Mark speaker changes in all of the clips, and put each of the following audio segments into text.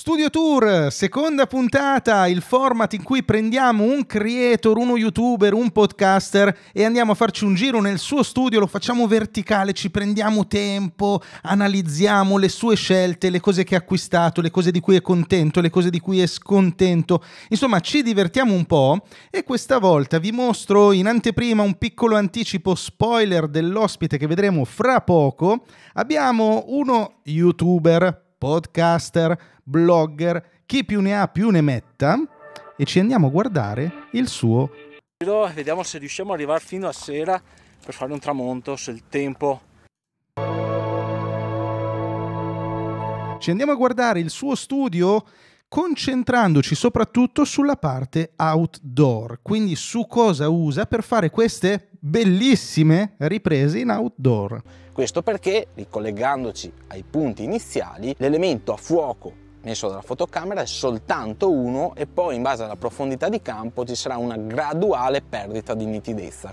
Speaker 1: Studio Tour, seconda puntata, il format in cui prendiamo un creator, uno youtuber, un podcaster e andiamo a farci un giro nel suo studio, lo facciamo verticale, ci prendiamo tempo, analizziamo le sue scelte, le cose che ha acquistato, le cose di cui è contento, le cose di cui è scontento. Insomma, ci divertiamo un po' e questa volta vi mostro in anteprima un piccolo anticipo spoiler dell'ospite che vedremo fra poco. Abbiamo uno youtuber podcaster, blogger, chi più ne ha più ne metta e ci andiamo a guardare il suo
Speaker 2: Vediamo se riusciamo ad arrivare fino a sera per fare un tramonto, se il tempo
Speaker 1: Ci andiamo a guardare il suo studio concentrandoci soprattutto sulla parte outdoor, quindi su cosa usa per fare queste bellissime riprese in outdoor.
Speaker 2: Questo perché, ricollegandoci ai punti iniziali, l'elemento a fuoco messo dalla fotocamera è soltanto uno e poi in base alla profondità di campo ci sarà una graduale perdita di nitidezza.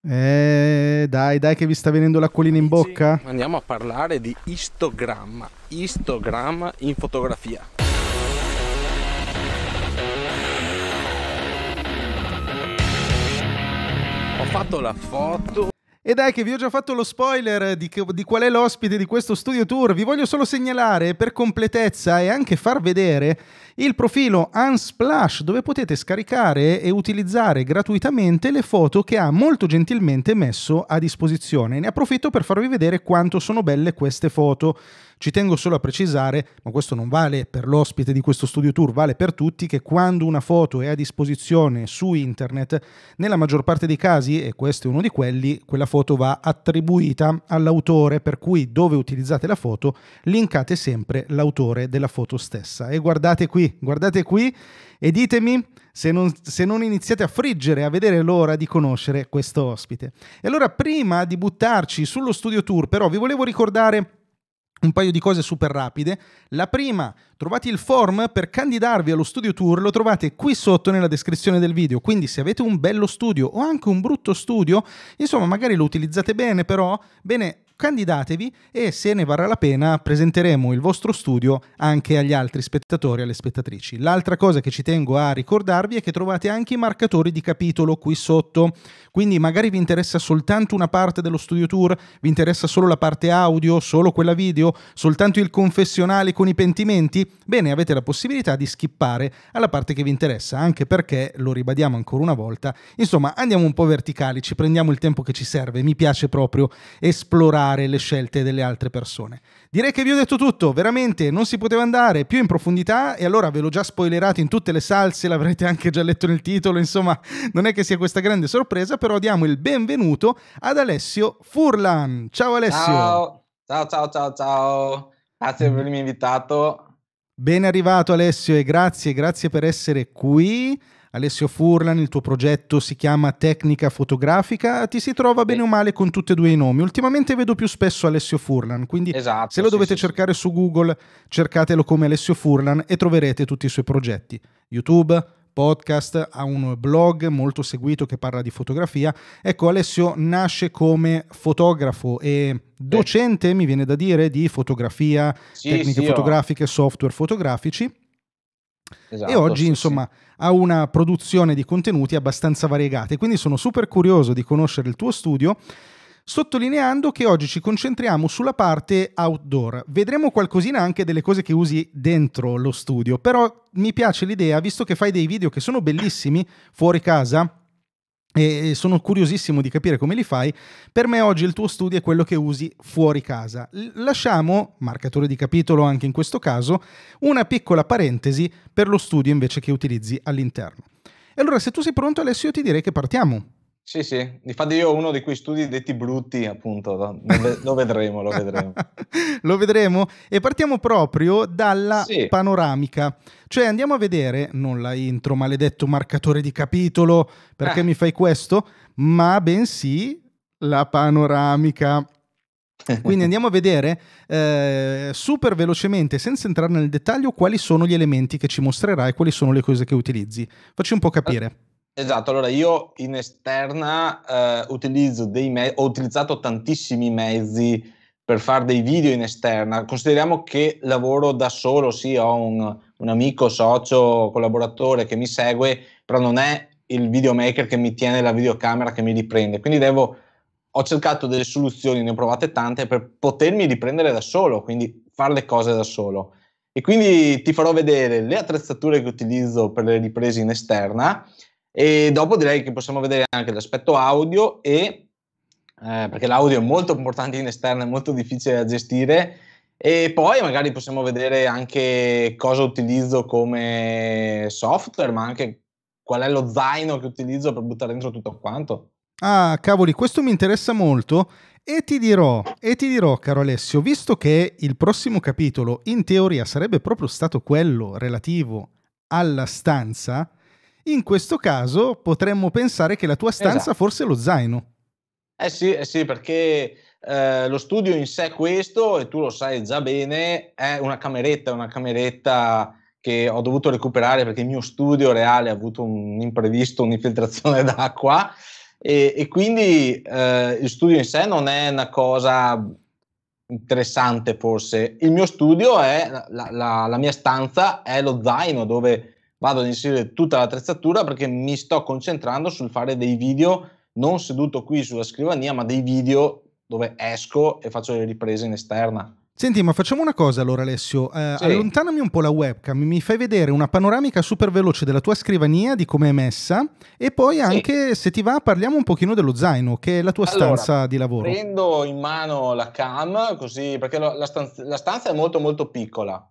Speaker 1: Eh, dai, dai che vi sta venendo l'acquolina in bocca.
Speaker 2: Andiamo a parlare di istogramma, istogramma in fotografia. Ho fatto la foto
Speaker 1: e dai che vi ho già fatto lo spoiler di, che, di, qual è l'ospite di questo studio tour, vi voglio solo segnalare per completezza e anche far vedere il profilo Unsplash dove potete scaricare e utilizzare gratuitamente le foto che ha molto gentilmente messo a disposizione. Ne approfitto per farvi vedere quanto sono belle queste foto. Ci tengo solo a precisare, ma questo non vale per l'ospite di questo studio tour, vale per tutti, che quando una foto è a disposizione su internet, nella maggior parte dei casi, e questo è uno di quelli, quella foto va attribuita all'autore, per cui dove utilizzate la foto, linkate sempre l'autore della foto stessa. E guardate qui, guardate qui e ditemi se non, se non, iniziate a friggere, a vedere l'ora di conoscere questo ospite. E allora, prima di buttarci sullo studio tour, però, vi volevo ricordare un paio di cose super rapide. La prima, trovate il form per candidarvi allo studio tour, lo trovate qui sotto nella descrizione del video, quindi se avete un bello studio o anche un brutto studio, insomma magari lo utilizzate bene però, bene, candidatevi e se ne varrà la pena presenteremo il vostro studio anche agli altri spettatori e alle spettatrici. L'altra cosa che ci tengo a ricordarvi è che trovate anche i marcatori di capitolo qui sotto, quindi magari vi interessa soltanto una parte dello studio tour, vi interessa solo la parte audio, solo quella video, soltanto il confessionale con i pentimenti, bene avete la possibilità di skippare alla parte che vi interessa, anche perché, lo ribadiamo ancora una volta, insomma andiamo un po' verticali, ci prendiamo il tempo che ci serve, mi piace proprio esplorare giudicare le scelte delle altre persone. Direi che vi ho detto tutto, veramente non si poteva andare più in profondità e allora ve l'ho già spoilerato in tutte le salse, l'avrete anche già letto nel titolo, insomma non è che sia questa grande sorpresa, però diamo il benvenuto ad Alessio Furlan. Ciao Alessio.
Speaker 2: Ciao, ciao, ciao, ciao, ciao. grazie per avermi invitato.
Speaker 1: Ben arrivato Alessio e grazie, grazie per essere qui. Alessio Furlan, il tuo progetto si chiama Tecnica Fotografica, ti si trova bene o male con tutti e due i nomi. Ultimamente vedo più spesso Alessio Furlan, quindi
Speaker 2: esatto,
Speaker 1: se lo
Speaker 2: sì,
Speaker 1: dovete
Speaker 2: sì,
Speaker 1: cercare
Speaker 2: sì.
Speaker 1: su Google, cercatelo come Alessio Furlan e troverete tutti i suoi progetti. YouTube, podcast, ha un blog molto seguito che parla di fotografia. Ecco, Alessio nasce come fotografo e docente, mi viene da dire, di fotografia, tecniche fotografiche, software fotografici.
Speaker 2: Esatto,
Speaker 1: e oggi,
Speaker 2: sì,
Speaker 1: insomma, ha una produzione di contenuti abbastanza variegate. Quindi sono super curioso di conoscere il tuo studio. Sottolineando che oggi ci concentriamo sulla parte outdoor. Vedremo qualcosina anche delle cose che usi dentro lo studio, però mi piace l'idea, visto che fai dei video che sono bellissimi fuori casa, e sono curiosissimo di capire come li fai. Per me oggi il tuo studio è quello che usi fuori casa. Lasciamo, marcatore di capitolo anche in questo caso, una piccola parentesi per lo studio invece che utilizzi all'interno. E allora se tu sei pronto Alessio ti direi che partiamo.
Speaker 2: Sì, sì, difatti io ho uno di quei studi detti brutti, appunto, lo, ve- lo vedremo, lo vedremo.
Speaker 1: Lo vedremo e partiamo proprio dalla
Speaker 2: Sì.
Speaker 1: panoramica. Cioè andiamo a vedere, non la intro, maledetto marcatore di capitolo, perché
Speaker 2: Eh.
Speaker 1: mi fai questo, ma bensì la panoramica. Quindi andiamo a vedere eh, super velocemente, senza entrare nel dettaglio, quali sono gli elementi che ci mostrerai, quali sono le cose che utilizzi. Facci un po' capire.
Speaker 2: Esatto, allora io in esterna eh, utilizzo dei me- ho utilizzato tantissimi mezzi
Speaker 3: per fare dei video in esterna. Consideriamo che lavoro da solo, sì, ho un, un amico, socio, collaboratore che mi segue, però non è il videomaker che mi tiene la videocamera che mi riprende. Quindi devo, ho cercato delle soluzioni, ne ho provate tante per potermi riprendere da solo, quindi fare le cose da solo. E quindi ti farò vedere le attrezzature che utilizzo per le riprese in esterna e dopo direi che possiamo vedere anche l'aspetto audio e eh, perché l'audio è molto importante in esterna, è molto difficile da gestire. E poi magari possiamo vedere anche cosa utilizzo come software, ma anche qual è lo zaino che utilizzo per buttare dentro tutto quanto.
Speaker 1: Ah, cavoli, questo mi interessa molto e ti dirò, e ti dirò, caro Alessio, visto che il prossimo capitolo in teoria sarebbe proprio stato quello relativo alla stanza, in questo caso potremmo pensare che la tua stanza esatto. forse è lo zaino.
Speaker 3: Eh sì, eh sì perché eh, lo studio in sé questo, e tu lo sai già bene, è una cameretta, una cameretta che ho dovuto recuperare perché il mio studio reale ha avuto un imprevisto, un'infiltrazione d'acqua e, e quindi eh, il studio in sé non è una cosa interessante forse. Il mio studio è, la, la, la mia stanza è lo zaino dove vado ad inserire tutta l'attrezzatura perché mi sto concentrando sul fare dei video non seduto qui sulla scrivania, ma dei video dove esco e faccio le riprese in esterna.
Speaker 1: Senti, ma facciamo una cosa allora Alessio, eh, sì. allontanami un po' la webcam, mi fai vedere una panoramica super veloce della tua scrivania, di come è messa e poi anche, sì. se ti va, parliamo un pochino dello zaino, che è la tua allora, stanza di lavoro.
Speaker 3: Prendo in mano la cam, così, perché la stanza, la stanza è molto molto piccola,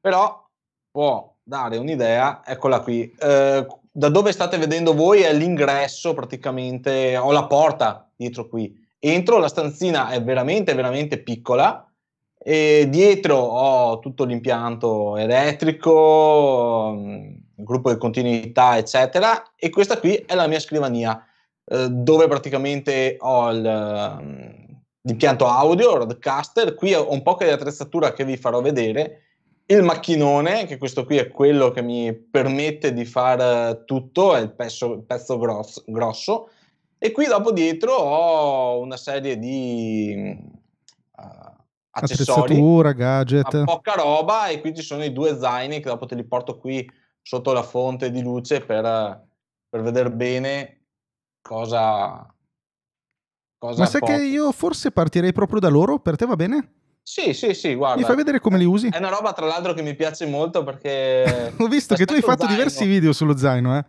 Speaker 3: però può dare un'idea, eccola qui, eh, da dove state vedendo voi è l'ingresso praticamente, ho la porta dietro qui. Entro, la stanzina è veramente, veramente piccola e dietro ho tutto l'impianto elettrico, mm, gruppo di continuità, eccetera, e questa qui è la mia scrivania, eh, dove praticamente ho il, mm, l'impianto audio, Rodecaster, qui ho un po' di attrezzatura che vi farò vedere, il macchinone, che questo qui è quello che mi permette di fare tutto, è il pezzo, il pezzo grosso, grosso, e qui dopo dietro ho una serie di uh, accessori,
Speaker 1: gadget,
Speaker 3: poca roba e qui ci sono i due zaini che dopo te li porto qui sotto la fonte di luce per, per vedere bene cosa,
Speaker 1: cosa Ma sai che io forse partirei proprio da loro, per te va bene?
Speaker 3: Sì, sì, sì, guarda.
Speaker 1: Mi fai vedere come li usi?
Speaker 3: È una roba, tra l'altro, che mi piace molto perché...
Speaker 1: Ho visto che tu hai fatto zaino. diversi video sullo zaino, eh?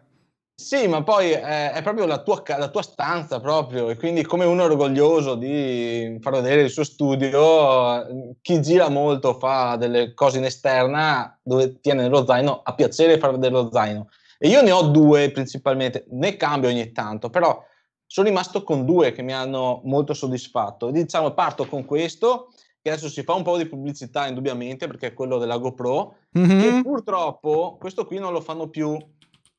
Speaker 3: Sì, ma poi è, è proprio la tua, la tua, stanza proprio, e quindi come uno è orgoglioso di far vedere il suo studio, chi gira molto fa delle cose in esterna dove tiene lo zaino, ha piacere far vedere lo zaino. E io ne ho due principalmente, ne cambio ogni tanto, però sono rimasto con due che mi hanno molto soddisfatto. Diciamo, parto con questo che adesso si fa un po' di pubblicità indubbiamente perché è quello della GoPro, mm-hmm. che purtroppo questo qui non lo fanno più,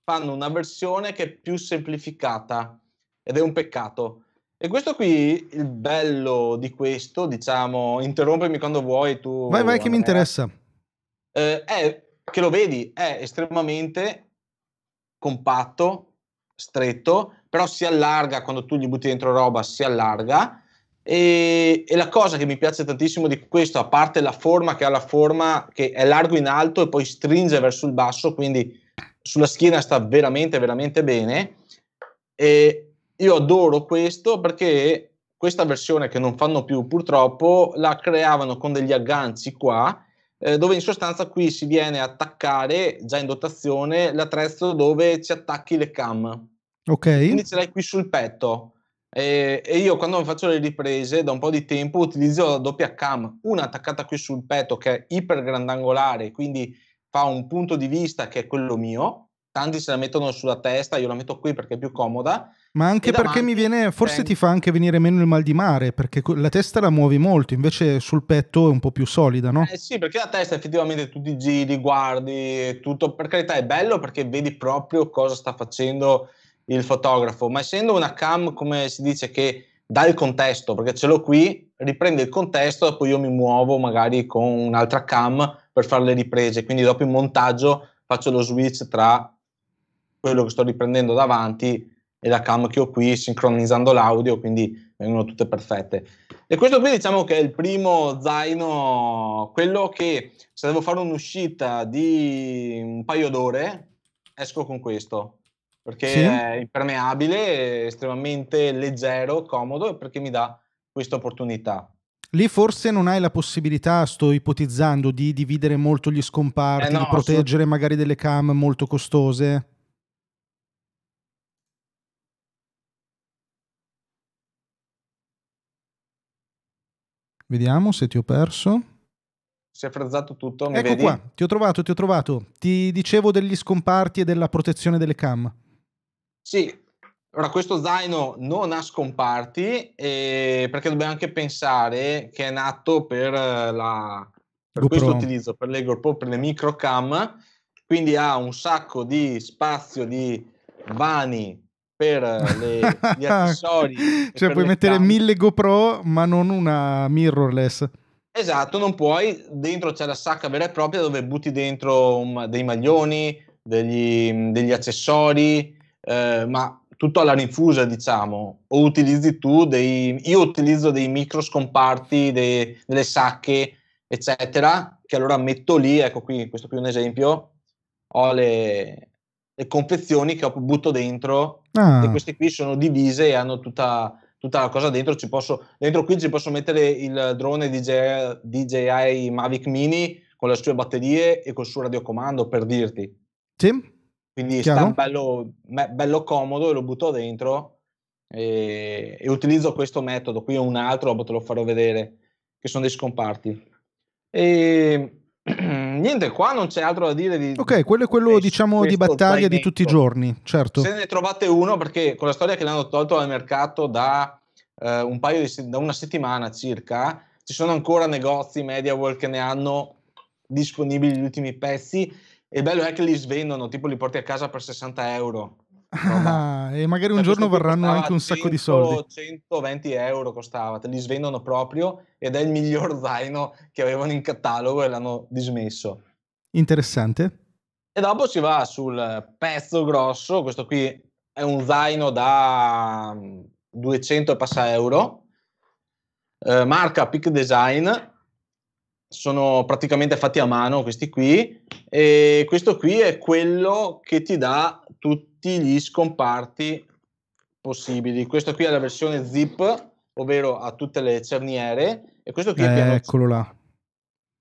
Speaker 3: fanno una versione che è più semplificata ed è un peccato. E questo qui, il bello di questo, diciamo, interrompimi quando vuoi tu.
Speaker 1: Vai, vai, che mi interessa.
Speaker 3: Eh, è che lo vedi, è estremamente compatto, stretto, però si allarga quando tu gli butti dentro roba, si allarga e, e, la cosa che mi piace tantissimo di questo, a parte la forma che ha la forma che è largo in alto e poi stringe verso il basso, quindi sulla schiena sta veramente, veramente bene. E io adoro questo perché questa versione che non fanno più purtroppo la creavano con degli agganci qua, eh, dove in sostanza qui si viene a attaccare già in dotazione l'attrezzo dove ci attacchi le cam.
Speaker 1: Ok.
Speaker 3: Quindi ce l'hai qui sul petto e, e, io quando faccio le riprese da un po' di tempo utilizzo la doppia cam, una attaccata qui sul petto che è iper grandangolare, quindi fa un punto di vista che è quello mio. Tanti se la mettono sulla testa, io la metto qui perché è più comoda.
Speaker 1: Ma anche perché mi viene, forse ti fa anche venire meno il mal di mare, perché la testa la muovi molto, invece sul petto è un po' più solida, no?
Speaker 3: Eh sì, perché la testa effettivamente tu ti giri, guardi, tutto, per carità è bello perché vedi proprio cosa sta facendo il fotografo, ma essendo una cam, come si dice, che dà il contesto, perché ce l'ho qui, riprende il contesto e poi io mi muovo magari con un'altra cam per fare le riprese, quindi dopo in montaggio faccio lo switch tra quello che sto riprendendo davanti e la cam che ho qui, sincronizzando l'audio, quindi vengono tutte perfette. E questo qui diciamo che è il primo zaino, quello che se devo fare un'uscita di un paio d'ore, esco con questo, perché sì. è impermeabile, estremamente leggero, comodo, perché mi dà questa opportunità.
Speaker 1: Lì forse non hai la possibilità, sto ipotizzando, di dividere molto gli scomparti, eh no, di proteggere magari delle cam molto costose. Vediamo se ti ho perso.
Speaker 3: Si è frazzato tutto, mi
Speaker 1: ecco
Speaker 3: vedi?
Speaker 1: qua, ti ho trovato, ti ho trovato. Ti dicevo degli scomparti e della protezione delle cam.
Speaker 3: Sì, Ora, questo zaino non ha scomparti eh, perché dobbiamo anche pensare che è nato per, la, per questo utilizzo, per le GoPro, per le microcam, quindi ha un sacco di spazio di vani per le, gli accessori.
Speaker 1: cioè puoi mettere cam. mille GoPro ma non una mirrorless.
Speaker 3: Esatto, non puoi. Dentro c'è la sacca vera e propria dove butti dentro dei maglioni, degli, degli accessori, eh, ma tutto alla rinfusa, diciamo. O utilizzi tu dei... Io utilizzo dei micro scomparti, dei, delle sacche, eccetera, che allora metto lì, ecco qui, questo qui è un esempio, ho le, le confezioni che butto dentro ah. e queste qui sono divise e hanno tutta, tutta la cosa dentro. Ci posso, dentro qui ci posso mettere il drone DJI, DJI Mavic Mini con le sue batterie e col suo radiocomando per dirti.
Speaker 1: Sì.
Speaker 3: Quindi Chiaro? sta bello, bello comodo e lo butto dentro e, e, utilizzo questo metodo. Qui è un altro, dopo te lo farò vedere, che sono dei scomparti. E niente, qua non c'è altro da dire. Di,
Speaker 1: ok, quello è quello diciamo di battaglia di tutti i giorni, certo.
Speaker 3: Se ne trovate uno, perché con la storia che l'hanno tolto dal mercato da, uh, un paio di, da una settimana circa, ci sono ancora negozi MediaWorld che ne hanno disponibili gli ultimi pezzi. Il bello è che li svendono, tipo li porti a casa per 60 euro.
Speaker 1: Ah, e magari un giorno varranno anche un 100, sacco di soldi.
Speaker 3: 120 euro costava, te li svendono proprio ed è il miglior zaino che avevano in catalogo e l'hanno dismesso.
Speaker 1: Interessante.
Speaker 3: E dopo si va sul pezzo grosso, questo qui è un zaino da 200 e passa euro, eh, marca Peak Design, sono praticamente fatti a mano questi qui e questo qui è quello che ti dà tutti gli scomparti possibili. Questo qui è la versione zip, ovvero ha tutte le cerniere e questo qui
Speaker 1: eh,
Speaker 3: è piano
Speaker 1: eccolo là.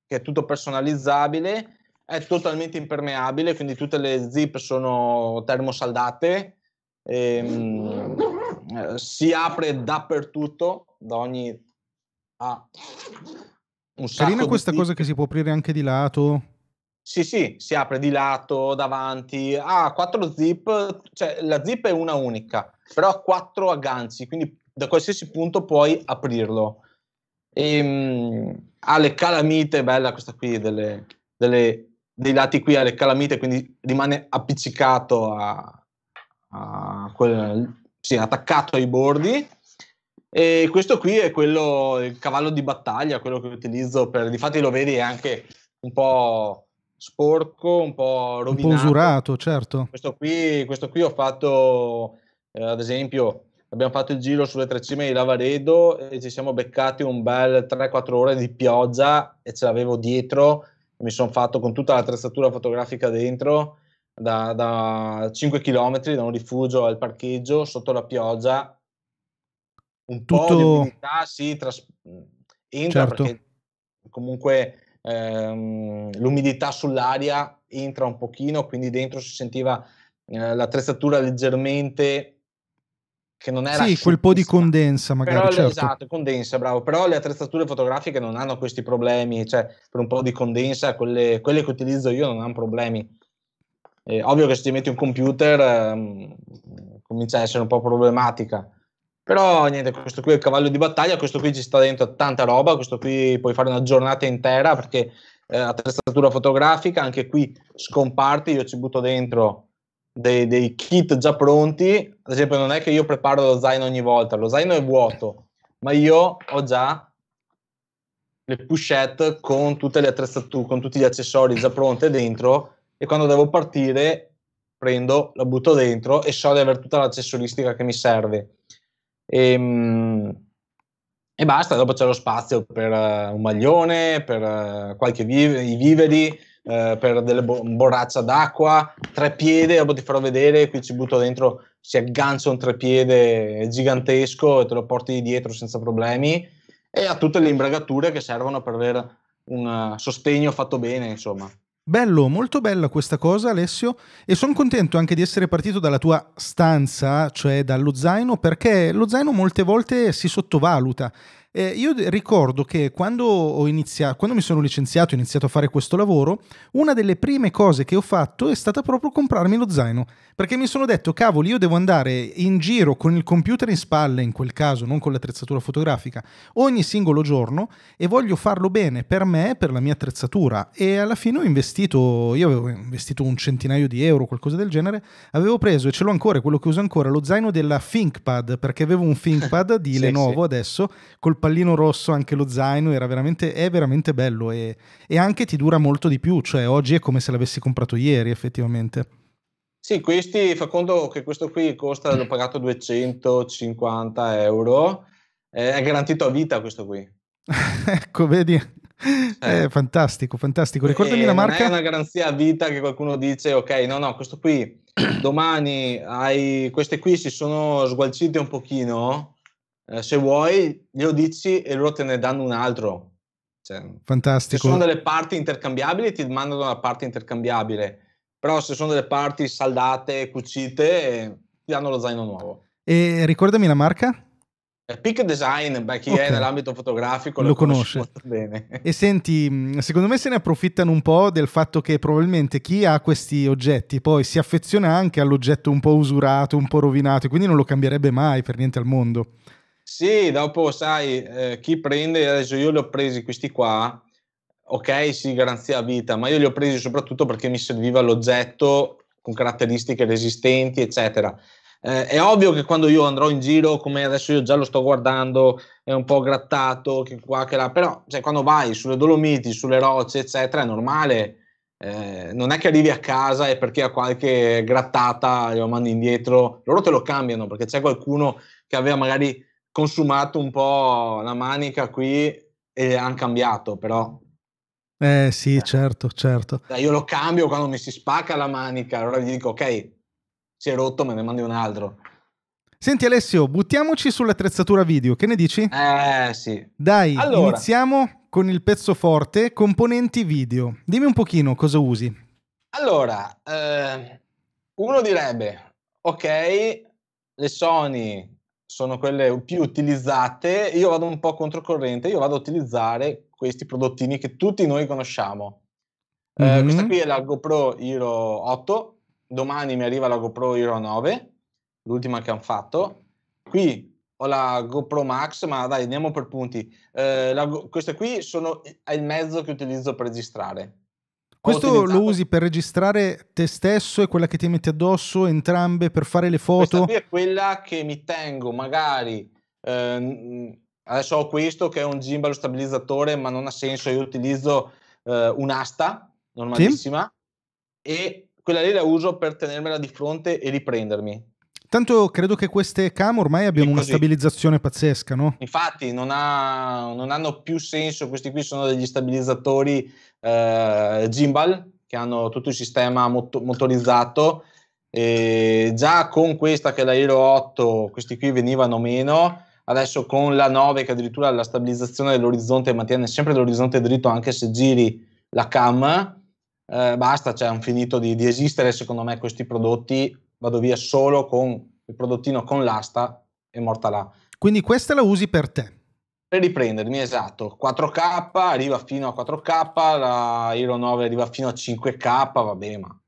Speaker 3: che è tutto personalizzabile, è totalmente impermeabile, quindi tutte le zip sono termosaldate. E, ehm, si apre dappertutto da ogni ah,
Speaker 1: un Carina questa cosa che si può aprire anche di lato.
Speaker 3: Sì, sì, si apre di lato, davanti, ha ah, quattro zip, cioè la zip è una unica, però ha quattro agganci, quindi da qualsiasi punto puoi aprirlo. E, um, ha le calamite, bella questa qui, delle, delle, dei lati qui ha le calamite, quindi rimane appiccicato a, a quel, sì, attaccato ai bordi e questo qui è quello, il cavallo di battaglia, quello che utilizzo per, difatti lo vedi è anche un po' sporco, un po' rovinato.
Speaker 1: Un po' usurato, certo.
Speaker 3: Questo qui, questo qui ho fatto, eh, ad esempio, abbiamo fatto il giro sulle tre cime di Lavaredo e ci siamo beccati un bel 3-4 ore di pioggia e ce l'avevo dietro, mi sono fatto con tutta l'attrezzatura fotografica dentro, da, da 5 km da un rifugio al parcheggio sotto la pioggia un Tutto... po' di umidità sì, tras- entra certo. perché comunque ehm, l'umidità sull'aria entra un pochino, quindi dentro si sentiva eh, l'attrezzatura leggermente che non era
Speaker 1: sì, quel po' di condensa magari
Speaker 3: però,
Speaker 1: certo.
Speaker 3: esatto, condensa, bravo però le attrezzature fotografiche non hanno questi problemi cioè per un po' di condensa quelle, quelle che utilizzo io non hanno problemi eh, ovvio che se ti metti un computer ehm, comincia a essere un po' problematica però niente, questo qui è il cavallo di battaglia, questo qui ci sta dentro tanta roba, questo qui puoi fare una giornata intera perché eh, attrezzatura fotografica, anche qui scomparti, io ci butto dentro dei, dei, kit già pronti, ad esempio non è che io preparo lo zaino ogni volta, lo zaino è vuoto, ma io ho già le pushette con tutte le attrezzature, con tutti gli accessori già pronti dentro e quando devo partire prendo, la butto dentro e so di avere tutta l'accessoristica che mi serve. E, ehm, e basta, dopo c'è lo spazio per uh, un maglione, per uh, qualche vive, i viveri, uh, per delle bo- borraccia d'acqua, tre piedi, dopo ti farò vedere, qui ci butto dentro, si aggancia un trepiede gigantesco e te lo porti dietro senza problemi e ha tutte le imbragature che servono per avere un sostegno fatto bene, insomma.
Speaker 1: Bello, molto bella questa cosa Alessio e sono contento anche di essere partito dalla tua stanza, cioè dallo zaino, perché lo zaino molte volte si sottovaluta eh, io ricordo che quando, ho iniziato, quando mi sono licenziato e ho iniziato a fare questo lavoro, una delle prime cose che ho fatto è stata proprio comprarmi lo zaino, perché mi sono detto, cavoli, io devo andare in giro con il computer in spalle, in quel caso, non con l'attrezzatura fotografica, ogni singolo giorno e voglio farlo bene per me, per la mia attrezzatura. E alla fine ho investito, io avevo investito un centinaio di euro, qualcosa del genere, avevo preso e ce l'ho ancora, quello che uso ancora, lo zaino della ThinkPad, perché avevo un ThinkPad di sì, Lenovo sì. adesso, col pallino rosso anche lo zaino era veramente, è veramente bello e, e, anche ti dura molto di più, cioè oggi è come se l'avessi comprato ieri effettivamente.
Speaker 3: Sì, questi, fa conto che questo qui costa, l'ho pagato 250 euro, eh, è garantito a vita questo qui.
Speaker 1: ecco, vedi, eh. È fantastico, fantastico. Ricordami la marca.
Speaker 3: È una garanzia a vita che qualcuno dice, ok, no, no, questo qui domani hai, queste qui si sono sgualcite un pochino, eh, se vuoi glielo dici e loro te ne danno un altro.
Speaker 1: Cioè, Fantastico.
Speaker 3: Se sono delle parti intercambiabili ti mandano una parte intercambiabile, però se sono delle parti saldate, cucite, ti danno lo zaino nuovo.
Speaker 1: E ricordami la marca?
Speaker 3: Peak Design, beh, chi okay. è nell'ambito fotografico lo,
Speaker 1: lo conosce.
Speaker 3: molto bene.
Speaker 1: E senti, secondo me se ne approfittano un po' del fatto che probabilmente chi ha questi oggetti poi si affeziona anche all'oggetto un po' usurato, un po' rovinato, e quindi non lo cambierebbe mai per niente al mondo.
Speaker 3: Sì, dopo sai, eh, chi prende, adesso io li ho presi questi qua, ok, sì, garanzia vita, ma io li ho presi soprattutto perché mi serviva l'oggetto con caratteristiche resistenti, eccetera. Eh, è ovvio che quando io andrò in giro, come adesso io già lo sto guardando, è un po' grattato, che qua, che là, però cioè, quando vai sulle Dolomiti, sulle rocce, eccetera, è normale. Eh, non è che arrivi a casa e perché ha qualche grattata lo mandi indietro, loro te lo cambiano perché c'è qualcuno che aveva magari consumato un po' la manica qui e hanno cambiato, però.
Speaker 1: Eh sì, eh. certo, certo.
Speaker 3: Io lo cambio quando mi si spacca la manica, allora gli dico ok, si è rotto, me ne mandi un altro.
Speaker 1: Senti Alessio, buttiamoci sull'attrezzatura video, che ne dici?
Speaker 3: Eh sì.
Speaker 1: Dai, allora. iniziamo con il pezzo forte, componenti video. Dimmi un pochino cosa usi.
Speaker 3: Allora, eh, uno direbbe, ok, le Sony sono quelle più utilizzate, io vado un po' controcorrente, io vado a utilizzare questi prodottini che tutti noi conosciamo. Mm-hmm. Eh, questa qui è la GoPro Hero 8, domani mi arriva la GoPro Hero 9, l'ultima che hanno fatto. Qui ho la GoPro Max, ma dai, andiamo per punti. Eh, la, queste qui sono il mezzo che utilizzo per registrare.
Speaker 1: Questo lo usi per registrare te stesso e quella che ti metti addosso, entrambe per fare le foto?
Speaker 3: Questa qui è quella che mi tengo magari. Eh, adesso ho questo che è un gimbal stabilizzatore, ma non ha senso. Io utilizzo eh, un'asta normalissima sì? e quella lì la uso per tenermela di fronte e riprendermi.
Speaker 1: Tanto credo che queste cam ormai abbiano una stabilizzazione pazzesca, no?
Speaker 3: Infatti non, ha, non, hanno più senso, questi qui sono degli stabilizzatori eh, gimbal che hanno tutto il sistema mot- motorizzato e già con questa che è la Hero 8 questi qui venivano meno. Adesso con la 9 che addirittura la stabilizzazione dell'orizzonte mantiene sempre l'orizzonte dritto anche se giri la cam eh, basta, cioè hanno finito di, di esistere secondo me questi prodotti vado via solo con il prodottino con l'asta e morta là.
Speaker 1: Quindi questa la usi per te?
Speaker 3: Per riprendermi, esatto. 4K arriva fino a 4K, la Hero 9 arriva fino a 5K, vabbè, ma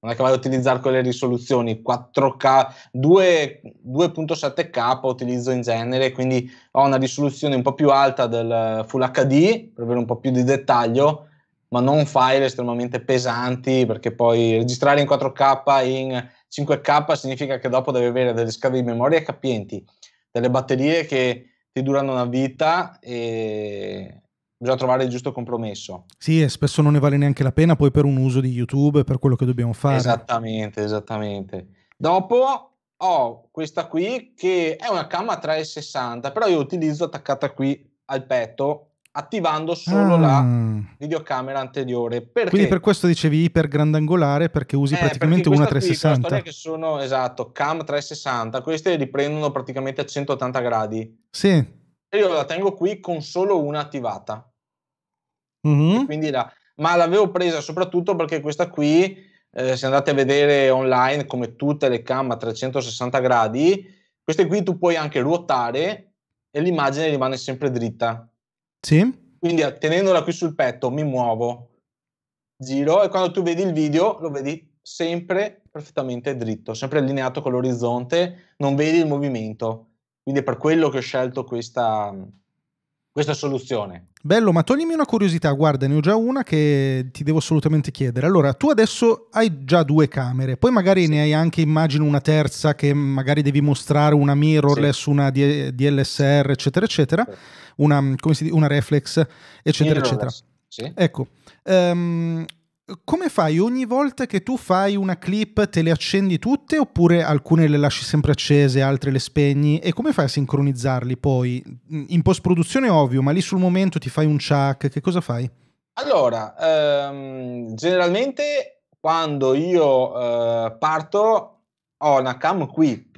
Speaker 3: non è che vado a utilizzare quelle risoluzioni 4K, 2, 2.7K utilizzo in genere, quindi ho una risoluzione un po' più alta del Full HD per avere un po' più di dettaglio, ma non file estremamente pesanti perché poi registrare in 4K in 5K significa che dopo devi avere delle scale di memoria capienti, delle batterie che ti durano una vita e bisogna trovare il giusto compromesso.
Speaker 1: Sì, e spesso non ne vale neanche la pena poi per un uso di YouTube, per quello che dobbiamo fare.
Speaker 3: Esattamente, esattamente. Dopo ho questa qui che è una cam a 360, però io utilizzo attaccata qui al petto attivando solo ah. la videocamera anteriore. Perché?
Speaker 1: Quindi per questo dicevi iper grandangolare perché usi eh, praticamente
Speaker 3: una
Speaker 1: 360.
Speaker 3: Qui, che sono, esatto, cam 360, queste riprendono praticamente a 180 gradi.
Speaker 1: Sì.
Speaker 3: E io la tengo qui con solo una attivata. Mm-hmm. Quindi la, ma l'avevo presa soprattutto perché questa qui, eh, se andate a vedere online, come tutte le cam a 360 gradi, queste qui tu puoi anche ruotare e l'immagine rimane sempre dritta.
Speaker 1: Sì.
Speaker 3: Quindi tenendola qui sul petto mi muovo, giro e quando tu vedi il video lo vedi sempre perfettamente dritto, sempre allineato con l'orizzonte, non vedi il movimento. Quindi è per quello che ho scelto questa, questa soluzione.
Speaker 1: Bello, ma toglimi una curiosità, guarda, ne ho già una che ti devo assolutamente chiedere. Allora, tu adesso hai già due camere, poi magari sì. ne hai anche, immagino, una terza che magari devi mostrare una mirrorless, sì. una DLSR, eccetera, eccetera. Sì una, come si dice, una reflex, eccetera, eccetera.
Speaker 3: Sì.
Speaker 1: Ecco, um, come fai ogni volta che tu fai una clip te le accendi tutte oppure alcune le lasci sempre accese, altre le spegni e come fai a sincronizzarli poi? In post produzione ovvio, ma lì sul momento ti fai un chuck, che cosa fai?
Speaker 3: Allora, ehm, generalmente quando io eh, parto ho una cam qui,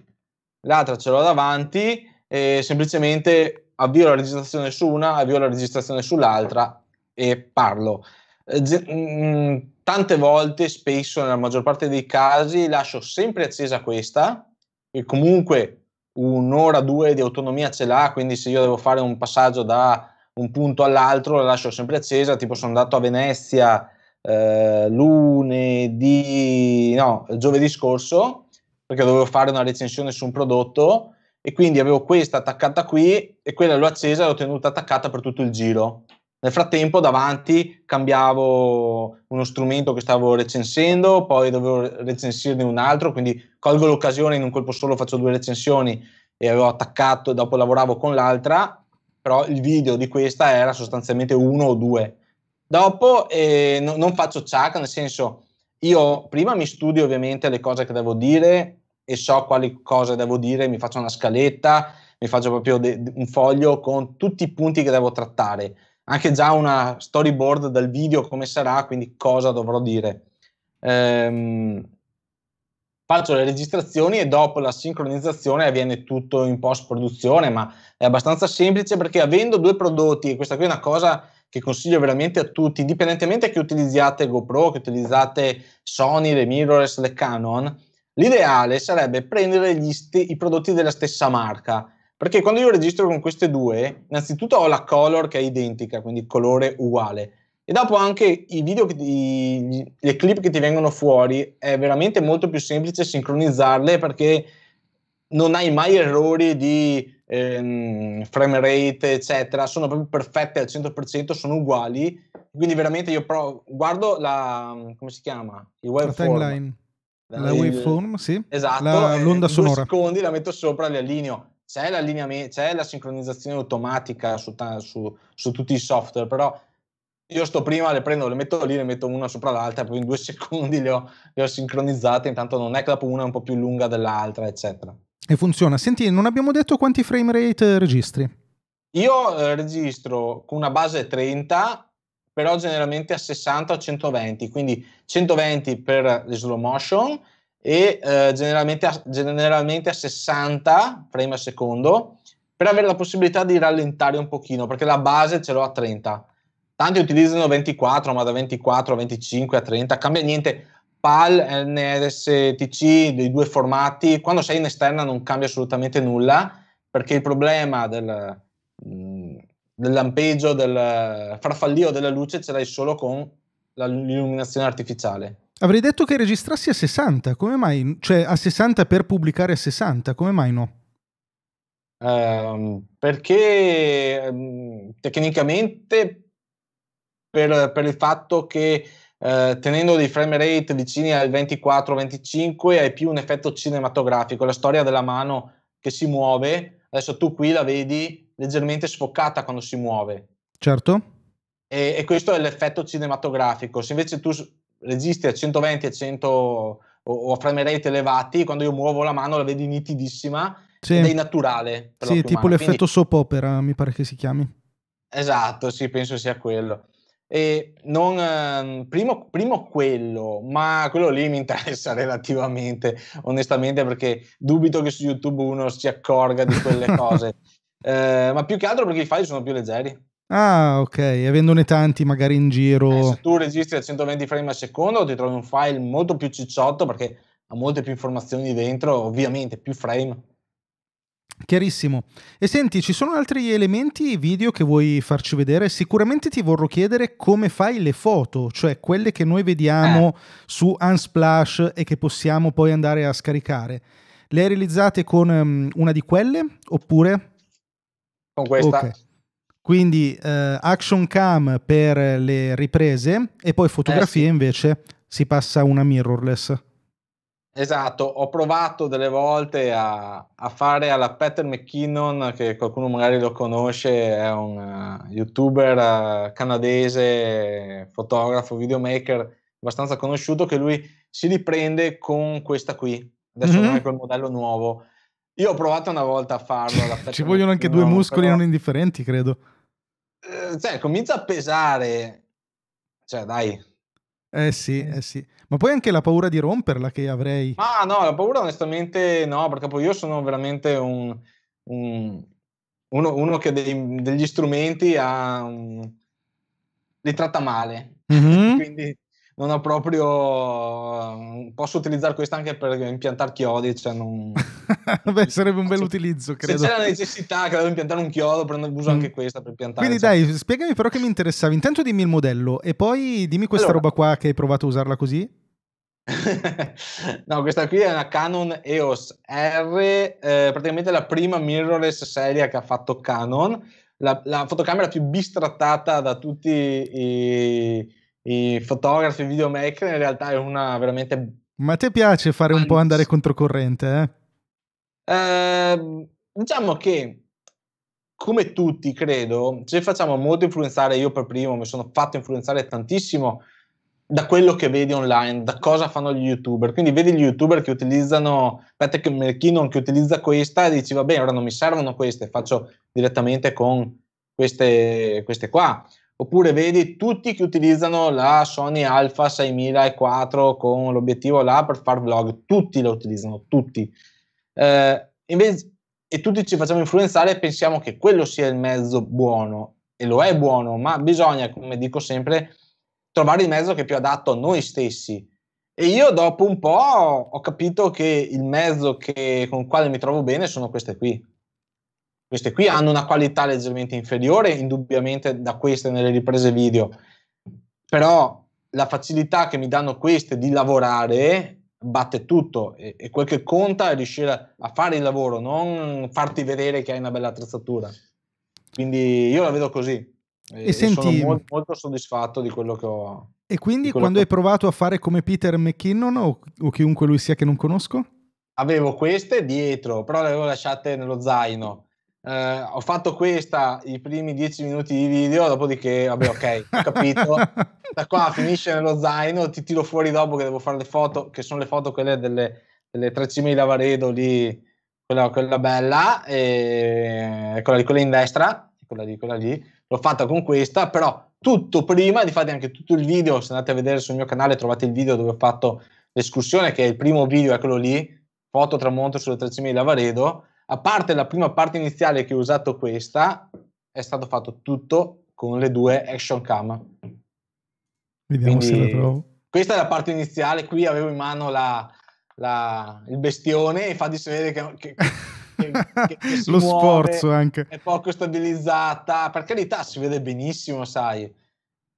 Speaker 3: l'altra ce l'ho davanti e semplicemente avvio la registrazione su una, avvio la registrazione sull'altra e parlo. Eh, mm, tante volte, spesso, nella maggior parte dei casi, lascio sempre accesa questa, e comunque un'ora, due di autonomia ce l'ha, quindi se io devo fare un passaggio da un punto all'altro la lascio sempre accesa, tipo sono andato a Venezia eh, lunedì, no, giovedì scorso, perché dovevo fare una recensione su un prodotto e quindi avevo questa attaccata qui e quella l'ho accesa e l'ho tenuta attaccata per tutto il giro. Nel frattempo davanti cambiavo uno strumento che stavo recensendo, poi dovevo recensirne un altro, quindi colgo l'occasione in un colpo solo, faccio due recensioni e avevo attaccato, dopo lavoravo con l'altra, però il video di questa era sostanzialmente uno o due. Dopo eh, no, non faccio ciak, nel senso io prima mi studio ovviamente le cose che devo dire e so quali cose devo dire, mi faccio una scaletta, mi faccio proprio de- un foglio con tutti i punti che devo trattare, anche già una storyboard del video come sarà, quindi cosa dovrò dire. Ehm, faccio le registrazioni e dopo la sincronizzazione avviene tutto in post produzione, ma è abbastanza semplice perché avendo due prodotti, e questa qui è una cosa che consiglio veramente a tutti, indipendentemente che utilizziate GoPro, che utilizzate Sony, le mirrorless, le Canon, L'ideale sarebbe prendere st- i prodotti della stessa marca, perché quando io registro con queste due, innanzitutto ho la color che è identica, quindi colore uguale, e dopo anche i video, che ti, le clip che ti vengono fuori, è veramente molto più semplice sincronizzarle perché non hai mai errori di ehm, frame rate, eccetera, sono proprio perfette al 100%, sono uguali, quindi veramente io provo, guardo la, come si chiama?
Speaker 1: Il waveform. La timeline la waveform, sì.
Speaker 3: Esatto,
Speaker 1: la, l'onda sonora.
Speaker 3: due secondi la metto sopra, li allineo. C'è, c'è la sincronizzazione automatica su, su, su, tutti i software, però io sto prima, le prendo, le metto lì, le metto una sopra l'altra, poi in due secondi le ho, le ho sincronizzate, intanto non è che dopo una è un po' più lunga dell'altra, eccetera.
Speaker 1: E funziona. Senti, non abbiamo detto quanti frame rate registri?
Speaker 3: Io eh, registro con una base 30 però generalmente a 60 o 120, quindi 120 per le slow motion e eh, generalmente, a, generalmente a 60 frame al secondo per avere la possibilità di rallentare un pochino, perché la base ce l'ho a 30. Tanti utilizzano 24, ma da 24 a 25 a 30 cambia niente. PAL, NSTC, dei due formati, quando sei in esterna non cambia assolutamente nulla, perché il problema del, del lampeggio, del farfallio della luce ce l'hai solo con l'illuminazione artificiale.
Speaker 1: Avrei detto che registrassi a 60, come mai? Cioè a 60 per pubblicare a 60, come mai no?
Speaker 3: Uh, perché um, tecnicamente per, per, il fatto che uh, tenendo dei frame rate vicini al 24-25 hai più un effetto cinematografico, la storia della mano che si muove, adesso tu qui la vedi leggermente sfoccata quando si muove.
Speaker 1: Certo.
Speaker 3: E, e questo è l'effetto cinematografico. Se invece tu registri a 120 a 100 o, o a frame rate elevati, quando io muovo la mano la vedi nitidissima sì. ed è naturale.
Speaker 1: Sì, tipo umana. l'effetto Quindi... soap opera, mi pare che si chiami.
Speaker 3: Esatto, sì, penso sia quello. E non, eh, primo, primo, quello, ma quello lì mi interessa relativamente, onestamente, perché dubito che su YouTube uno si accorga di quelle cose. eh, ma più che altro perché i file sono più leggeri.
Speaker 1: Ah, ok, avendone tanti magari in giro. Eh,
Speaker 3: se tu registri a 120 frame al secondo, ti trovi un file molto più cicciotto perché ha molte più informazioni dentro, ovviamente più frame.
Speaker 1: Chiarissimo. E senti, ci sono altri elementi video che vuoi farci vedere? Sicuramente ti vorrò chiedere come fai le foto, cioè quelle che noi vediamo eh. su Unsplash e che possiamo poi andare a scaricare. Le hai realizzate con um, una di quelle oppure?
Speaker 3: Con questa. Okay.
Speaker 1: Quindi uh, action cam per le riprese e poi fotografie eh, sì. invece si passa a una mirrorless.
Speaker 3: Esatto, ho provato delle volte a, a, fare alla Peter McKinnon, che qualcuno magari lo conosce, è un uh, youtuber uh, canadese, fotografo, videomaker abbastanza conosciuto, che lui si riprende con questa qui. Adesso mm-hmm. non è quel modello nuovo. Io ho provato una volta a farlo.
Speaker 1: Ci vogliono anche due muscoli però, non indifferenti, credo.
Speaker 3: Eh, cioè, comincia a pesare. Cioè, dai.
Speaker 1: Eh sì, eh sì. Ma poi anche la paura di romperla che avrei.
Speaker 3: Ah, no, la paura onestamente no, perché poi io sono veramente un, un uno, uno, che dei, degli strumenti ha un, li tratta male. Mm-hmm. Quindi non ho proprio. Posso utilizzare questo anche per impiantare chiodi. Cioè non...
Speaker 1: Beh, sarebbe un bel utilizzo, credo.
Speaker 3: Se c'è la necessità che devo impiantare un chiodo, prendo, uso mm. anche questa per piantare.
Speaker 1: Quindi, cioè. dai, spiegami però che mi interessava. Intanto dimmi il modello e poi dimmi questa allora, roba qua che hai provato a usarla così.
Speaker 3: no, questa qui è una Canon EOS R, eh, praticamente la prima mirrorless serie che ha fatto Canon, la, la fotocamera più bistrattata da tutti i, i fotografi, videomaker, in realtà è una veramente...
Speaker 1: Ma te piace fare un po' andare controcorrente,
Speaker 3: eh? eh diciamo che come tutti, credo, ci facciamo molto influenzare, io per primo mi sono fatto influenzare tantissimo da quello che vedi online, da cosa fanno gli youtuber. Quindi vedi gli youtuber che utilizzano Patrick McKinnon che utilizza questa e dici va bene, ora non mi servono queste, faccio direttamente con queste, queste qua. Oppure vedi tutti che utilizzano la Sony Alpha 6004 con l'obiettivo là per fare vlog, tutti la utilizzano, tutti. Eh, invece, e tutti ci facciamo influenzare e pensiamo che quello sia il mezzo buono, e lo è buono, ma bisogna, come dico sempre, trovare il mezzo che è più adatto a noi stessi. E io dopo un po' ho capito che il mezzo che, con il quale mi trovo bene sono queste qui. Queste qui hanno una qualità leggermente inferiore, indubbiamente, da queste nelle riprese video, però la facilità che mi danno queste di lavorare batte tutto e, e quel che conta è riuscire a fare il lavoro, non farti vedere che hai una bella attrezzatura. Quindi io la vedo così. E, e senti, sono molto, molto, soddisfatto di quello che ho.
Speaker 1: E quindi quando hai provato a fare come Peter McKinnon o, o, chiunque lui sia che non conosco?
Speaker 3: Avevo queste dietro, però le avevo lasciate nello zaino. Eh, ho fatto questa i primi dieci minuti di video, dopodiché, vabbè, ok, ho capito. da qua finisce nello zaino, ti tiro fuori dopo che devo fare le foto, che sono le foto quelle delle, delle tre cime di Lavaredo lì, quella, quella bella, e quella, quella in destra, quella lì, quella lì l'ho fatta con questa, però tutto prima, di fate anche tutto il video, se andate a vedere sul mio canale trovate il video dove ho fatto l'escursione, che è il primo video, eccolo lì, foto tramonto sulle tre cime di Lavaredo, a parte la prima parte iniziale che ho usato questa, è stato fatto tutto con le due action cam.
Speaker 1: Vediamo Quindi, se la trovo.
Speaker 3: Questa è la parte iniziale, qui avevo in mano la, la, il bestione e fa di vedere che, che
Speaker 1: che, che lo muove, sforzo anche.
Speaker 3: È poco stabilizzata, per carità si vede benissimo, sai,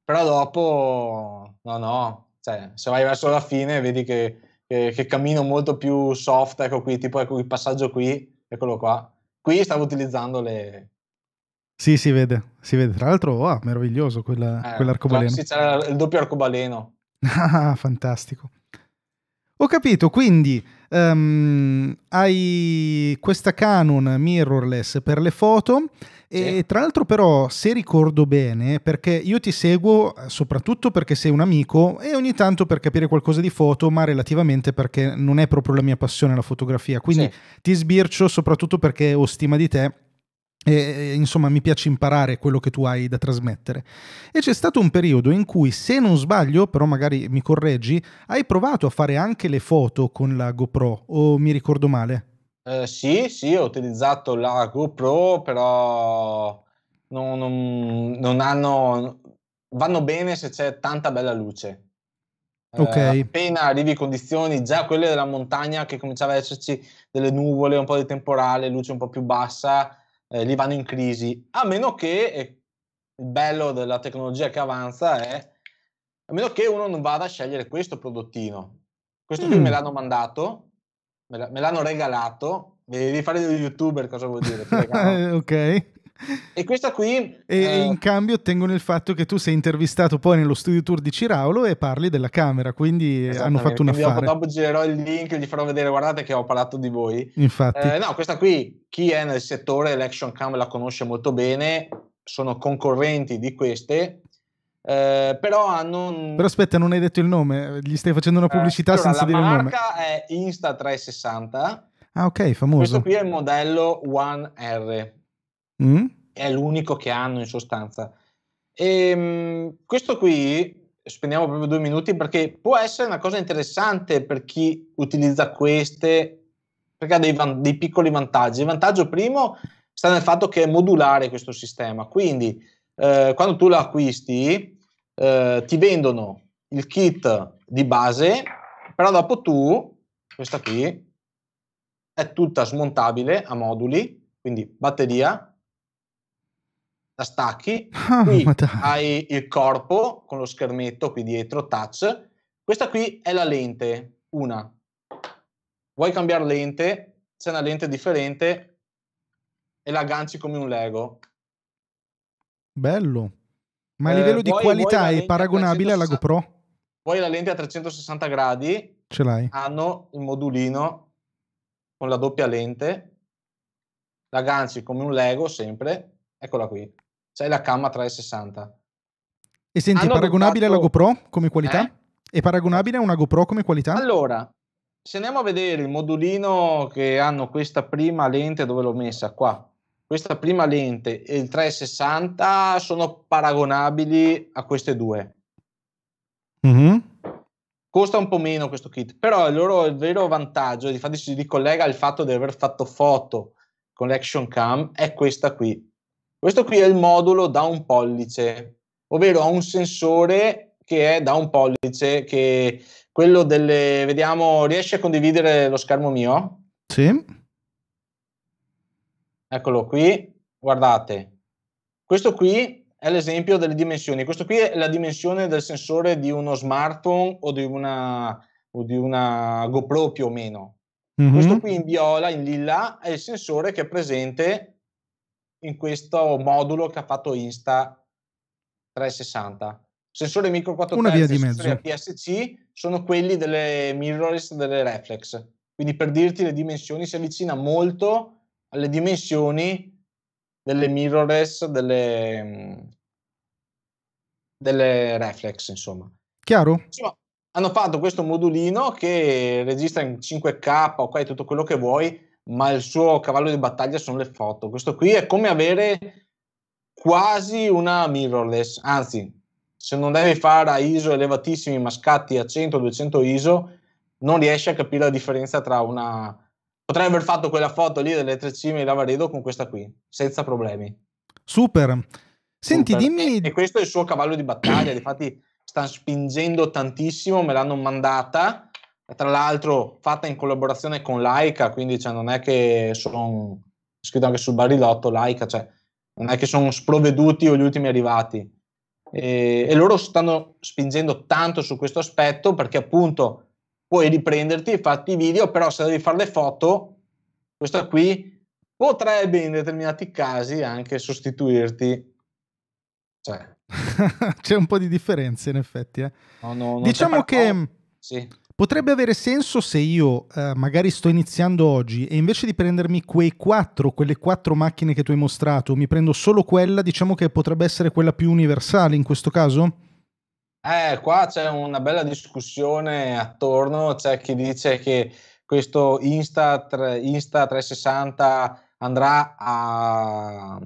Speaker 3: però dopo, no, no, cioè, se vai verso la fine vedi che, che, che cammino molto più soft, ecco qui, tipo ecco il passaggio qui, eccolo qua. Qui stavo utilizzando le,
Speaker 1: sì, si vede, si vede. Tra l'altro, oh, meraviglioso quella, eh, quell'arcobaleno.
Speaker 3: Sì, c'era il doppio arcobaleno.
Speaker 1: Ah, fantastico. Ho capito, quindi um, hai questa Canon mirrorless per le foto e
Speaker 3: Sì.
Speaker 1: tra l'altro però se ricordo bene, perché io ti seguo soprattutto perché sei un amico e ogni tanto per capire qualcosa di foto, ma relativamente perché non è proprio la mia passione la fotografia, quindi
Speaker 3: Sì.
Speaker 1: ti sbircio soprattutto perché ho stima di te e, insomma mi piace imparare quello che tu hai da trasmettere. E c'è stato un periodo in cui, se non sbaglio, però magari mi correggi, hai provato a fare anche le foto con la GoPro o mi ricordo male?
Speaker 3: Eh, sì, sì, ho utilizzato la GoPro, però non, non- non hanno, vanno bene se c'è tanta bella luce. Eh,
Speaker 1: Ok.
Speaker 3: appena arrivi in condizioni, già quelle della montagna, che cominciava ad esserci delle nuvole, un po' di temporale, luce un po' più bassa, eh, lì vanno in crisi. A meno che, e il bello della tecnologia che avanza è, a meno che uno non vada a scegliere questo prodottino. Questo qui
Speaker 1: Mm.
Speaker 3: me l'hanno mandato, me, l'hanno regalato, devi fare degli youtuber, cosa vuol dire?
Speaker 1: Ok.
Speaker 3: E questa qui...
Speaker 1: E
Speaker 3: eh,
Speaker 1: in cambio ottengono il fatto che tu sei intervistato poi nello studio tour di Ciraulo e parli della camera, quindi hanno fatto un
Speaker 3: quindi dopo,
Speaker 1: affare.
Speaker 3: dopo girerò il link e gli farò vedere, guardate che ho parlato di voi.
Speaker 1: Infatti.
Speaker 3: Eh, no, questa qui, chi è nel settore, l'Action Cam la conosce molto bene, sono concorrenti di queste, eh, però hanno... un-
Speaker 1: Però aspetta, non hai detto il nome, gli stai facendo una
Speaker 3: eh,
Speaker 1: pubblicità
Speaker 3: allora,
Speaker 1: senza
Speaker 3: la
Speaker 1: dire il nome.
Speaker 3: marca è Insta360,
Speaker 1: Ah, ok, famoso.
Speaker 3: questo qui è il modello One R,
Speaker 1: Mm?
Speaker 3: è l'unico che hanno in sostanza. E, questo qui, spendiamo proprio due minuti perché può essere una cosa interessante per chi utilizza queste, perché ha dei, van- dei piccoli vantaggi. Il vantaggio primo sta nel fatto che è modulare questo sistema, quindi eh, quando tu lo acquisti eh, ti vendono il kit di base, però dopo tu, questa qui, è tutta smontabile a moduli, quindi batteria, la stacchi,
Speaker 1: Ah,
Speaker 3: qui hai il corpo con lo schermetto qui dietro, touch. Questa qui è la lente, una. Vuoi cambiare lente? C'è una lente differente e la agganci come un Lego.
Speaker 1: Bello. Ma a
Speaker 3: Eh,
Speaker 1: livello di
Speaker 3: vuoi-
Speaker 1: qualità
Speaker 3: vuoi
Speaker 1: è paragonabile alla
Speaker 3: 360?
Speaker 1: GoPro?
Speaker 3: Poi la lente a 360 gradi
Speaker 1: Ce l'hai?
Speaker 3: hanno il modulino con la doppia lente, la agganci come un Lego sempre, eccola qui. C'è la cam a 360.
Speaker 1: E senti, è paragonabile alla GoPro come qualità?
Speaker 3: Eh?
Speaker 1: È paragonabile a una GoPro come qualità?
Speaker 3: Allora, se andiamo a vedere il modulino che hanno questa prima lente, dove l'ho messa? Qua. Questa prima lente e il 360 sono paragonabili a queste due.
Speaker 1: Mhm.
Speaker 3: Costa un po' meno questo kit, però il loro il vero vantaggio, difatti si ricollega al fatto di aver fatto foto con l'action cam, è questa qui. Questo qui è il modulo da un pollice, ovvero ha un sensore che è da un pollice, che quello delle... Vediamo, riesci a condividere lo schermo mio?
Speaker 1: Sì.
Speaker 3: Eccolo qui, guardate. Questo qui è l'esempio delle dimensioni. Questo qui è la dimensione del sensore di uno smartphone o di una, o di una GoPro più o meno.
Speaker 1: Mhm.
Speaker 3: Questo qui in viola, in lilla, è il sensore che è presente in questo modulo che ha fatto Insta 360. Sensore micro 4
Speaker 1: Una via
Speaker 3: terzi
Speaker 1: di mezzo.
Speaker 3: APS-C sono quelli delle mirrorless delle reflex. Quindi per dirti le dimensioni si avvicina molto alle dimensioni delle mirrorless delle, mm, delle reflex, insomma.
Speaker 1: Chiaro?
Speaker 3: Insomma, hanno fatto questo modulino che registra in 5K, ok, tutto quello che vuoi, ma il suo cavallo di battaglia sono le foto. Questo qui è come avere quasi una mirrorless, anzi, se non devi fare a ISO elevatissimi, ma scatti a 100-200 ISO, non riesci a capire la differenza tra una... Potrei aver fatto quella foto lì delle tre cime di Lavaredo con questa qui, senza problemi.
Speaker 1: Super. Senti,
Speaker 3: Super.
Speaker 1: dimmi...
Speaker 3: E, e questo è il suo cavallo di battaglia. Difatti, stanno spingendo tantissimo. Me l'hanno mandata. Tra l'altro, fatta in collaborazione con Laika. Quindi, cioè, non è che sono scritto anche sul barilotto. Laika, cioè, non è che sono sprovveduti o gli ultimi arrivati. E, e loro stanno spingendo tanto su questo aspetto perché, appunto, puoi riprenderti e farti i video. Però, se devi fare le foto, questa qui potrebbe in determinati casi anche sostituirti cioè,
Speaker 1: C'è un po' di differenze in effetti. eh.
Speaker 3: no, no,
Speaker 1: Diciamo che
Speaker 3: par- sì.
Speaker 1: potrebbe Potrebbe avere senso se io eh, magari sto iniziando oggi e invece di prendermi quei quattro, quelle quattro macchine che tu hai mostrato, mi prendo solo quella, diciamo che potrebbe essere quella più universale in questo caso?
Speaker 3: Eh, qua c'è una bella discussione attorno, c'è chi dice che questo Insta, Insta 360 andrà a,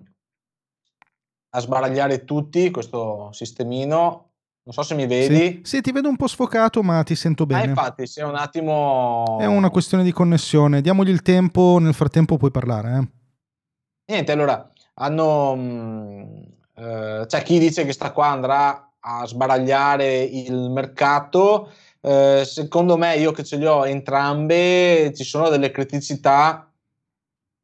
Speaker 3: a sbaragliare tutti questo sistemino. Non so se mi vedi.
Speaker 1: Sì, sì, ti vedo un po' sfocato, ma ti sento
Speaker 3: Ah,
Speaker 1: bene.
Speaker 3: infatti, se un attimo...
Speaker 1: È una questione di connessione. Diamogli il tempo, nel frattempo puoi parlare. Eh.
Speaker 3: Niente, allora, hanno... mh, eh, c'è chi dice che sta qua andrà a sbaragliare il mercato. Eh, secondo me, io che ce le ho entrambe, ci sono delle criticità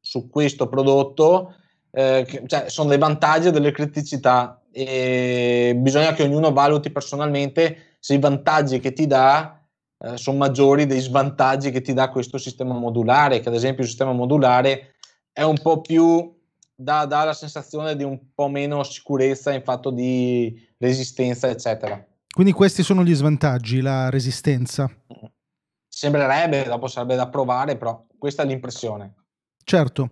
Speaker 3: su questo prodotto, eh, che- cioè sono dei vantaggi e delle criticità e bisogna che ognuno valuti personalmente se i vantaggi che ti dà eh, sono maggiori dei svantaggi che ti dà questo sistema modulare, che ad esempio il sistema modulare è un po' più dà, dà la sensazione di un po' meno sicurezza in fatto di resistenza, eccetera.
Speaker 1: Quindi questi sono gli svantaggi, la resistenza.
Speaker 3: Sembrerebbe, dopo sarebbe da provare, però questa è l'impressione.
Speaker 1: Certo.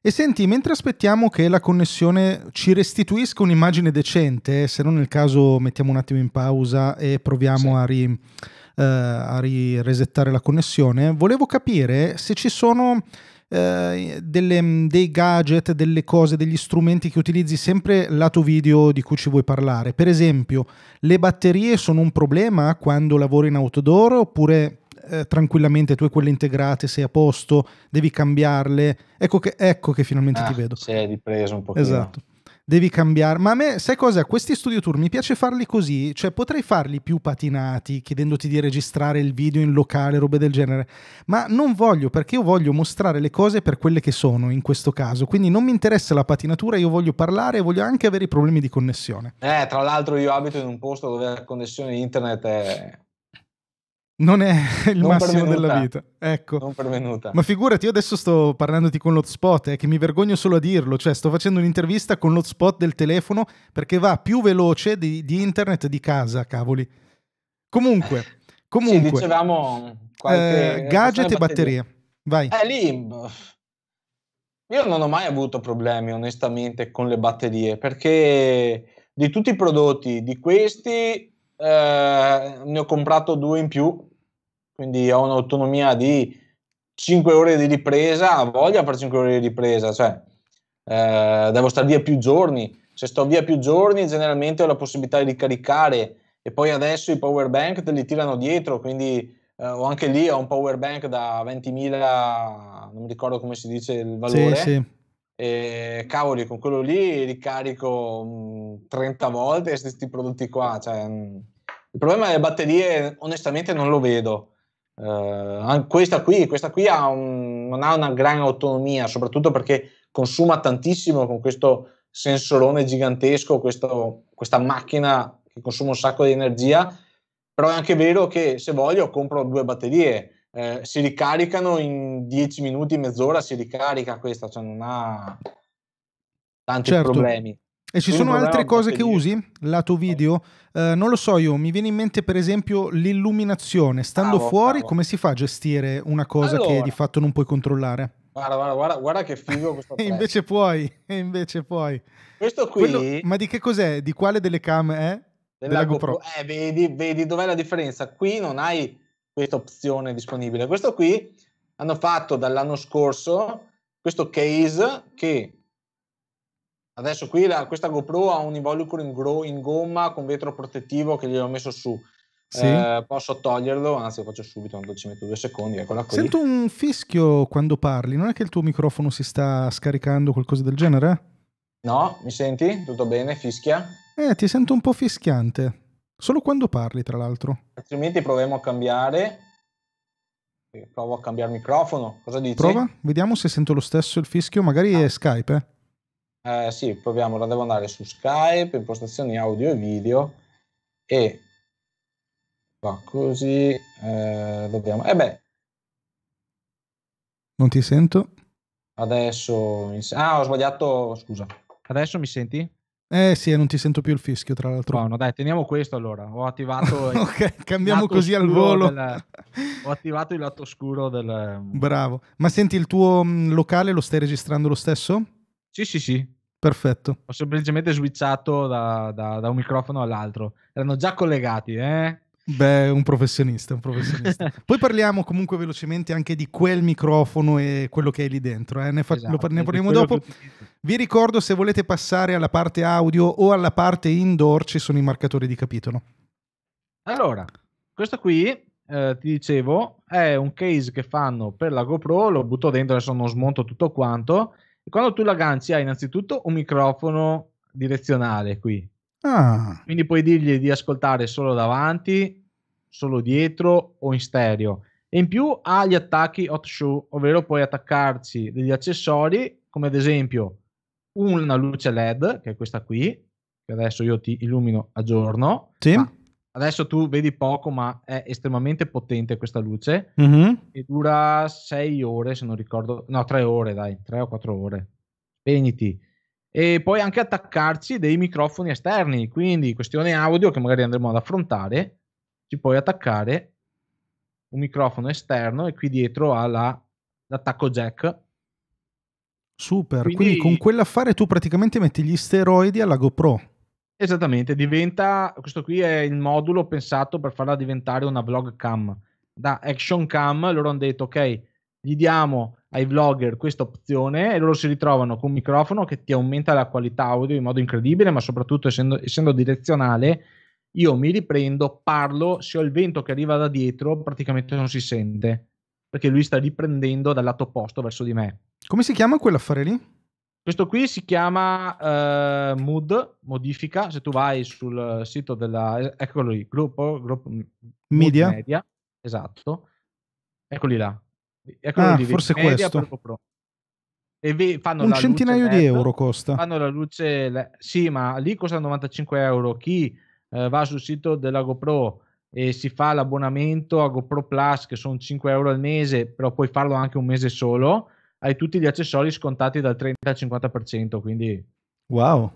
Speaker 1: E senti, mentre aspettiamo che la connessione ci restituisca un'immagine decente, se non nel caso mettiamo un attimo in pausa e proviamo
Speaker 3: Sì.
Speaker 1: a, ri, eh, a ri- resettare la connessione, volevo capire se ci sono eh, delle- dei gadget, delle cose, degli strumenti che utilizzi sempre lato video di cui ci vuoi parlare. Per esempio, le batterie sono un problema quando lavori in outdoor oppure eh, tranquillamente tu hai quelle integrate, sei a posto, devi cambiarle. Ecco che, ecco che finalmente
Speaker 3: Ah,
Speaker 1: ti vedo.
Speaker 3: Si è ripreso un pochino.
Speaker 1: Esatto. Devi cambiare, ma a me, sai cosa? Questi studio tour mi piace farli così, cioè potrei farli più patinati, chiedendoti di registrare il video in locale, robe del genere, ma non voglio perché io voglio mostrare le cose per quelle che sono in questo caso, quindi non mi interessa la patinatura, io voglio parlare e voglio anche avere i problemi di connessione.
Speaker 3: Eh, tra l'altro io abito in un posto dove la connessione internet è
Speaker 1: Non è il
Speaker 3: Non
Speaker 1: massimo della vita. Ecco.
Speaker 3: non pervenuta.
Speaker 1: Ma figurati, io adesso sto parlandoti con l'hotspot, eh, che mi vergogno solo a dirlo, cioè sto facendo un'intervista con l'hotspot del telefono perché va più veloce di, di internet di casa, cavoli. Comunque,
Speaker 3: Sì,
Speaker 1: comunque,
Speaker 3: dicevamo qualche
Speaker 1: eh, gadget e
Speaker 3: questione
Speaker 1: batterie. Vai.
Speaker 3: Eh, lì io non ho mai avuto problemi onestamente con le batterie perché di tutti i prodotti, di questi eh, ne ho comprato due in più, quindi ho un'autonomia di 5 ore di ripresa, ho voglia per 5 ore di ripresa, cioè eh, devo stare via più giorni, se sto via più giorni generalmente ho la possibilità di ricaricare e poi adesso i power bank te li tirano dietro, quindi eh, ho anche lì ho un power bank da 20.000, non mi ricordo come si dice il valore,
Speaker 1: Sì, sì.
Speaker 3: E cavoli, con quello lì ricarico mh, 30 volte questi prodotti qua. Cioè, mh, il problema delle batterie, onestamente, non lo vedo. An- questa qui, questa qui ha un- non ha una gran autonomia, soprattutto perché consuma tantissimo con questo sensorone gigantesco, questo- questa macchina che consuma un sacco di energia. Però è anche vero che se voglio compro due batterie. Eh, si ricaricano in 10 minuti, mezz'ora si ricarica questa, cioè non ha tanti
Speaker 1: Certo.
Speaker 3: problemi.
Speaker 1: E ci sono altre cose che usi lato video? Eh, non lo so io, mi viene in mente per esempio l'illuminazione. Stando
Speaker 3: Bravo,
Speaker 1: fuori,
Speaker 3: bravo.
Speaker 1: come si fa a gestire una cosa che
Speaker 3: Allora.
Speaker 1: di fatto non puoi controllare?
Speaker 3: Guarda, guarda, guarda, guarda che figo questo
Speaker 1: E invece puoi, e invece puoi.
Speaker 3: Questo qui
Speaker 1: Quello- ma di che cos'è? Di quale delle cam è?
Speaker 3: della
Speaker 1: della
Speaker 3: GoPro,
Speaker 1: GoPro.
Speaker 3: eh, vedi, vedi dov'è la differenza? Qui non hai questa opzione disponibile. Questo qui hanno fatto dall'anno scorso questo case che adesso qui la- questa GoPro ha un involucro in, gro- in gomma con vetro protettivo che gli ho messo su.
Speaker 1: Sì.
Speaker 3: Eh, posso toglierlo, anzi lo faccio subito, tanto ci metto due secondi, eccola qui.
Speaker 1: Sento un fischio quando parli, non è che il tuo microfono si sta scaricando qualcosa del genere?
Speaker 3: No, mi senti? Tutto bene? Fischia?
Speaker 1: Eh, ti sento un po' fischiante. Solo quando parli, tra l'altro.
Speaker 3: Altrimenti proviamo a cambiare. Provo a cambiare microfono. Cosa dici?
Speaker 1: Prova, vediamo se sento lo stesso il fischio, magari è Skype. eh.
Speaker 3: Eh, sì, proviamo. Ora devo andare su Skype, impostazioni audio e video e va così. eh, dobbiamo. Eh beh,
Speaker 1: Non ti sento.
Speaker 3: adesso. Ah, ho sbagliato. Scusa. Adesso mi senti?
Speaker 1: Eh sì, non ti sento più il fischio, tra l'altro.
Speaker 3: Buono, dai, teniamo questo allora. Ho attivato
Speaker 1: ok, cambiamo così al volo.
Speaker 3: del- Ho attivato il lato oscuro del...
Speaker 1: Bravo. Ma senti, il tuo mm, locale lo stai registrando lo stesso?
Speaker 3: Sì, sì, sì.
Speaker 1: Perfetto.
Speaker 3: Ho semplicemente switchato da, da, da un microfono all'altro. Erano già collegati, eh?
Speaker 1: Beh, un professionista, un professionista. Poi parliamo comunque velocemente anche di quel microfono e quello che è lì dentro. Eh? Ne, fa-
Speaker 3: Esatto,
Speaker 1: ne parliamo dopo.
Speaker 3: che.
Speaker 1: Vi ricordo se volete passare alla parte audio o alla parte indoor ci sono i marcatori di capitolo.
Speaker 3: Allora, questo qui, eh, ti dicevo, è un case che fanno per la GoPro, lo butto dentro, adesso non smonto tutto quanto. E quando tu l'agganci hai innanzitutto un microfono direzionale qui,
Speaker 1: Ah,
Speaker 3: quindi puoi dirgli di ascoltare solo davanti, solo dietro o in stereo. E in più ha gli attacchi hot shoe, ovvero puoi attaccarci degli accessori, come ad esempio una luce LED, che è questa qui, che adesso io ti illumino a giorno.
Speaker 1: sì.
Speaker 3: Adesso tu vedi poco, ma è estremamente potente questa luce
Speaker 1: Mhm.
Speaker 3: e dura 6 ore, se non ricordo, no, 3 ore, dai, 3 o 4 ore. Spegniti. E puoi anche attaccarci dei microfoni esterni, quindi questione audio che magari andremo ad affrontare, ci puoi attaccare un microfono esterno e qui dietro ha la- l'attacco jack.
Speaker 1: Super.
Speaker 3: Quindi-
Speaker 1: Quindi... con quell'affare tu praticamente metti gli steroidi alla GoPro.
Speaker 3: Esattamente, diventa, questo qui è il modulo pensato per farla diventare una vlog cam. Da action cam loro hanno detto ok, gli diamo ai vlogger questa opzione e loro si ritrovano con un microfono che ti aumenta la qualità audio in modo incredibile, ma soprattutto essendo, essendo direzionale, io mi riprendo, parlo, se ho il vento che arriva da dietro praticamente non si sente, perché lui sta riprendendo dal lato opposto verso di me.
Speaker 1: Come si chiama quell'affare lì?
Speaker 3: Questo qui si chiama eh, Mood, modifica, se tu vai sul sito della, eccolo lì, gruppo, gruppo Mood
Speaker 1: Media?
Speaker 3: esatto, eccoli là.
Speaker 1: Ah, forse questo.
Speaker 3: E ve- fanno
Speaker 1: Un centinaio di euro costa.
Speaker 3: Fanno la luce, le- sì, ma lì costa 95 euro. Chi eh, va sul sito della GoPro e si fa l'abbonamento a GoPro Plus, che sono 5 euro al mese, però puoi farlo anche un mese solo, hai tutti gli accessori scontati dal 30 al 50%. Quindi
Speaker 1: Wow.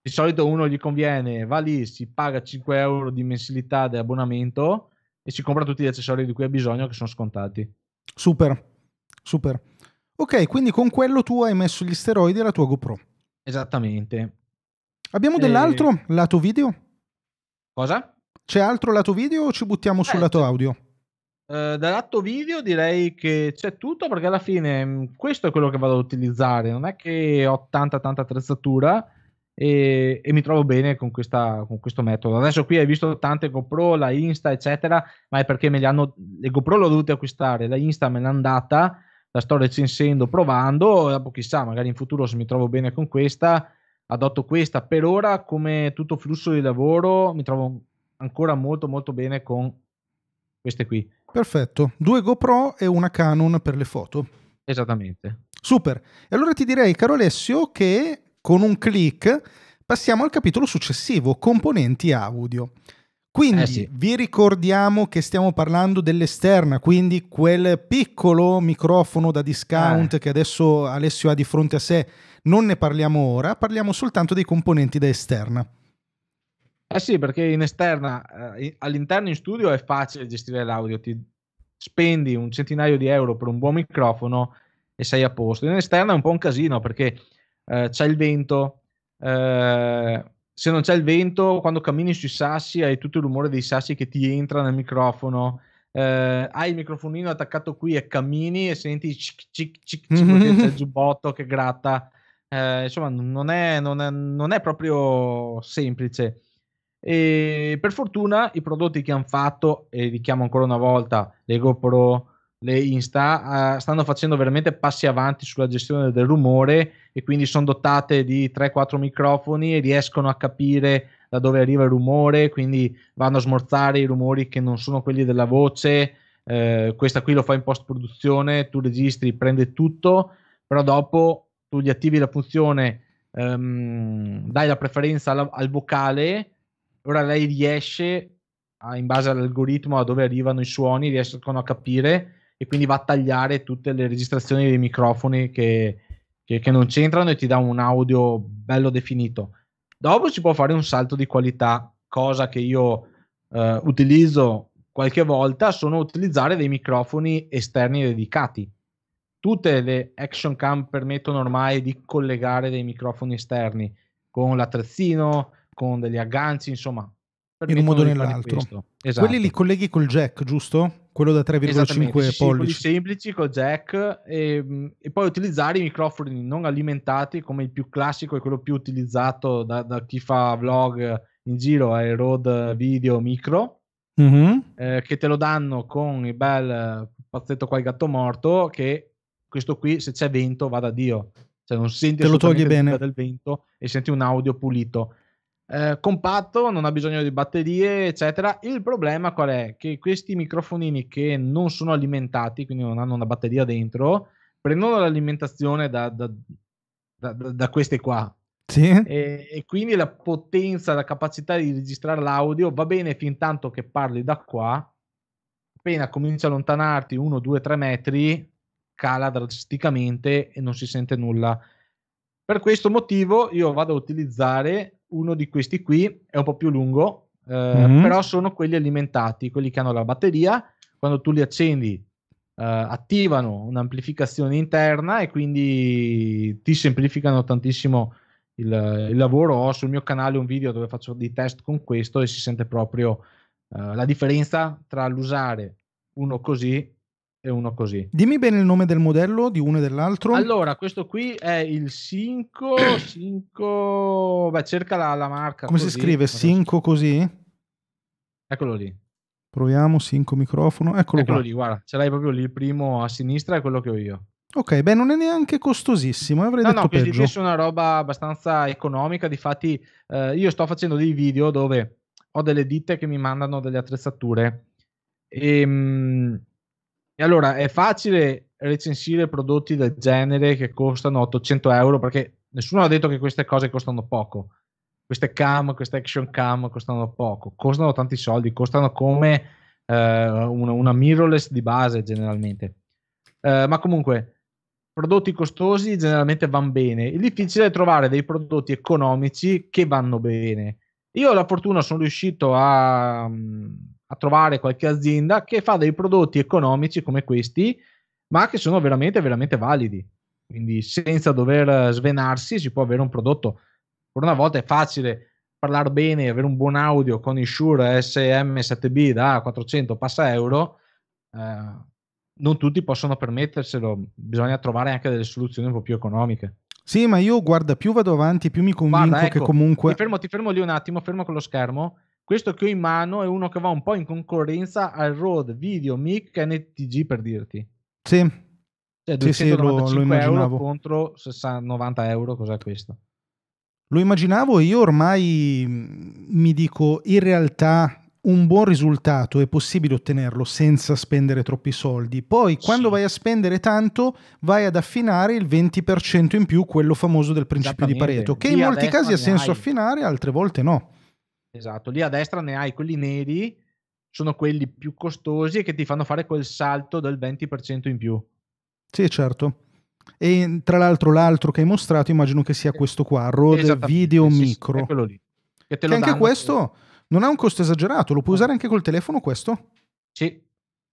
Speaker 3: di solito uno gli conviene, va lì, si paga 5 euro di mensilità di abbonamento e si compra tutti gli accessori di cui ha bisogno che sono scontati.
Speaker 1: Super. Super. Ok, quindi con quello tu hai messo gli steroidi alla tua GoPro.
Speaker 3: Esattamente.
Speaker 1: Abbiamo
Speaker 3: Eh,
Speaker 1: dell'altro lato video?
Speaker 3: Cosa?
Speaker 1: C'è altro lato video o ci buttiamo sul
Speaker 3: Eh,
Speaker 1: lato
Speaker 3: c'è-
Speaker 1: audio?
Speaker 3: Eh, dall'atto video direi che c'è tutto perché alla fine mh, questo è quello che vado ad utilizzare. Non è che ho tanta tanta attrezzatura e, e mi trovo bene con, questa, con questo metodo. Adesso qui hai visto tante GoPro, la Insta, eccetera, ma è perché me le hanno. Le GoPro le ho dovute acquistare, la Insta me l'ha andata, la sto recensendo, provando. Dopo chissà, magari in futuro se mi trovo bene con questa, adotto questa. Per ora, come tutto flusso di lavoro, mi trovo ancora molto molto bene con queste qui.
Speaker 1: Perfetto. Due GoPro e una Canon per le foto.
Speaker 3: Esattamente.
Speaker 1: Super. E allora ti direi, caro Alessio, che con un clic passiamo al capitolo successivo, componenti audio. Quindi
Speaker 3: Eh sì.
Speaker 1: vi ricordiamo che stiamo parlando dell'esterna, quindi quel piccolo microfono da discount
Speaker 3: Eh.
Speaker 1: che adesso Alessio ha di fronte a sé. Non ne parliamo ora, parliamo soltanto dei componenti da esterna.
Speaker 3: Eh sì, perché in esterna, eh, all'interno in studio è facile gestire l'audio, ti spendi un centinaio di euro per un buon microfono e sei a posto. In esterna è un po' un casino perché eh, c'è il vento, eh, se non c'è il vento, quando cammini sui sassi hai tutto il rumore dei sassi che ti entra nel microfono. eh, hai il microfonino attaccato qui e cammini e senti cic cic cic, cic, perché c'è il giubbotto che gratta. Eh, insomma, non è, non è- non è proprio semplice. E per fortuna i prodotti che hanno fatto, e richiamo ancora una volta le GoPro, le Insta, eh, stanno facendo veramente passi avanti sulla gestione del rumore e quindi sono dotate di 3-4 microfoni e riescono a capire da dove arriva il rumore, quindi vanno a smorzare i rumori che non sono quelli della voce. Eh, questa qui lo fa in post produzione, tu registri, prende tutto, però dopo tu gli attivi la funzione, ehm, dai la preferenza alla- al vocale ora lei riesce a- in base all'algoritmo a dove arrivano i suoni, riescono a capire e quindi va a tagliare tutte le registrazioni dei microfoni che, che- che non c'entrano e ti dà un audio bello definito. Dopo si può fare un salto di qualità, cosa che io eh, utilizzo qualche volta sono utilizzare dei microfoni esterni dedicati. Tutte le action cam permettono ormai di collegare dei microfoni esterni con l'attrezzino, con degli agganci, insomma.
Speaker 1: In un modo o nell'altro.
Speaker 3: Esatto.
Speaker 1: Quelli li colleghi col jack, giusto? Quello da 3,5
Speaker 3: sì,
Speaker 1: pollici.
Speaker 3: Semplici col jack e, e, poi utilizzare i microfoni non alimentati come il più classico e quello più utilizzato da, da chi fa vlog in giro è il Rode Video Micro mm-hmm. eh, che te lo danno con il bel pazzetto qua il gatto morto che questo qui se c'è vento va da Dio cioè non senti
Speaker 1: te lo togli bene
Speaker 3: del vento e senti un audio pulito eh, compatto, non ha bisogno di batterie, eccetera. Il problema qual è? Che questi microfonini che non sono alimentati, quindi non hanno una batteria dentro, prendono l'alimentazione da, da, da, da queste qua.
Speaker 1: Sì.
Speaker 3: E, e, quindi la potenza, la capacità di registrare l'audio va bene fin tanto che parli da qua. Appena cominci a allontanarti uno, due, tre metri, cala drasticamente e non si sente nulla. Per questo motivo io vado a utilizzare uno di questi qui, è un po' più lungo, eh, mm-hmm. però sono quelli alimentati, quelli che hanno la batteria. Quando tu li accendi, eh, attivano un'amplificazione interna e quindi ti semplificano tantissimo il, il, lavoro. Ho sul mio canale un video dove faccio dei test con questo e si sente proprio eh, la differenza tra l'usare uno così e uno così.
Speaker 1: Dimmi bene il nome del modello di uno e dell'altro.
Speaker 3: Allora, questo qui è il 5, 5 beh, cerca la, la marca.
Speaker 1: Come
Speaker 3: così.
Speaker 1: si scrive? 5 così?
Speaker 3: Eccolo lì.
Speaker 1: Proviamo 5 microfono. Eccolo,
Speaker 3: Eccolo
Speaker 1: qua.
Speaker 3: lì, guarda, ce l'hai proprio lì, il primo a sinistra è quello che ho io.
Speaker 1: Ok, beh, non è neanche costosissimo, avrei
Speaker 3: no,
Speaker 1: detto
Speaker 3: no,
Speaker 1: peggio.
Speaker 3: questi sono una roba abbastanza economica, difatti eh, io sto facendo dei video dove ho delle ditte che mi mandano delle attrezzature e, mh, e allora è facile recensire prodotti del genere che costano 800 euro perché nessuno ha detto che queste cose costano poco. Queste cam, queste action cam costano poco, costano tanti soldi, costano come eh, una, una, mirrorless di base generalmente. Eh, ma comunque, prodotti costosi generalmente vanno bene. Il difficile è trovare dei prodotti economici che vanno bene. Io la fortuna sono riuscito a, a trovare qualche azienda che fa dei prodotti economici come questi, ma che sono veramente, veramente validi. Quindi senza dover svenarsi si può avere un prodotto. Per una volta è facile parlare bene, avere un buon audio con il Shure SM7B da 400 passa euro. Eh, non tutti possono permetterselo, bisogna trovare anche delle soluzioni un po' più economiche.
Speaker 1: Sì, ma io guarda, più vado avanti, più mi convinco
Speaker 3: Guarda, ecco,
Speaker 1: che comunque...
Speaker 3: Ti fermo, ti fermo lì un attimo, fermo con lo schermo. Questo che ho in mano è uno che va un po' in concorrenza al Rode Video Mic NTG per dirti.
Speaker 1: Sì.
Speaker 3: Cioè
Speaker 1: sì, sì, lo, lo immaginavo.
Speaker 3: contro 60, 90 euro, cos'è questo?
Speaker 1: Lo immaginavo e io ormai mi dico, in realtà un buon risultato è possibile ottenerlo senza spendere troppi soldi. Poi, quando sì. vai a spendere tanto, vai ad affinare il 20% in più, quello famoso del principio di Pareto, che in molti casi ha senso hai. affinare, altre volte no.
Speaker 3: Esatto, lì a destra ne hai quelli neri, sono quelli più costosi e che ti fanno fare quel salto del 20% in più.
Speaker 1: Sì, certo. E tra l'altro l'altro che hai mostrato immagino che sia questo qua, Rode Video sì, Micro.
Speaker 3: Sì, quello lì.
Speaker 1: Che, che anche questo non ha un costo esagerato, lo puoi usare anche col telefono questo?
Speaker 3: Sì.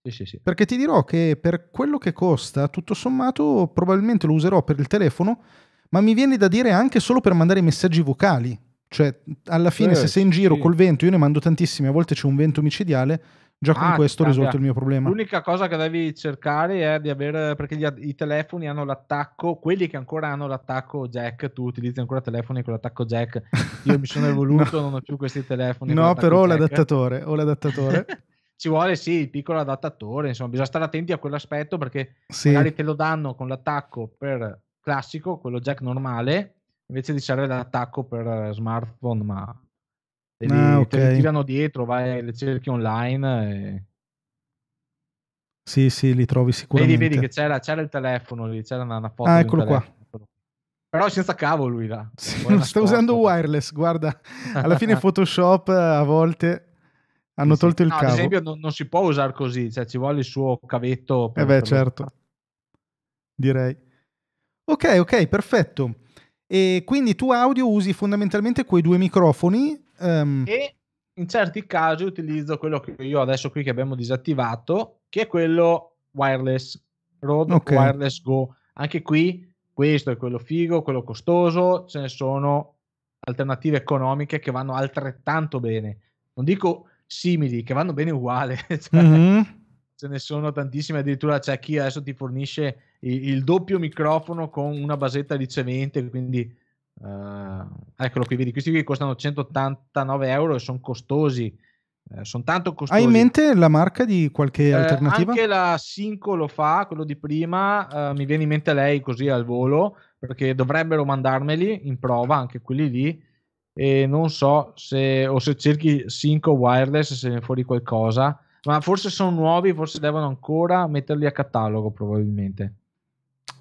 Speaker 3: Sì, sì, sì.
Speaker 1: Perché ti dirò che per quello che costa, tutto sommato, probabilmente lo userò per il telefono, ma mi viene da dire anche solo per mandare messaggi vocali. Cioè, alla fine, eh, se sei in giro sì. col vento, io ne mando tantissimi, a volte c'è un vento micidiale, già con ah, questo ho risolto il mio problema.
Speaker 3: L'unica cosa che devi cercare è di avere, perché gli, i telefoni hanno l'attacco, quelli che ancora hanno l'attacco jack, tu utilizzi ancora telefoni con l'attacco jack, io mi sono evoluto, no. non ho più questi telefoni.
Speaker 1: No, però ho l'adattatore, ho l'adattatore.
Speaker 3: Ci vuole sì il piccolo adattatore, insomma, bisogna stare attenti a quell'aspetto perché sì. magari te lo danno con l'attacco per classico, quello jack normale, invece di usare l'attacco per smartphone, ma te li, ah, okay. te li tirano dietro, vai le cerchi online. E...
Speaker 1: Sì, sì, li trovi sicuramente.
Speaker 3: Vedi, vedi che c'era, c'era il telefono lì, c'era una, una foto.
Speaker 1: Ah, eccolo qua.
Speaker 3: Però senza cavo lui là.
Speaker 1: Sì, sta usando wireless, guarda. Alla fine Photoshop a volte hanno sì, tolto il
Speaker 3: no,
Speaker 1: cavo.
Speaker 3: Ad esempio non, non, si può usare così, cioè ci vuole il suo cavetto.
Speaker 1: Per, eh beh, certo. Direi. Ok, ok, perfetto. E quindi tu audio usi fondamentalmente quei due microfoni. Um...
Speaker 3: E in certi casi utilizzo quello che io adesso qui che abbiamo disattivato, che è quello wireless, Rode okay. Wireless Go. Anche qui questo è quello figo, quello costoso, ce ne sono alternative economiche che vanno altrettanto bene. Non dico simili, che vanno bene uguale. cioè, mm-hmm. Ce ne sono tantissime, addirittura c'è chi adesso ti fornisce il, il doppio microfono con una basetta ricevente, quindi Uh, eccolo qui, vedi, questi qui costano 189 euro e sono costosi. Eh, sono tanto costosi.
Speaker 1: Hai in mente la marca di qualche eh, alternativa?
Speaker 3: Anche la Cinco lo fa, quello di prima. Uh, mi viene in mente lei così al volo perché dovrebbero mandarmeli in prova anche quelli lì. E non so se o se cerchi 5 wireless se ne fuori qualcosa. Ma forse sono nuovi, forse devono ancora metterli a catalogo, probabilmente.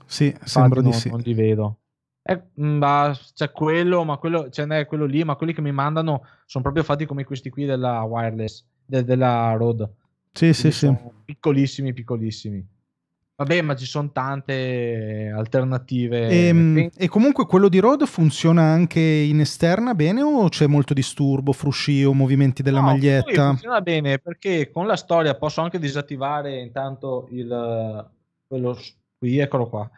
Speaker 1: Sì, Infatti sembra
Speaker 3: non,
Speaker 1: di sì.
Speaker 3: Non li vedo. Eh, ma c'è quello, ma quello, ce n'è quello lì, ma quelli che mi mandano sono proprio fatti come questi qui della wireless, de, della Rode.
Speaker 1: Sì, sì, sì.
Speaker 3: Piccolissimi, piccolissimi. Vabbè, ma ci sono tante alternative.
Speaker 1: E, ehm, e, comunque quello di Rode funziona anche in esterna bene o c'è molto disturbo, fruscio, movimenti della no, maglietta?
Speaker 3: Funziona bene perché con la storia posso anche disattivare intanto il quello qui, eccolo qua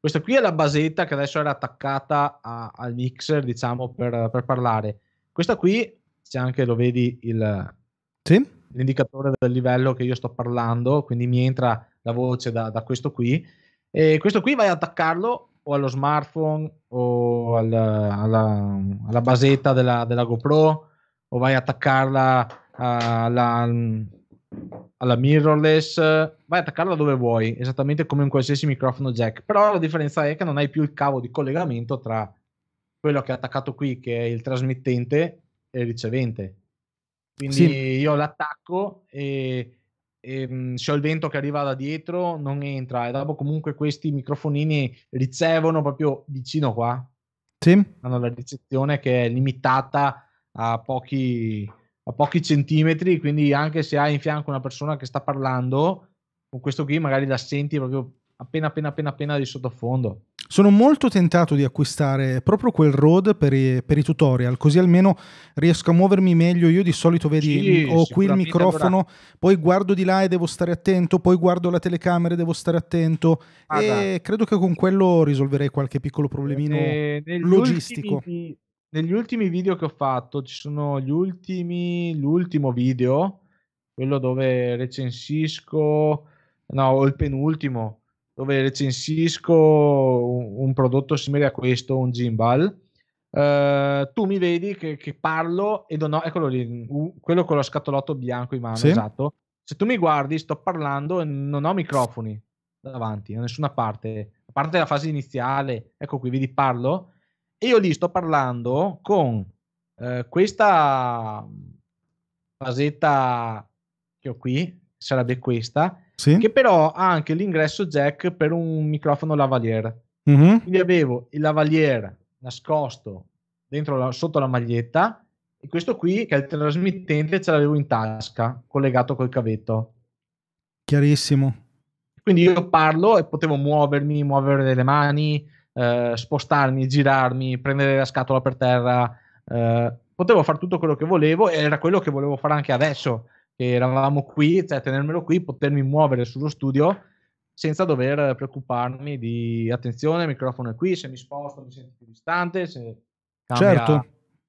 Speaker 3: questa qui è la basetta che adesso era attaccata a, al mixer, diciamo, per, per, parlare. Questa qui, c'è anche, lo vedi, il,
Speaker 1: sì?
Speaker 3: l'indicatore del livello che io sto parlando, quindi mi entra la voce da, da questo qui. E questo qui vai ad attaccarlo o allo smartphone o al, alla, alla, basetta della, della, GoPro o vai ad attaccarla alla, alla mirrorless, vai a attaccarla dove vuoi, esattamente come un qualsiasi microfono jack. Però la differenza è che non hai più il cavo di collegamento tra quello che è attaccato qui, che è il trasmettente, e il ricevente. Quindi sì. io l'attacco e, e mm, se ho il vento che arriva da dietro non entra e dopo comunque questi microfonini ricevono proprio vicino qua.
Speaker 1: Sì.
Speaker 3: Hanno la ricezione che è limitata a pochi a pochi centimetri, quindi anche se hai in fianco una persona che sta parlando, con questo qui magari la senti proprio appena appena appena appena di sottofondo.
Speaker 1: Sono molto tentato di acquistare proprio quel Rode per i, per i tutorial, così almeno riesco a muovermi meglio. Io di solito vedi, sì, ho qui il microfono, allora... poi guardo di là e devo stare attento, poi guardo la telecamera e devo stare attento. Ah, e dai. credo che con quello risolverei qualche piccolo problemino eh, logistico.
Speaker 3: Ultimi negli ultimi video che ho fatto, ci sono gli ultimi, l'ultimo video, quello dove recensisco, no, il penultimo, dove recensisco un, un prodotto simile a questo, un gimbal. Uh, tu mi vedi che, che, parlo e non ho, eccolo lì, quello con lo scatolotto bianco in mano, sì. esatto. Se tu mi guardi, sto parlando e non ho microfoni davanti, da nessuna parte, a parte la fase iniziale, ecco qui, vedi, parlo e io lì sto parlando con eh, questa basetta che ho qui, sarebbe questa, sì. che però ha anche l'ingresso jack per un microfono lavalier. Mm-hmm. Quindi avevo il lavalier nascosto dentro la, sotto la maglietta e questo qui che è il trasmittente ce l'avevo in tasca collegato col cavetto.
Speaker 1: Chiarissimo.
Speaker 3: Quindi io parlo e potevo muovermi, muovere le mani, eh, spostarmi, girarmi, prendere la scatola per terra, eh, potevo fare tutto quello che volevo e era quello che volevo fare anche adesso, che eravamo qui, cioè tenermelo qui, potermi muovere sullo studio senza dover preoccuparmi di attenzione, il microfono è qui, se mi sposto mi sento più distante, se cambia,
Speaker 1: certo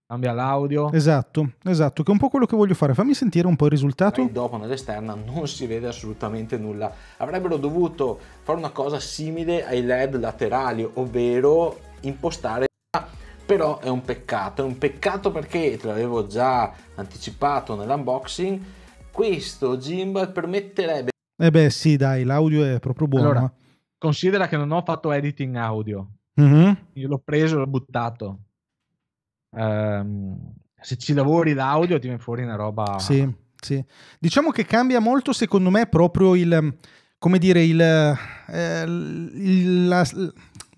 Speaker 3: cambia l'audio.
Speaker 1: Esatto, esatto, che è un po' quello che voglio fare. Fammi sentire un po' il risultato.
Speaker 2: E dopo nell'esterna non si vede assolutamente nulla. Avrebbero dovuto fare una cosa simile ai LED laterali, ovvero impostare però è un peccato, è un peccato perché te l'avevo già anticipato nell'unboxing, questo gimbal permetterebbe
Speaker 1: Eh beh, sì, dai, l'audio è proprio buono. Allora, eh.
Speaker 3: considera che non ho fatto editing audio. Mm-hmm. Io l'ho preso e l'ho buttato ehm, se ci lavori l'audio ti viene fuori una roba...
Speaker 1: Sì, sì. Diciamo che cambia molto secondo me proprio il... come dire, il... Eh, il la,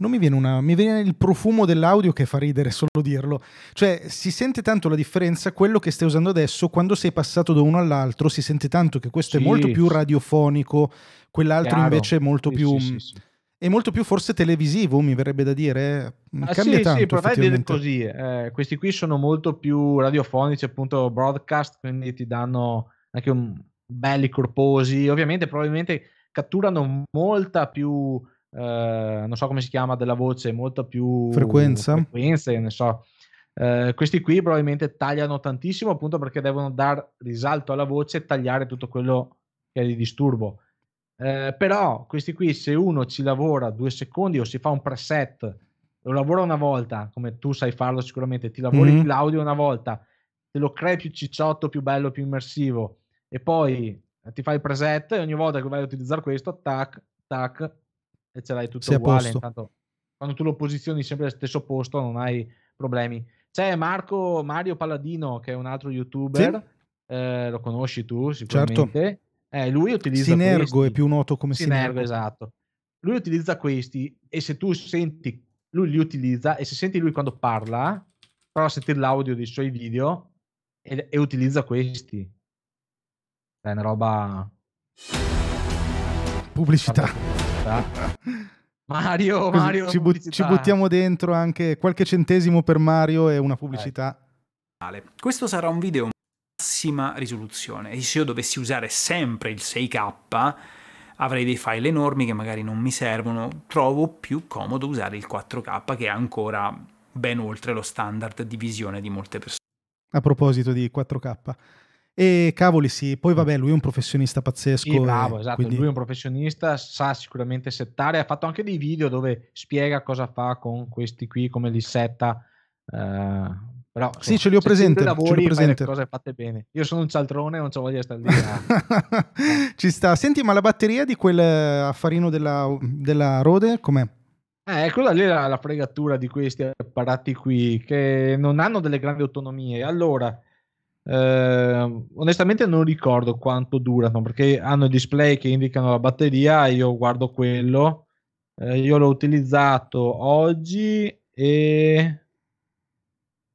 Speaker 1: non mi viene una, mi viene il profumo dell'audio che fa ridere solo dirlo. Cioè, si sente tanto la differenza, quello che stai usando adesso, quando sei passato da uno all'altro, si sente tanto che questo sì. è molto più radiofonico, quell'altro Chiaro. invece è molto sì, più... Sì, E molto più forse televisivo, mi verrebbe da dire.
Speaker 3: Ah,
Speaker 1: Cambia
Speaker 3: sì,
Speaker 1: tanto,
Speaker 3: sì, potrei dire così. eh, questi qui sono molto più radiofonici, appunto broadcast, quindi ti danno anche un, belli corposi. Ovviamente, probabilmente catturano molta più, eh, non so come si chiama, della voce, molta più
Speaker 1: Frequenza?
Speaker 3: frequenze, ne so. Eh, questi qui probabilmente tagliano tantissimo appunto perché devono dar risalto alla voce e tagliare tutto quello che è di disturbo. Eh, però questi qui, se uno ci lavora due secondi o si fa un preset, lo lavora una volta, come tu sai farlo sicuramente, ti lavori
Speaker 1: Mhm.
Speaker 3: l'audio una volta, te lo crei più cicciotto, più bello, più immersivo, e poi ti fai il preset e ogni volta che vai a utilizzare questo, tac, tac, e ce l'hai tutto
Speaker 1: Sei
Speaker 3: uguale. Intanto, quando tu lo posizioni sempre allo stesso posto, non hai problemi. C'è Marco Mario Palladino, che è un altro youtuber, eh, lo conosci tu sicuramente. Eh, lui utilizza
Speaker 1: Sinergo
Speaker 3: questi.
Speaker 1: è più noto come
Speaker 3: Sinergo,
Speaker 1: Sinergo.
Speaker 3: esatto. Lui utilizza questi e se tu senti, lui li utilizza e se senti lui quando parla, prova a sentire l'audio dei suoi video e, e utilizza questi. È una roba...
Speaker 1: Pubblicità.
Speaker 3: Mario, Mario,
Speaker 1: ci, but- ci buttiamo dentro anche qualche centesimo per Mario e una pubblicità.
Speaker 4: Questo sarà un video massima risoluzione e se io dovessi usare sempre il 6K avrei dei file enormi che magari non mi servono, trovo più comodo usare il 4K che è ancora ben oltre lo standard di visione di molte persone.
Speaker 1: A proposito di 4K. E cavoli sì, poi vabbè, lui è un professionista pazzesco.
Speaker 3: Sì,
Speaker 1: e
Speaker 3: bravo, esatto.
Speaker 1: quindi-
Speaker 3: Lui è un professionista, sa sicuramente settare. Ha fatto anche dei video dove spiega cosa fa con questi qui, come li setta. eh, però,
Speaker 1: Sì,
Speaker 3: insomma,
Speaker 1: ce li ho
Speaker 3: se
Speaker 1: presente,
Speaker 3: tu
Speaker 1: ce li ho
Speaker 3: lavori,
Speaker 1: presente.
Speaker 3: cose fatte bene. Io sono un cialtrone, non c'ho voglia di stare lì. a-
Speaker 1: Ci sta. Senti, ma la batteria di quel affarino della, della Rode com'è?
Speaker 3: Eh, quella lì è la, la fregatura di questi apparati qui che non hanno delle grandi autonomie. Allora, eh, onestamente non ricordo quanto durano perché hanno display che indicano la batteria. Io guardo quello. Eh, io l'ho utilizzato oggi e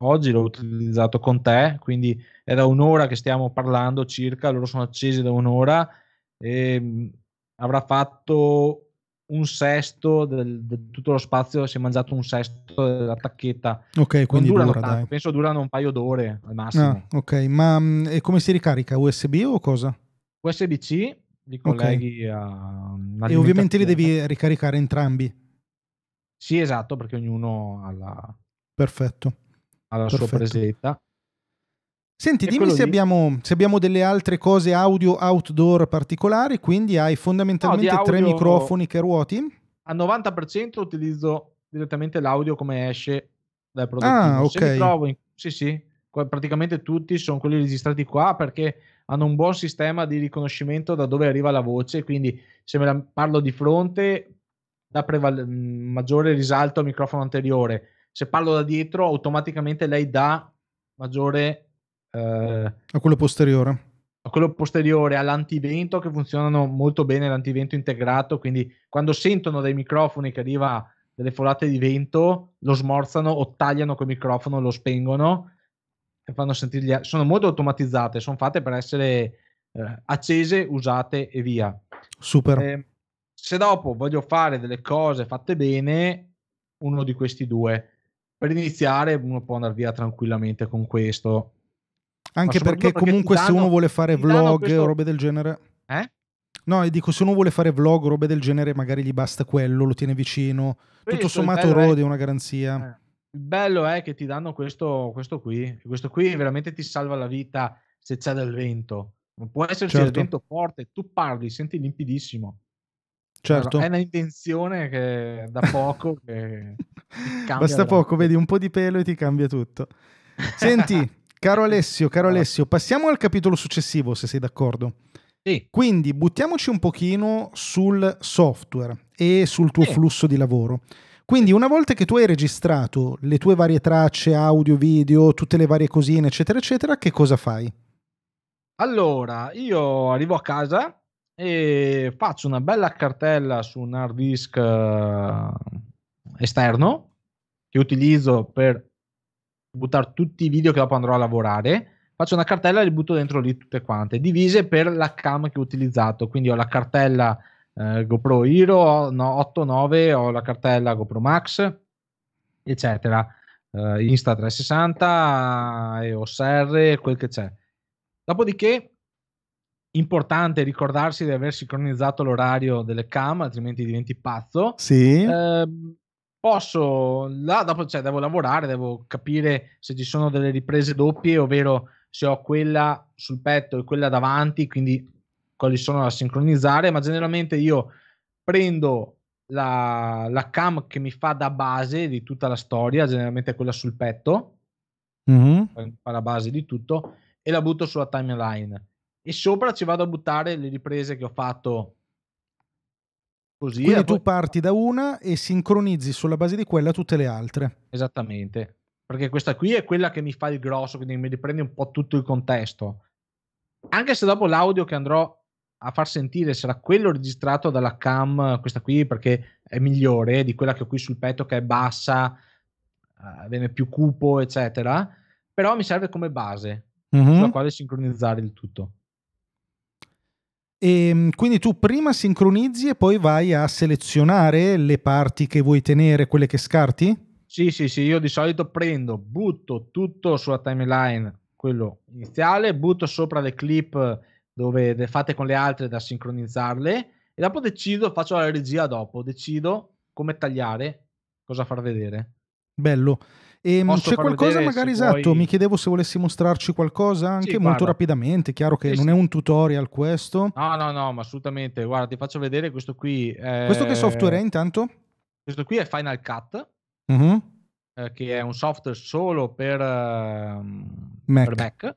Speaker 3: oggi l'ho utilizzato con te, quindi è da un'ora che stiamo parlando circa. Loro sono accesi da un'ora e mh, avrà fatto un sesto del, di tutto lo spazio, si è mangiato un sesto della tacchetta.
Speaker 1: Ok, quindi
Speaker 3: durano
Speaker 1: dura,
Speaker 3: tanto, penso durano un paio d'ore al massimo.
Speaker 1: Ah, ok, ma mm, e come si ricarica? USB o cosa?
Speaker 3: USB-C li colleghi a
Speaker 1: E ovviamente li devi ricaricare entrambi.
Speaker 3: Sì, esatto, perché ognuno ha la,
Speaker 1: Perfetto.
Speaker 3: ha la sua
Speaker 1: Perfetto.
Speaker 3: presetta.
Speaker 1: Senti,
Speaker 3: E
Speaker 1: dimmi se abbiamo, se abbiamo delle altre cose audio outdoor particolari, quindi hai fondamentalmente
Speaker 3: No,
Speaker 1: tre microfoni che ruoti.
Speaker 3: Al 90% utilizzo direttamente l'audio come esce dal prodottino.
Speaker 1: Ah,
Speaker 3: Se
Speaker 1: ok.
Speaker 3: mi trovo in- sì, sì, praticamente tutti sono quelli registrati qua perché hanno un buon sistema di riconoscimento da dove arriva la voce, quindi se me la parlo di fronte dà preval- mh, maggiore risalto al microfono anteriore. Se parlo da dietro, automaticamente lei dà maggiore eh,
Speaker 1: A quello posteriore.
Speaker 3: a quello posteriore all'antivento che funzionano molto bene l'antivento integrato quindi quando sentono dai microfoni che arriva delle folate di vento lo smorzano o tagliano quel microfono lo spengono e fanno sentire gli sono molto automatizzate sono fatte per essere eh, accese usate e via
Speaker 1: Super.
Speaker 3: Eh, se dopo voglio fare delle cose fatte bene uno di questi due per iniziare uno può andare via tranquillamente con questo
Speaker 1: Anche perché
Speaker 3: perché
Speaker 1: comunque
Speaker 3: ti
Speaker 1: se uno
Speaker 3: danno-
Speaker 1: vuole fare
Speaker 3: danno
Speaker 1: vlog
Speaker 3: questo-
Speaker 1: o robe del genere...
Speaker 3: eh?
Speaker 1: No, e dico, se uno vuole fare vlog o robe del genere, magari gli basta quello, lo tiene vicino. Tutto
Speaker 3: Questo, il
Speaker 1: sommato Rode è una garanzia.
Speaker 3: Eh, Il bello è che ti danno questo, questo qui. Questo qui veramente ti salva la vita se c'è del vento. Non può esserci del
Speaker 1: Certo.
Speaker 3: vento forte, tu parli, senti limpidissimo.
Speaker 1: Certo.
Speaker 3: È una intenzione che da poco che
Speaker 1: Basta poco, vedi un po' di pelo e ti cambia tutto. Senti, caro Alessio, caro Alessio, passiamo al capitolo successivo, se sei d'accordo.
Speaker 3: Sì,
Speaker 1: Quindi buttiamoci un pochino sul software e sul tuo
Speaker 3: Sì.
Speaker 1: flusso di lavoro. Quindi una volta che tu hai registrato le tue varie tracce, audio, video, tutte le varie cosine, eccetera, eccetera, che cosa fai?
Speaker 3: allora io arrivo a casa e faccio una bella cartella su un hard disk eh, esterno che utilizzo per buttare tutti i video che dopo andrò a lavorare. Faccio una cartella e li butto dentro lì tutte quante, divise per la cam che ho utilizzato. Quindi ho la cartella eh, GoPro Hero no, 8, 9, ho la cartella GoPro Max, eccetera. Uh, Insta 360, EOS R, quel che c'è. Dopodiché, importante ricordarsi di aver sincronizzato l'orario delle cam, altrimenti diventi pazzo.
Speaker 1: Sì.
Speaker 3: Eh, posso, là, dopo cioè, devo lavorare, devo capire se ci sono delle riprese doppie, ovvero se ho quella sul petto e quella davanti, quindi quali sono da sincronizzare, ma generalmente io prendo la, la cam che mi fa da base di tutta la storia, generalmente quella sul petto,
Speaker 1: mm-hmm.
Speaker 3: fa la base di tutto, e la butto sulla timeline. E sopra ci vado a buttare le riprese che ho fatto così.
Speaker 1: Quindi tu parti da una e sincronizzi sulla base di quella tutte le altre.
Speaker 3: Esattamente. Perché questa qui è quella che mi fa il grosso, quindi mi riprende un po' tutto il contesto. Anche se dopo l'audio che andrò a far sentire sarà quello registrato dalla cam, questa qui perché è migliore di quella che ho qui sul petto che è bassa, uh, viene più cupo, eccetera. Però mi serve come base mm-hmm. sulla quale sincronizzare il tutto.
Speaker 1: E ehm, quindi tu prima sincronizzi e poi vai a selezionare le parti che vuoi tenere, quelle che scarti?
Speaker 3: Sì, sì, sì, io di solito prendo, butto tutto sulla timeline, quello iniziale, butto sopra le clip dove le fate con le altre da sincronizzarle e dopo decido, faccio la regia dopo, decido come tagliare, cosa far vedere.
Speaker 1: Bello. E ehm, c'è qualcosa magari esatto, puoi... mi chiedevo se volessi mostrarci qualcosa anche sì, molto rapidamente, chiaro che sì, non sì. è un tutorial questo.
Speaker 3: No, no, no, ma assolutamente, guarda, ti faccio vedere questo qui.
Speaker 1: È... Questo che software è intanto?
Speaker 3: Questo qui è Final Cut,
Speaker 1: uh-huh.
Speaker 3: eh, che è un software solo per, uh, Mac. per Mac.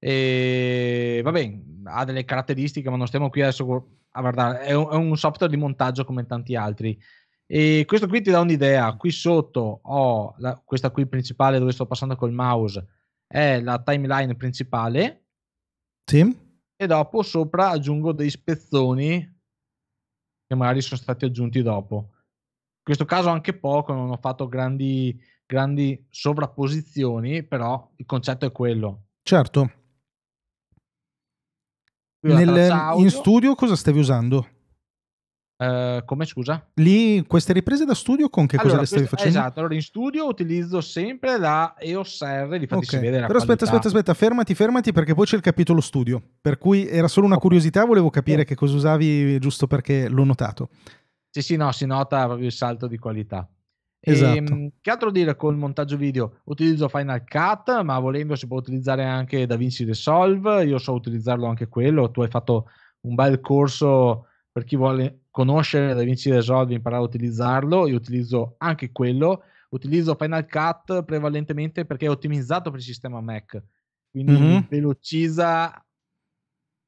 Speaker 3: E vabbè, ha delle caratteristiche, ma non stiamo qui adesso a guardare. È un, è un software di montaggio come tanti altri. E questo qui ti dà un'idea. Qui sotto ho la, questa qui principale dove sto passando col mouse, è la timeline principale.
Speaker 1: Sì.
Speaker 3: E dopo sopra aggiungo dei spezzoni che magari sono stati aggiunti dopo. In questo caso anche poco, non ho fatto grandi, grandi sovrapposizioni, però il concetto è quello.
Speaker 1: Certo. Nel, in studio cosa stavi usando?
Speaker 3: Uh, come scusa?
Speaker 1: Lì queste riprese da studio con che allora, cosa le stavi
Speaker 3: questa,
Speaker 1: facendo?
Speaker 3: Esatto, allora in studio utilizzo sempre la EOS R, difatti okay. si vede la
Speaker 1: Però aspetta, aspetta, aspetta, fermati, fermati perché poi c'è il capitolo studio, per cui era solo una curiosità, volevo capire che cosa usavi giusto perché l'ho notato.
Speaker 3: Sì, sì, no, si nota proprio il salto di qualità.
Speaker 1: Esatto. E,
Speaker 3: ehm, che altro dire col montaggio video? Utilizzo Final Cut, ma volendo si può utilizzare anche DaVinci Resolve, io so utilizzarlo anche quello, tu hai fatto un bel corso per chi vuole conoscere DaVinci Resolve e imparare a utilizzarlo, io utilizzo anche quello. Utilizzo Final Cut prevalentemente perché è ottimizzato per il sistema Mac, quindi mm-hmm. velocizza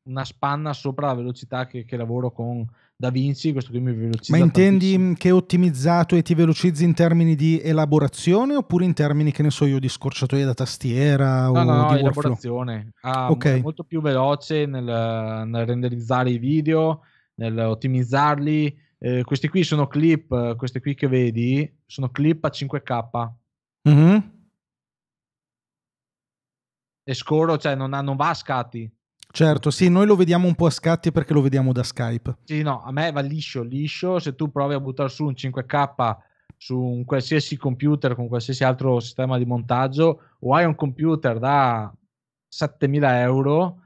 Speaker 3: una spanna sopra la velocità che, che lavoro con DaVinci. Questo qui mi velocizza.
Speaker 1: Ma intendi
Speaker 3: tantissimo.
Speaker 1: che è ottimizzato e ti velocizzi in termini di elaborazione oppure in termini, che ne so io, di scorciatoia da tastiera
Speaker 3: no,
Speaker 1: o
Speaker 3: no,
Speaker 1: di
Speaker 3: elaborazione. Ah, okay. molto più veloce nel, nel renderizzare i video nel ottimizzarli. Eh, questi qui sono clip, questi qui che vedi, sono clip a 5K.
Speaker 1: Mm-hmm.
Speaker 3: E scorro, cioè non, ha, non va a scatti.
Speaker 1: Certo, sì, noi lo vediamo un po' a scatti perché lo vediamo da Skype.
Speaker 3: Sì, no, a me va liscio, liscio. Se tu provi a buttare su un 5K su un qualsiasi computer con qualsiasi altro sistema di montaggio o hai un computer da 7000 euro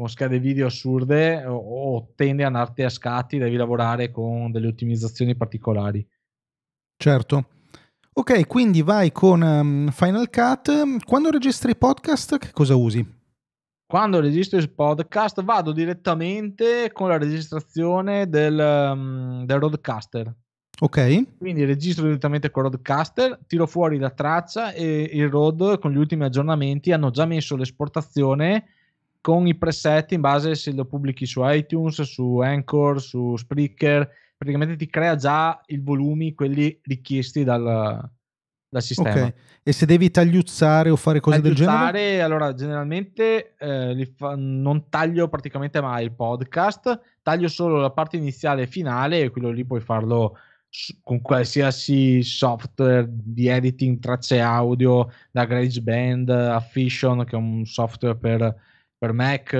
Speaker 3: con schede video assurde o, o tendi ad andarti a scatti, devi lavorare con delle ottimizzazioni particolari.
Speaker 1: Certo. Ok, quindi vai con um, Final Cut. Quando registri podcast, che cosa usi?
Speaker 3: Quando registro il podcast vado direttamente con la registrazione del, um, del Roadcaster.
Speaker 1: Ok.
Speaker 3: Quindi registro direttamente con Roadcaster, tiro fuori la traccia e il Road con gli ultimi aggiornamenti hanno già messo l'esportazione con i preset in base se lo pubblichi su iTunes, su Anchor, su Spreaker, praticamente ti crea già i volumi, quelli richiesti dal, dal sistema. Ok,
Speaker 1: e se devi tagliuzzare o fare cose del genere?
Speaker 3: allora generalmente eh, fa, non taglio praticamente mai il podcast, taglio solo la parte iniziale e finale e quello lì puoi farlo con qualsiasi software di editing tracce audio da GarageBand a Fission che è un software per per Mac,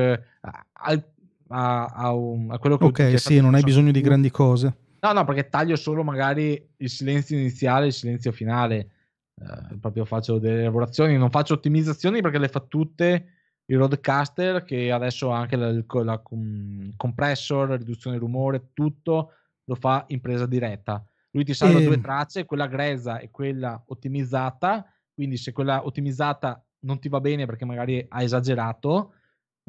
Speaker 3: al, a, a, un, a quello che
Speaker 1: Ok, sì, non hai bisogno di grandi cose.
Speaker 3: No, no, perché taglio solo magari il silenzio iniziale e il silenzio finale. Eh, proprio faccio delle lavorazioni, non faccio ottimizzazioni perché le fa tutte il roadcaster che adesso ha anche la, la, la compressor, riduzione rumore, tutto lo fa in presa diretta. Lui ti salva e... due tracce, quella grezza e quella ottimizzata, quindi se quella ottimizzata non ti va bene perché magari ha esagerato,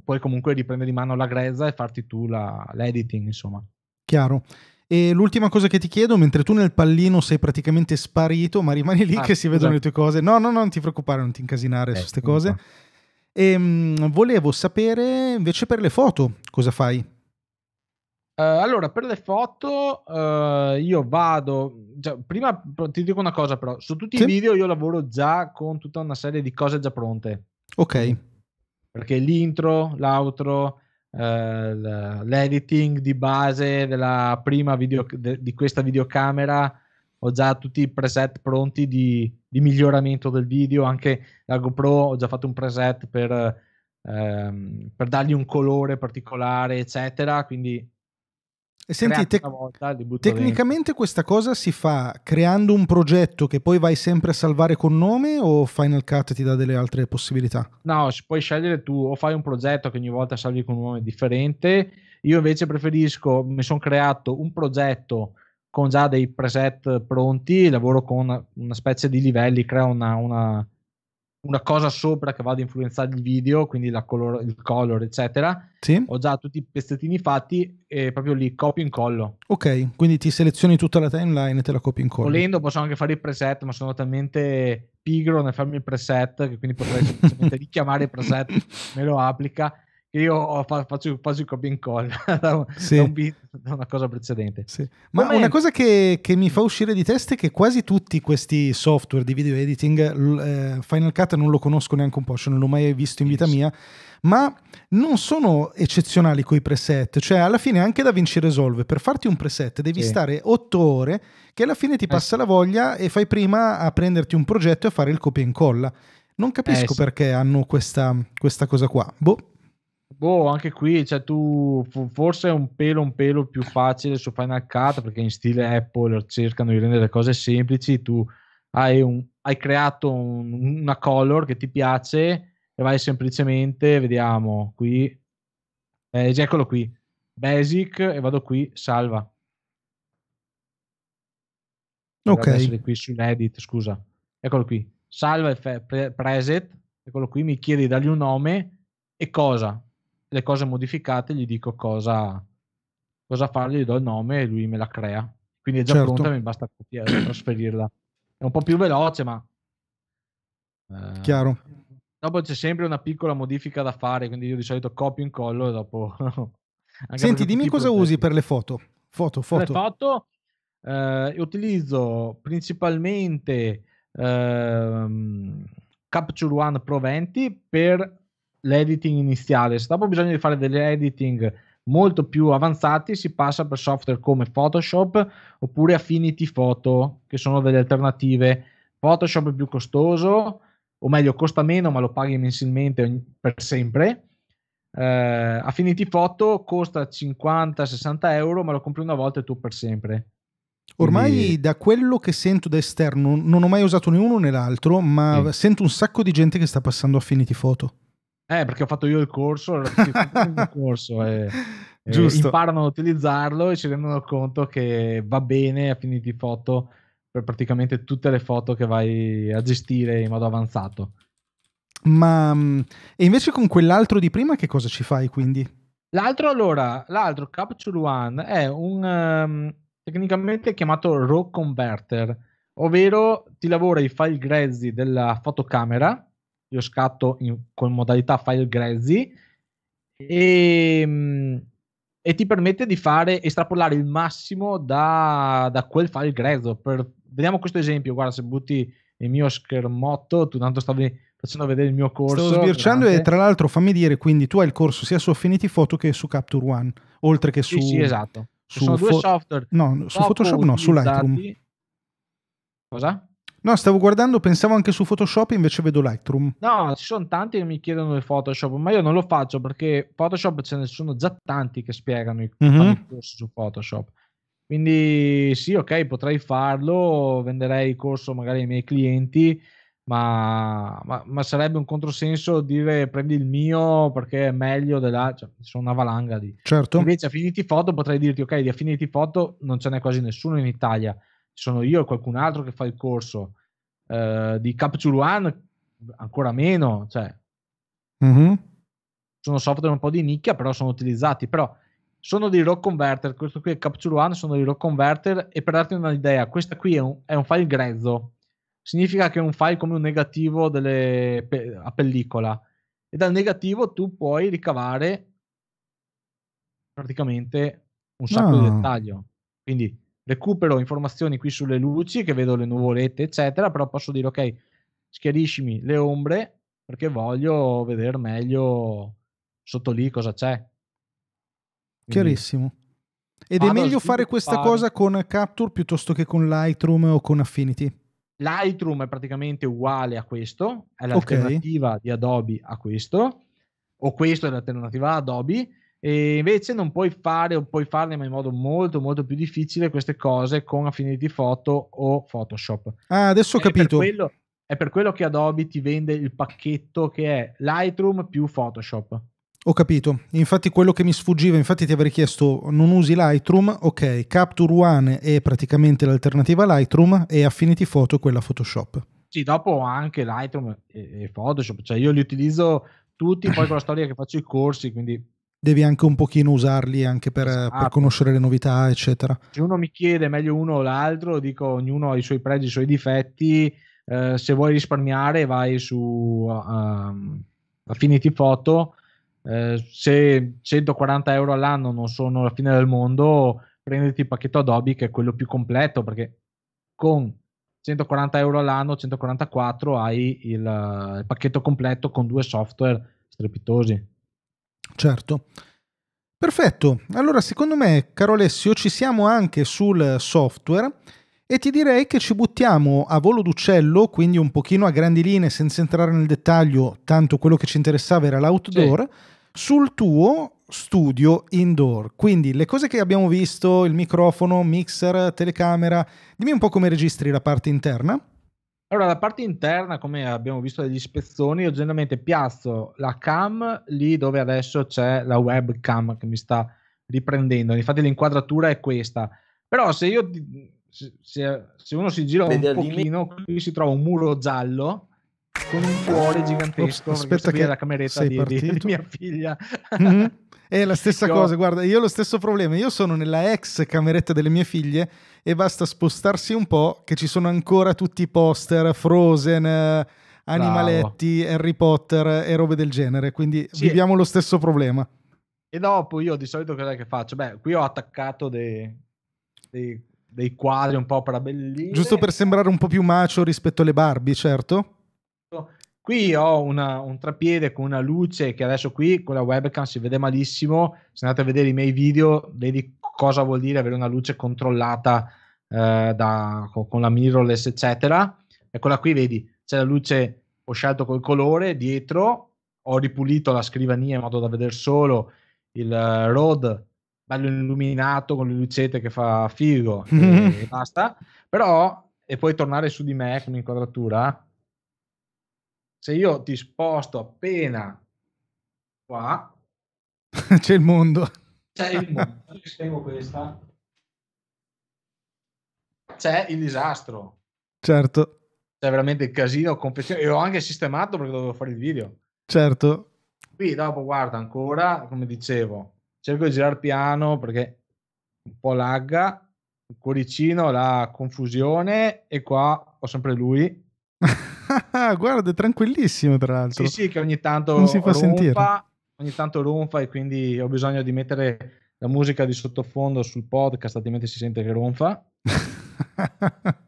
Speaker 3: puoi comunque riprendere di mano la grezza e farti tu la, l'editing, insomma.
Speaker 1: Chiaro. E l'ultima cosa che ti chiedo, mentre tu nel pallino sei praticamente sparito, ma rimani lì ah, che si vedono le tue cose. No, no, no, non ti preoccupare, non ti incasinare eh, su queste cose. E, mh, volevo sapere invece per le foto cosa fai.
Speaker 3: Uh, allora, per le foto uh, io vado. Già, prima ti dico una cosa, però: su tutti sì. i video io lavoro già con tutta una serie di cose già pronte.
Speaker 1: Ok.
Speaker 3: Perché l'intro, l'outro, eh, l'editing di base della prima video, de, di questa videocamera ho già tutti i preset pronti di, di, miglioramento del video anche la GoPro ho già fatto un preset per, ehm, per dargli un colore particolare eccetera quindi
Speaker 1: e senti, te- tecnicamente dentro. questa cosa si fa creando un progetto che poi vai sempre a salvare con nome o Final Cut ti dà delle altre possibilità?
Speaker 3: No, puoi scegliere tu o fai un progetto che ogni volta salvi con un nome differente. Io invece preferisco, mi sono creato un progetto con già dei preset pronti, lavoro con una, una specie di livelli, creo una, una una cosa sopra che va ad influenzare il video, quindi color, il color, eccetera.
Speaker 1: Sì.
Speaker 3: Ho già tutti i pezzettini fatti e proprio lì copio e incollo.
Speaker 1: Ok, quindi ti selezioni tutta la timeline e te la copio e incollo.
Speaker 3: Volendo posso anche fare il preset, ma sono talmente pigro nel farmi il preset che quindi potrei semplicemente richiamare il preset, me lo applica io faccio, faccio il copia e incolla da, sì. da, un beat, da una cosa precedente.
Speaker 1: Sì. Ma Come... una cosa che, che, mi fa uscire di testa è che quasi tutti questi software di video editing, eh, Final Cut non lo conosco neanche un po', cioè non l'ho mai visto in vita mia, ma non sono eccezionali con i preset, cioè alla fine anche da Vinci Resolve per farti un preset devi sì. stare otto ore che alla fine ti eh passa eh la voglia e fai prima a prenderti un progetto e a fare il copia e incolla. Non capisco eh perché hanno questa, questa cosa qua. Boh.
Speaker 3: Boh, anche qui, cioè tu forse è un pelo un pelo più facile su Final Cut perché in stile Apple cercano di rendere le cose semplici, tu hai, un, hai creato un, una color che ti piace e vai semplicemente, vediamo qui, eh, eccolo qui, basic e vado qui, salva.
Speaker 1: Ok. essere
Speaker 3: qui sull'edit, scusa. Eccolo qui, salva pre- preset, eccolo qui, mi chiedi di dargli un nome e cosa? Le cose modificate gli dico cosa, cosa fargli, gli do il nome e lui me la crea. Quindi è già certo. pronta, mi basta copiare, trasferirla. È un po' più veloce, ma...
Speaker 1: Eh, Chiaro.
Speaker 3: Dopo c'è sempre una piccola modifica da fare, quindi io di solito copio e incollo e dopo...
Speaker 1: Senti, dimmi cosa usi per le foto. Foto, foto.
Speaker 3: Per le foto eh, utilizzo principalmente ehm, Capture One Pro 20 per l'editing iniziale. Se dopo bisogna fare degli editing molto più avanzati, si passa per software come Photoshop oppure Affinity Photo, che sono delle alternative. Photoshop è più costoso, o meglio, costa meno, ma lo paghi mensilmente per sempre. Uh, Affinity Photo costa 50-60 euro, ma lo compri una volta e tu per sempre.
Speaker 1: Ormai Quindi... da quello che sento da esterno, non ho mai usato né uno né l'altro, ma sì. sento un sacco di gente che sta passando Affinity Photo.
Speaker 3: Eh, perché ho fatto io il corso, il corso e, e imparano a utilizzarlo e si rendono conto che va bene Affinity Photo per praticamente tutte le foto che vai a gestire in modo avanzato.
Speaker 1: Ma mm, e invece con quell'altro di prima che cosa ci fai quindi?
Speaker 3: L'altro allora, l'altro Capture One è un um, tecnicamente chiamato RAW converter, ovvero ti lavora i file grezzi della fotocamera io scatto in, con modalità file grezzi e, mm, e, ti permette di fare estrapolare il massimo da, da quel file grezzo. Per, vediamo questo esempio, guarda se butti il mio schermotto, tu tanto stavi facendo vedere il mio corso.
Speaker 1: Stavo sbirciando grande. e tra l'altro fammi dire, quindi tu hai il corso sia su Affinity Photo che su Capture One, oltre che su...
Speaker 3: Sì, sì esatto. Su sono fo- due software.
Speaker 1: No, su Photoshop no, su Lightroom.
Speaker 3: Cosa?
Speaker 1: No, stavo guardando, pensavo anche su Photoshop, invece vedo Lightroom.
Speaker 3: No, ci sono tanti che mi chiedono del Photoshop, ma io non lo faccio perché Photoshop ce ne sono già tanti che spiegano i,
Speaker 1: Mhm.
Speaker 3: fanno i corsi su Photoshop. Quindi sì, ok, potrei farlo, venderei il corso magari ai miei clienti, ma, ma- ma sarebbe un controsenso dire prendi il mio perché è meglio della... Cioè, ci sono una valanga di...
Speaker 1: Certo.
Speaker 3: Invece Affinity Photo potrei dirti, ok, di Affinity Photo non ce n'è quasi nessuno in Italia, sono io e qualcun altro che fa il corso. Eh, di Capture One ancora meno, cioè
Speaker 1: Mhm.
Speaker 3: sono software un po' di nicchia, però sono utilizzati. Però sono dei raw converter. Questo qui è Capture One, sono dei raw converter. E per darti un'idea, questa qui è un, è un file grezzo. Significa che è un file come un negativo delle, pe- a pellicola. E dal negativo tu puoi ricavare praticamente un sacco di
Speaker 1: Ah.
Speaker 3: dettaglio. Quindi recupero informazioni qui sulle luci, che vedo le nuvolette, eccetera. Però posso dire, ok, schiariscimi le ombre perché voglio vedere meglio sotto lì cosa c'è. Quindi-
Speaker 1: Chiarissimo. Ed è meglio fare questa
Speaker 3: sviluppare.
Speaker 1: cosa con Capture piuttosto che con Lightroom o con Affinity.
Speaker 3: Lightroom è praticamente uguale a questo, è l'alternativa di Adobe a questo, o questo è l'alternativa a Adobe, e invece non puoi fare o puoi farle ma in modo molto molto più difficile queste cose con Affinity Photo o Photoshop.
Speaker 1: Ah, adesso ho
Speaker 3: È per
Speaker 1: capito.
Speaker 3: quello- è per quello che Adobe ti vende il pacchetto che è Lightroom più Photoshop.
Speaker 1: Ho capito. Infatti quello che mi sfuggiva, infatti ti avrei chiesto non usi Lightroom, ok, Capture One è praticamente l'alternativa Lightroom e Affinity Photo è quella Photoshop.
Speaker 3: Sì, dopo anche Lightroom e, e Photoshop, cioè io li utilizzo tutti, poi con la storia che faccio i corsi, quindi
Speaker 1: Devi anche un pochino usarli anche per,
Speaker 3: Esatto.
Speaker 1: per conoscere le novità, eccetera.
Speaker 3: se uno mi chiede meglio uno o l'altro, dico ognuno ha i suoi pregi, i suoi difetti. eh, se vuoi risparmiare, vai su um, Affinity Photo. Eh, se 140 euro all'anno non sono la fine del mondo, prenditi il pacchetto Adobe che è quello più completo perché con 140 euro all'anno, 144 hai il, il pacchetto completo con due software strepitosi.
Speaker 1: Certo. Perfetto. Allora, secondo me, caro Alessio, ci siamo anche sul software e ti direi che ci buttiamo a volo d'uccello, quindi un pochino a grandi linee senza entrare nel dettaglio, tanto quello che ci interessava era l'outdoor, sul tuo studio indoor. Quindi le cose che abbiamo visto, il microfono, mixer, telecamera, dimmi un po' come registri la parte interna.
Speaker 3: Allora, la parte interna, come abbiamo visto dagli spezzoni, io generalmente piazzo la cam lì dove adesso c'è la webcam che mi sta riprendendo. Infatti l'inquadratura è questa. Però se io se, se- uno si gira
Speaker 2: Vedi
Speaker 3: un pochino, qui si trova un muro giallo con un cuore gigantesco.
Speaker 1: Ops, aspetta che
Speaker 3: è la cameretta di, di- mia figlia.
Speaker 1: Mhm. È la stessa
Speaker 3: Io-
Speaker 1: cosa, guarda, io ho lo stesso problema. Io sono nella ex cameretta delle mie figlie e basta spostarsi un po' che ci sono ancora tutti i poster, Frozen, animaletti, Harry Potter e robe del genere. Quindi
Speaker 3: Sì.
Speaker 1: viviamo lo stesso problema.
Speaker 3: E dopo io di solito cos'è che faccio? Beh, qui ho attaccato dei, dei- dei quadri un po' per abbellire.
Speaker 1: Giusto per sembrare un po' più macio rispetto alle Barbie, certo.
Speaker 3: Qui ho una- un trapiede con una luce che adesso qui con la webcam si vede malissimo. Se andate a vedere i miei video, vedi cosa vuol dire avere una luce controllata eh, da- con, con la mirrorless, eccetera. Eccola qui, vedi, c'è la luce, ho scelto col colore dietro, ho ripulito la scrivania in modo da vedere solo il eh, road bello illuminato con le lucette che fa figo e, e basta. Però, e puoi tornare su di me come inquadratura, se io ti sposto appena qua,
Speaker 1: C'è il mondo.
Speaker 3: c'è il mondo. Spengo questa. C'è il disastro.
Speaker 1: Certo,
Speaker 3: C'è veramente il casino, confezione. E ho anche sistemato perché dovevo fare il video.
Speaker 1: certo.
Speaker 3: Qui dopo guarda ancora, come dicevo, cerco di girare piano perché un po' lagga, il cuoricino, la confusione e qua ho sempre lui.
Speaker 1: Guarda, è tranquillissimo tra l'altro.
Speaker 3: Sì, sì, che ogni tanto
Speaker 1: Non si fa
Speaker 3: ronfa,
Speaker 1: sentire.
Speaker 3: ogni tanto ronfa e quindi ho bisogno di mettere la musica di sottofondo sul podcast, altrimenti si sente che ronfa.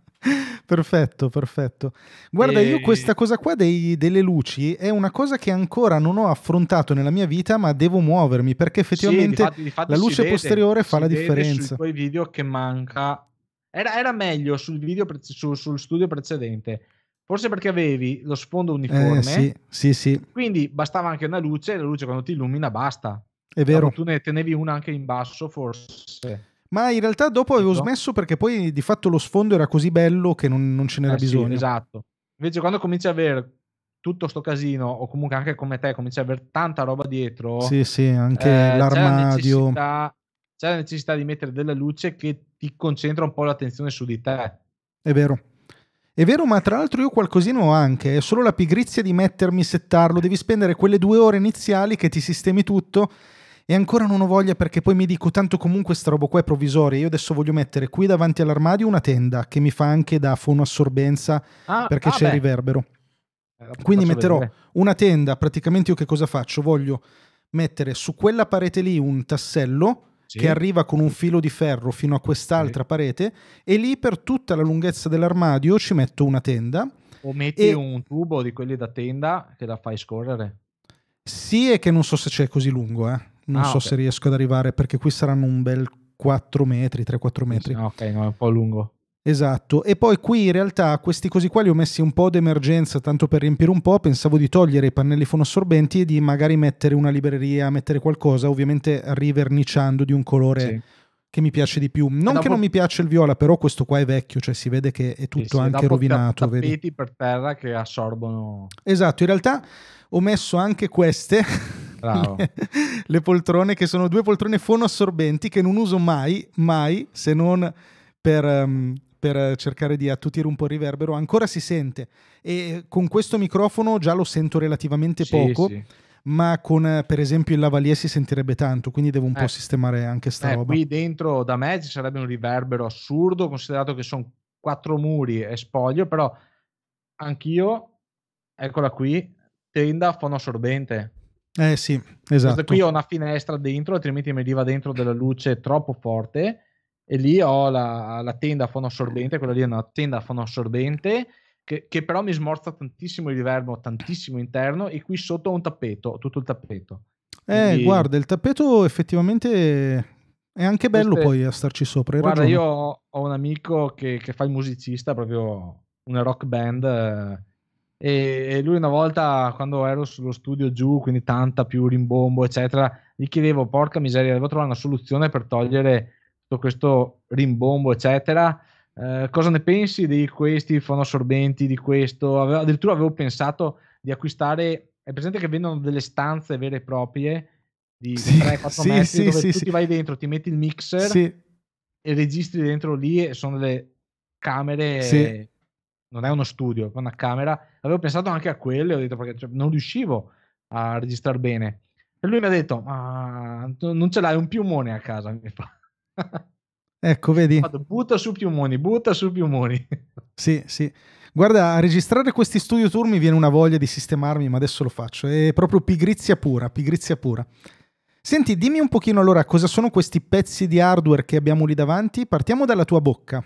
Speaker 1: perfetto, perfetto. Guarda, io
Speaker 3: E-
Speaker 1: questa cosa qua dei- delle luci è una cosa che ancora non ho affrontato nella mia vita, ma devo muovermi perché effettivamente
Speaker 3: Sì, difatti- difatti
Speaker 1: la luce
Speaker 3: vede-
Speaker 1: posteriore fa la differenza.
Speaker 3: Sui tuoi video che manca era, era meglio sul video pre- su- sul studio precedente. Forse perché avevi lo sfondo uniforme.
Speaker 1: Eh, sì, sì, sì,
Speaker 3: Quindi bastava anche una luce, e la luce quando ti illumina basta.
Speaker 1: è vero.
Speaker 3: Tu ne tenevi una anche in basso, forse.
Speaker 1: Ma in realtà dopo avevo smesso perché poi di fatto lo sfondo era così bello che non, non ce n'era
Speaker 3: Eh sì,
Speaker 1: bisogno.
Speaker 3: esatto. Invece quando cominci a avere tutto sto casino, o comunque anche come te, cominci a avere tanta roba dietro,
Speaker 1: Sì, sì, anche
Speaker 3: eh, c'è la
Speaker 1: l'armadio.
Speaker 3: necessità- c'è la necessità di mettere della luce che ti concentra un po' l'attenzione su di te.
Speaker 1: È vero. È vero, ma tra l'altro io qualcosina ho anche, è solo la pigrizia di mettermi, settarlo, devi spendere quelle due ore iniziali che ti sistemi tutto e ancora non ho voglia perché poi mi dico tanto comunque sta roba qua è provvisoria, io adesso voglio mettere qui davanti all'armadio una tenda che mi fa anche da fonoassorbenza
Speaker 3: Ah,
Speaker 1: perché
Speaker 3: ah,
Speaker 1: c'è il
Speaker 3: beh,
Speaker 1: riverbero.
Speaker 3: eh,
Speaker 1: Quindi metterò
Speaker 3: vedere.
Speaker 1: una tenda, praticamente io che cosa faccio? Voglio mettere su quella parete lì un tassello
Speaker 3: Sì.
Speaker 1: che arriva con un filo di ferro fino a quest'altra parete e lì per tutta la lunghezza dell'armadio ci metto una tenda.
Speaker 3: O metti
Speaker 1: e-
Speaker 3: un tubo di quelli da tenda che la fai scorrere.
Speaker 1: Sì, è che non so se c'è così lungo, eh. Non
Speaker 3: Ah,
Speaker 1: so
Speaker 3: ok.
Speaker 1: se riesco ad arrivare perché qui saranno un bel 4 metri, 3-4 metri.
Speaker 3: Ah, ok, no, è un po' lungo.
Speaker 1: Esatto, e poi qui in realtà questi cosi qua li ho messi un po' d'emergenza, tanto per riempire un po', pensavo di togliere i pannelli fonoassorbenti e di magari mettere una libreria, mettere qualcosa, ovviamente riverniciando di un colore
Speaker 3: Sì.
Speaker 1: che mi piace di più. Non
Speaker 3: dopo-
Speaker 1: che non mi piace il viola, però questo qua è vecchio, cioè si vede che è
Speaker 3: Sì,
Speaker 1: tutto
Speaker 3: sì,
Speaker 1: anche
Speaker 3: dopo
Speaker 1: rovinato.
Speaker 3: ta-
Speaker 1: vedi?
Speaker 3: Tappeti per terra che assorbono.
Speaker 1: Esatto, in realtà ho messo anche queste,
Speaker 3: Bravo.
Speaker 1: le, le poltrone, che sono due poltrone fonoassorbenti che non uso mai, mai, se non per, ehm, per cercare di attutire un po' il riverbero. Ancora si sente e con questo microfono già lo sento relativamente
Speaker 3: Sì,
Speaker 1: poco,
Speaker 3: sì.
Speaker 1: ma con per esempio il lavalier si sentirebbe tanto, quindi devo un po'
Speaker 3: Eh.
Speaker 1: sistemare anche sta
Speaker 3: Eh,
Speaker 1: roba.
Speaker 3: qui dentro da me ci sarebbe un riverbero assurdo, considerato che sono quattro muri e spoglio, però anch'io, eccola qui, tenda fonoassorbente.
Speaker 1: Eh sì,
Speaker 3: Questa
Speaker 1: esatto.
Speaker 3: qui ho una finestra dentro, altrimenti mi arriva dentro della luce troppo forte. E lì ho la, la tenda fonoassorbente, quella lì è una tenda fonoassorbente che, che però mi smorza tantissimo il riverbero, tantissimo interno. E qui sotto ho un tappeto, tutto il tappeto.
Speaker 1: Eh,
Speaker 3: Quindi-
Speaker 1: guarda, il tappeto effettivamente è anche bello
Speaker 3: Queste-
Speaker 1: poi a starci sopra.
Speaker 3: Guarda,
Speaker 1: ragione.
Speaker 3: io ho, ho un amico che, che fa il musicista, proprio una rock band. eh, e lui una volta, quando ero sullo studio giù, quindi tanta più rimbombo, eccetera, gli chiedevo, porca miseria, devo trovare una soluzione per togliere tutto questo rimbombo, eccetera. Eh, cosa ne pensi di questi fonoassorbenti, di questo? Avevo- addirittura avevo pensato di acquistare, è presente che vendono delle stanze vere e proprie di
Speaker 1: Sì,
Speaker 3: 3-4
Speaker 1: sì,
Speaker 3: metri
Speaker 1: sì,
Speaker 3: dove tu ti vai dentro, ti metti il mixer e registri dentro lì e sono delle camere non è uno studio è una camera. Avevo pensato anche a quelle ho detto perché cioè, non riuscivo a registrare bene. E lui mi ha detto ma non ce l'hai un piumone a casa mi fa
Speaker 1: ecco, vedi?
Speaker 3: Fatto, butta su piumoni butta su piumoni
Speaker 1: Sì, sì. Guarda, a registrare questi studio tour mi viene una voglia di sistemarmi, ma adesso lo faccio. È proprio pigrizia pura, pigrizia pura. Senti, dimmi un pochino allora cosa sono questi pezzi di hardware che abbiamo lì davanti. Partiamo dalla tua bocca.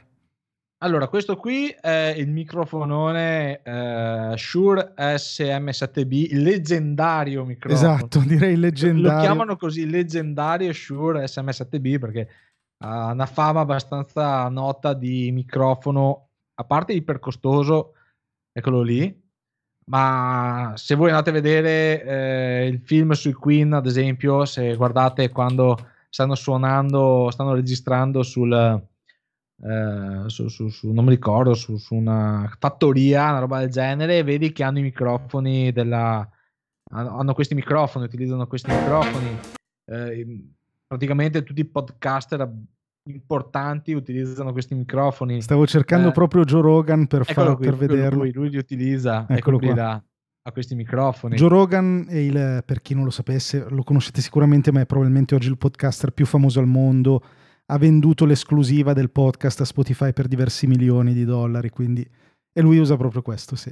Speaker 3: allora questo qui è il microfonone eh, Shure SM7B il leggendario microfono
Speaker 1: Esatto, direi
Speaker 3: Lo
Speaker 1: leggendario.
Speaker 3: chiamano così leggendario Shure SM7B perché ha una fama abbastanza nota di microfono, a parte ipercostoso, eccolo lì. Ma se voi andate a vedere eh, il film sui Queen, ad esempio, se guardate quando stanno suonando, stanno registrando sul, eh, su, su- su- non mi ricordo, su, su una fattoria, una roba del genere, vedi che hanno i microfoni della, hanno, questi microfoni, utilizzano questi microfoni. eh, praticamente tutti i podcaster importanti utilizzano questi microfoni.
Speaker 1: Stavo cercando
Speaker 3: Eh,
Speaker 1: proprio Joe Rogan per,
Speaker 3: Eccolo
Speaker 1: far-
Speaker 3: qui,
Speaker 1: per vederlo.
Speaker 3: Lui, lui li utilizza,
Speaker 1: Eccolo
Speaker 3: qui da, a questi microfoni.
Speaker 1: Joe Rogan è il, per chi non lo sapesse, lo conoscete sicuramente, ma è probabilmente oggi il podcaster più famoso al mondo. Ha venduto l'esclusiva del podcast a Spotify per diversi milioni di dollari, quindi... E lui usa proprio questo, sì.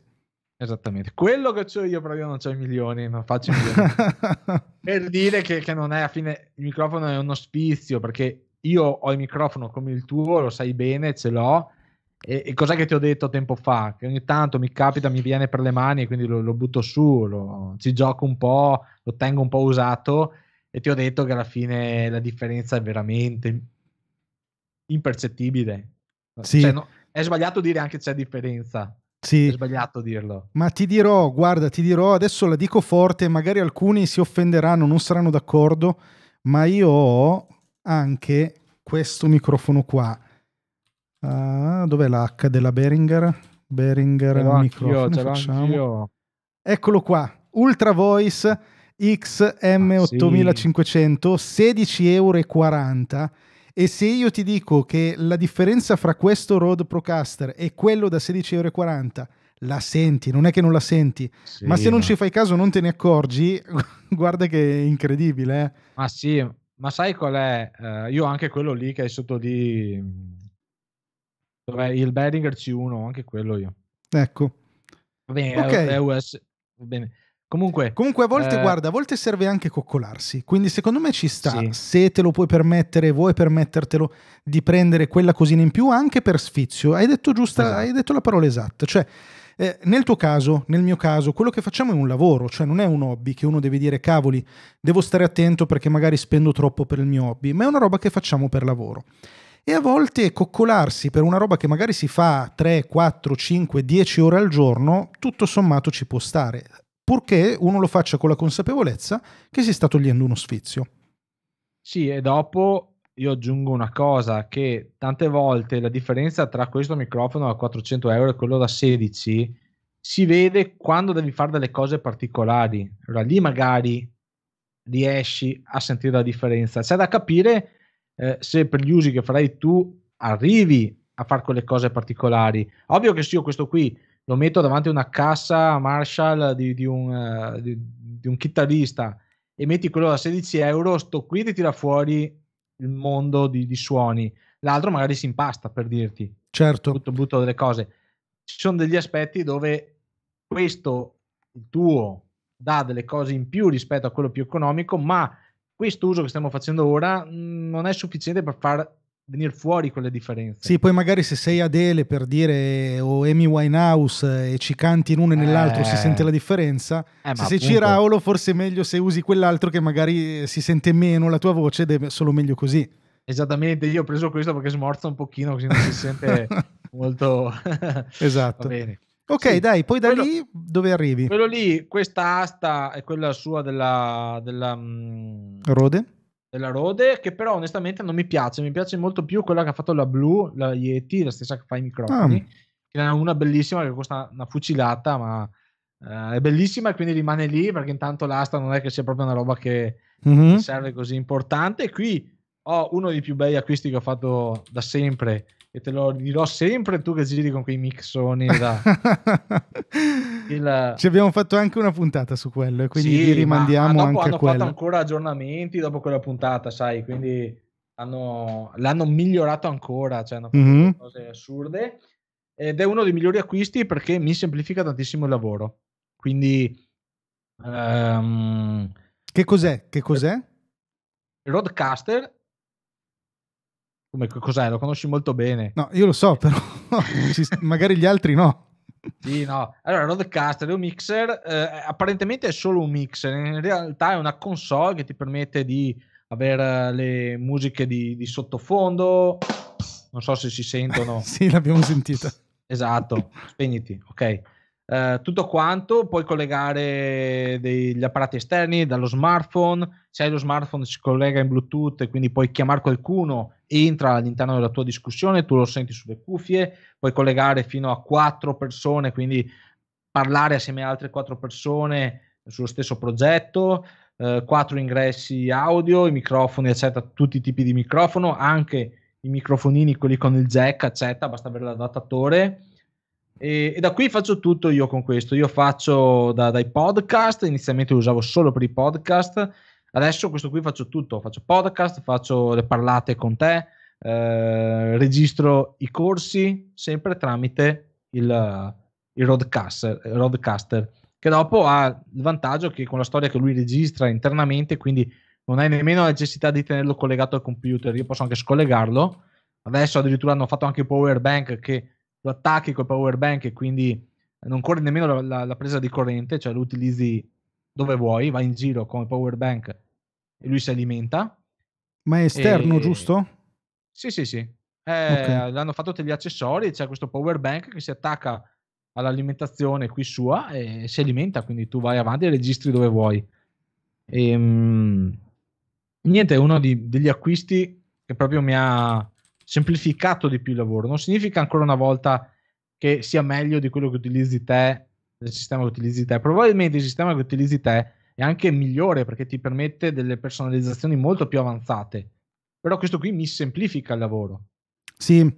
Speaker 3: Esattamente. Quello che ho io, però io non ho i milioni, non faccio i milioni. per dire che, che non è a fine il microfono è uno spizio perché io ho il microfono come il tuo, lo sai bene, ce l'ho. E, e cos'è che ti ho detto tempo fa? Che ogni tanto mi capita, mi viene per le mani e quindi lo, lo butto su, lo- ci gioco un po', lo tengo un po' usato e ti ho detto che alla fine la differenza è veramente impercettibile.
Speaker 1: Sì.
Speaker 3: Cioè, no, è sbagliato dire anche c'è differenza.
Speaker 1: Sì.
Speaker 3: È sbagliato dirlo.
Speaker 1: Ma ti dirò, guarda, ti dirò, adesso la dico forte, magari alcuni si offenderanno, non saranno d'accordo, ma io ho anche questo microfono qua. Ah, dov'è l'H della Behringer? Behringer
Speaker 3: l'ho
Speaker 1: microfono.
Speaker 3: anch'io,
Speaker 1: facciamo.
Speaker 3: anch'io.
Speaker 1: Eccolo qua, Ultra Voice XM8500, 16,40 euro. E se io ti dico che la differenza fra questo Rode Procaster e quello da 16,40 euro la senti, non è che non la senti,
Speaker 3: Sì,
Speaker 1: ma se non ci fai caso non te ne accorgi, guarda che è incredibile. eh.
Speaker 3: Ma sì, ma sai qual è? Eh, io anche quello lì che è sotto mh, Dov'è il Behringer C1, anche quello io.
Speaker 1: Ecco.
Speaker 3: Va bene,
Speaker 1: Ok.
Speaker 3: è, è US. Va bene. Comunque,
Speaker 1: Comunque a volte,
Speaker 3: Eh.
Speaker 1: guarda, a volte serve anche coccolarsi, quindi secondo me ci sta,
Speaker 3: Sì.
Speaker 1: se te lo puoi permettere, vuoi permettertelo di prendere quella cosina in più anche per sfizio. Hai detto giusta,
Speaker 3: Esatto.
Speaker 1: hai detto la parola esatta, cioè eh, nel tuo caso, nel mio caso, quello che facciamo è un lavoro, cioè non è un hobby che uno deve dire cavoli, devo stare attento perché magari spendo troppo per il mio hobby, ma è una roba che facciamo per lavoro. E a volte coccolarsi per una roba che magari si fa 3, 4, 5, 10 ore al giorno, tutto sommato ci può stare, purché uno lo faccia con la consapevolezza che si sta togliendo uno sfizio.
Speaker 3: sì, e dopo io aggiungo una cosa, che tante volte la differenza tra questo microfono da 400 euro e quello da 16 si vede quando devi fare delle cose particolari. Allora lì magari riesci a sentire la differenza. C'è da capire eh, se per gli usi che farai tu arrivi a fare quelle cose particolari. Ovvio che se io questo qui lo metto davanti a una cassa Marshall di, di un, eh, di- di un chitarrista e metti quello da 16 euro, sto qui ti tira fuori il mondo di, di suoni. L'altro magari si impasta per dirti
Speaker 1: Certo,
Speaker 3: butto, butto delle cose. Ci sono degli aspetti dove questo, il tuo, dà delle cose in più rispetto a quello più economico, ma questo uso che stiamo facendo ora mh, non è sufficiente per far venire fuori quelle differenze.
Speaker 1: sì, poi magari se sei Adele per dire o Amy Winehouse e ci canti in uno e nell'altro si
Speaker 3: Eh.
Speaker 1: sente la differenza.
Speaker 3: Eh,
Speaker 1: se sei
Speaker 3: appunto-
Speaker 1: Ciraulo forse è meglio se usi quell'altro che magari si sente meno la tua voce ed è solo meglio così.
Speaker 3: Esattamente, io ho preso questo perché smorza un pochino così non si sente molto...
Speaker 1: Esatto. Ok,
Speaker 3: Sì,
Speaker 1: dai, poi da
Speaker 3: quello-
Speaker 1: lì dove arrivi?
Speaker 3: Quello lì, questa asta è quella sua della, della, mm,
Speaker 1: Rode?
Speaker 3: Della Rode, che però onestamente non mi piace. Mi piace molto più quella che ha fatto la Blue, la Yeti, la stessa che fa i microfoni.
Speaker 1: Ah.
Speaker 3: Che è una bellissima che costa una fucilata, ma eh, è bellissima e quindi rimane lì perché intanto l'asta non è che sia proprio una roba che
Speaker 1: Mhm.
Speaker 3: mi serve così importante. Qui ho uno dei più bei acquisti che ho fatto da sempre e te lo dirò sempre tu che giri con quei mixoni da il,
Speaker 1: Ci abbiamo fatto anche una puntata su quello e quindi
Speaker 3: Sì,
Speaker 1: rimandiamo
Speaker 3: ma dopo
Speaker 1: anche
Speaker 3: hanno fatto ancora aggiornamenti dopo quella puntata, sai, quindi hanno, l'hanno migliorato ancora, cioè hanno fatto
Speaker 1: Mhm.
Speaker 3: delle cose assurde ed è uno dei migliori acquisti perché mi semplifica tantissimo il lavoro. Quindi ehm,
Speaker 1: Che cos'è? Che cos'è?
Speaker 3: il Roadcaster come cos'è? Lo conosci molto bene.
Speaker 1: No, io lo so, però magari gli altri no.
Speaker 3: Sì, no. Allora, Rodecaster è un mixer, eh, apparentemente è solo un mixer, in realtà è una console che ti permette di avere le musiche di, di sottofondo, non so se si sentono,
Speaker 1: Sì, l'abbiamo sentita.
Speaker 3: esatto, spegniti, ok. Eh, tutto quanto, puoi collegare degli apparati esterni dallo smartphone, se hai lo smartphone si collega in Bluetooth e quindi puoi chiamare qualcuno, entra all'interno della tua discussione, tu lo senti sulle cuffie, puoi collegare fino a quattro persone, quindi parlare assieme a altre quattro persone sullo stesso progetto, eh, quattro ingressi audio, i microfoni, eccetera, tutti i tipi di microfono, anche i microfonini, quelli con il jack, eccetera, basta avere l'adattatore. E, e da qui faccio tutto io con questo. Io faccio da- dai podcast, inizialmente lo usavo solo per i podcast, adesso questo qui faccio tutto, faccio podcast, faccio le parlate con te, eh, registro i corsi sempre tramite il, il roadcaster, il roadcaster, che dopo ha il vantaggio che con la storia che lui registra internamente, quindi non hai nemmeno la necessità di tenerlo collegato al computer, io posso anche scollegarlo. Adesso addirittura hanno fatto anche il power bank che lo attacchi col power bank e quindi non corre nemmeno la, la- la presa di corrente, cioè lo utilizzi dove vuoi, vai in giro con il power bank e lui si alimenta.
Speaker 1: Ma è esterno,
Speaker 3: E-
Speaker 1: giusto?
Speaker 3: Sì, sì, sì. Eh,
Speaker 1: Ok.
Speaker 3: L'hanno fatto tutti gli accessori, c'è questo power bank che si attacca all'alimentazione qui sua e si alimenta, quindi tu vai avanti e registri dove vuoi. Ehm, niente, è uno di- degli acquisti che proprio mi ha semplificato di più il lavoro. Non significa ancora una volta che sia meglio di quello che utilizzi te, del sistema che utilizzi te. Probabilmente il sistema che utilizzi te è anche migliore perché ti permette delle personalizzazioni molto più avanzate. Però questo qui mi semplifica il lavoro.
Speaker 1: Sì,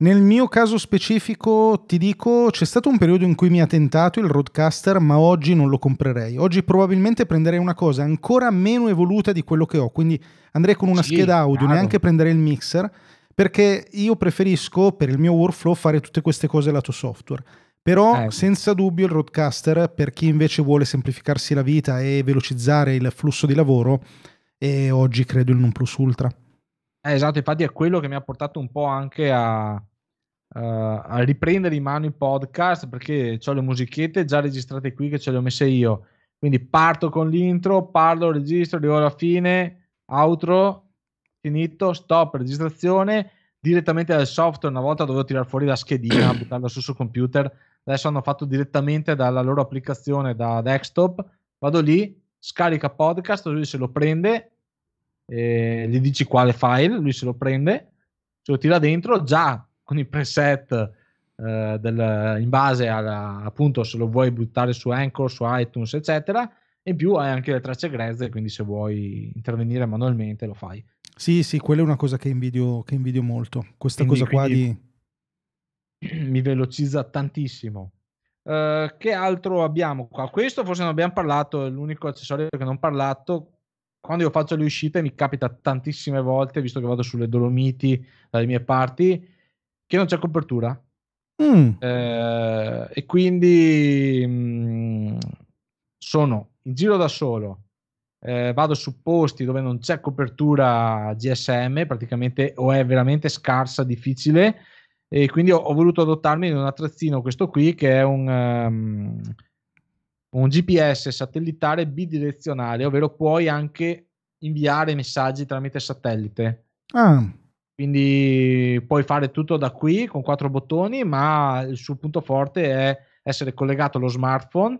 Speaker 1: nel mio caso specifico ti dico, c'è stato un periodo in cui mi ha tentato il Roadcaster, ma oggi non lo comprerei. Oggi probabilmente prenderei una cosa ancora meno evoluta di quello che ho, quindi andrei con una
Speaker 3: Sì,
Speaker 1: scheda audio,
Speaker 3: chiaro.
Speaker 1: neanche prenderei il mixer, perché io preferisco per il mio workflow fare tutte queste cose lato software. Però
Speaker 3: Ecco.
Speaker 1: senza dubbio il Roadcaster, per chi invece vuole semplificarsi la vita e velocizzare il flusso di lavoro, è oggi credo il non plus ultra.
Speaker 3: Eh, esatto, infatti è quello che mi ha portato un po' anche a, a- a riprendere in mano i podcast perché ho le musichette già registrate qui che ce le ho messe io. Quindi parto con l'intro, parlo, registro, arrivo alla fine, outro, finito, stop, registrazione, direttamente dal software. Una volta dovevo tirare fuori la schedina, buttarla su sul computer. Adesso hanno fatto direttamente dalla loro applicazione da desktop. Vado lì, scarica podcast, lui se lo prende, eh, gli dici quale file, lui se lo prende, se lo tira dentro già con i preset eh, del- in base alla, appunto se lo vuoi buttare su Anchor, su iTunes, eccetera. E in più hai anche le tracce grezze, quindi se vuoi intervenire manualmente lo fai.
Speaker 1: Sì, sì, quella è una cosa che invidio, che invidio molto. Questa
Speaker 3: Quindi-
Speaker 1: cosa qua di...
Speaker 3: mi velocizza tantissimo. Eh, che altro abbiamo qua? Questo forse non abbiamo parlato, è l'unico accessorio che non ho parlato. Quando io faccio le uscite mi capita tantissime volte, visto che vado sulle Dolomiti dalle mie parti, che non c'è copertura.
Speaker 1: Mm,
Speaker 3: Eh, e quindi mm, sono in giro da solo. Eh, vado su posti dove non c'è copertura GSM praticamente o è veramente scarsa, difficile e quindi ho, ho voluto adottarmi di un attrezzino questo qui che è un, ehm, un GPS satellitare bidirezionale ovvero puoi anche inviare messaggi tramite satellite.
Speaker 1: Ah,
Speaker 3: quindi puoi fare tutto da qui con quattro bottoni, ma il suo punto forte è essere collegato allo smartphone,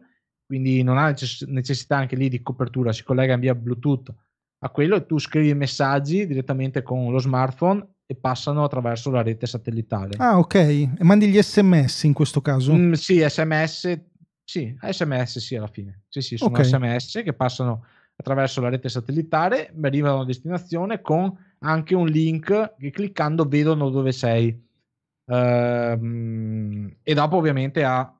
Speaker 3: quindi non ha necess- necessità anche lì di copertura, si collega via Bluetooth a quello e tu scrivi messaggi direttamente con lo smartphone e passano attraverso la rete satellitare.
Speaker 1: ah, ok. E mandi gli sms in questo caso?
Speaker 3: Mm, sì, sms, sì, sms sì alla fine. Sì, sì, sono
Speaker 1: Ok.
Speaker 3: sms che passano attraverso la rete satellitare, arrivano a destinazione con anche un link che cliccando vedono dove sei. Ehm, e dopo ovviamente ha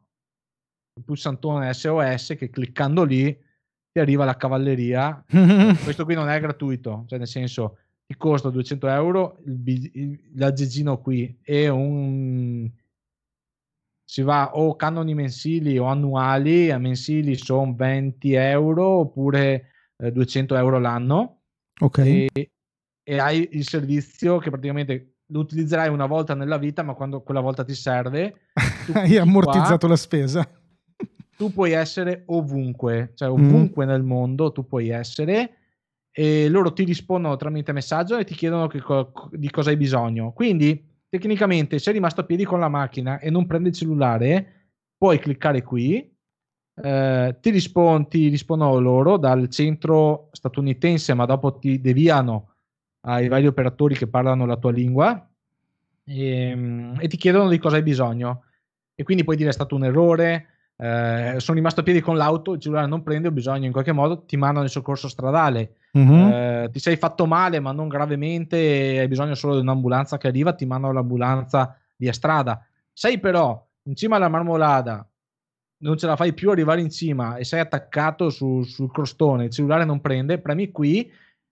Speaker 3: il pulsantone SOS che cliccando lì ti arriva la cavalleria. Questo qui non è gratuito, cioè nel senso ti costa 200 euro il, l'aggeggino qui e un si va o canoni mensili o annuali, a mensili sono 20 euro oppure eh, 200 euro l'anno
Speaker 1: ok.
Speaker 3: e, e hai il servizio che praticamente lo utilizzerai una volta nella vita, ma quando quella volta ti serve,
Speaker 1: Hai ammortizzato
Speaker 3: qua,
Speaker 1: la spesa.
Speaker 3: Tu puoi essere ovunque, cioè
Speaker 1: Mm.
Speaker 3: ovunque nel mondo tu puoi essere e loro ti rispondono tramite messaggio e ti chiedono co- di cosa hai bisogno. Quindi tecnicamente sei rimasto a piedi con la macchina e non prendi il cellulare, puoi cliccare qui, eh, ti, rispon- ti rispondono loro dal centro statunitense, ma dopo ti deviano ai vari operatori che parlano la tua lingua e, e ti chiedono di cosa hai bisogno. E quindi puoi dire è stato un errore, eh, sono rimasto a piedi con l'auto, il cellulare non prende, ho bisogno in qualche modo, ti mandano il soccorso stradale.
Speaker 1: Mhm.
Speaker 3: Eh, ti sei fatto male ma non gravemente, hai bisogno solo di un'ambulanza che arriva, ti mandano l'ambulanza via strada. Sei però in cima alla marmolada, non ce la fai più arrivare in cima e sei attaccato su- sul crostone, il cellulare non prende, premi qui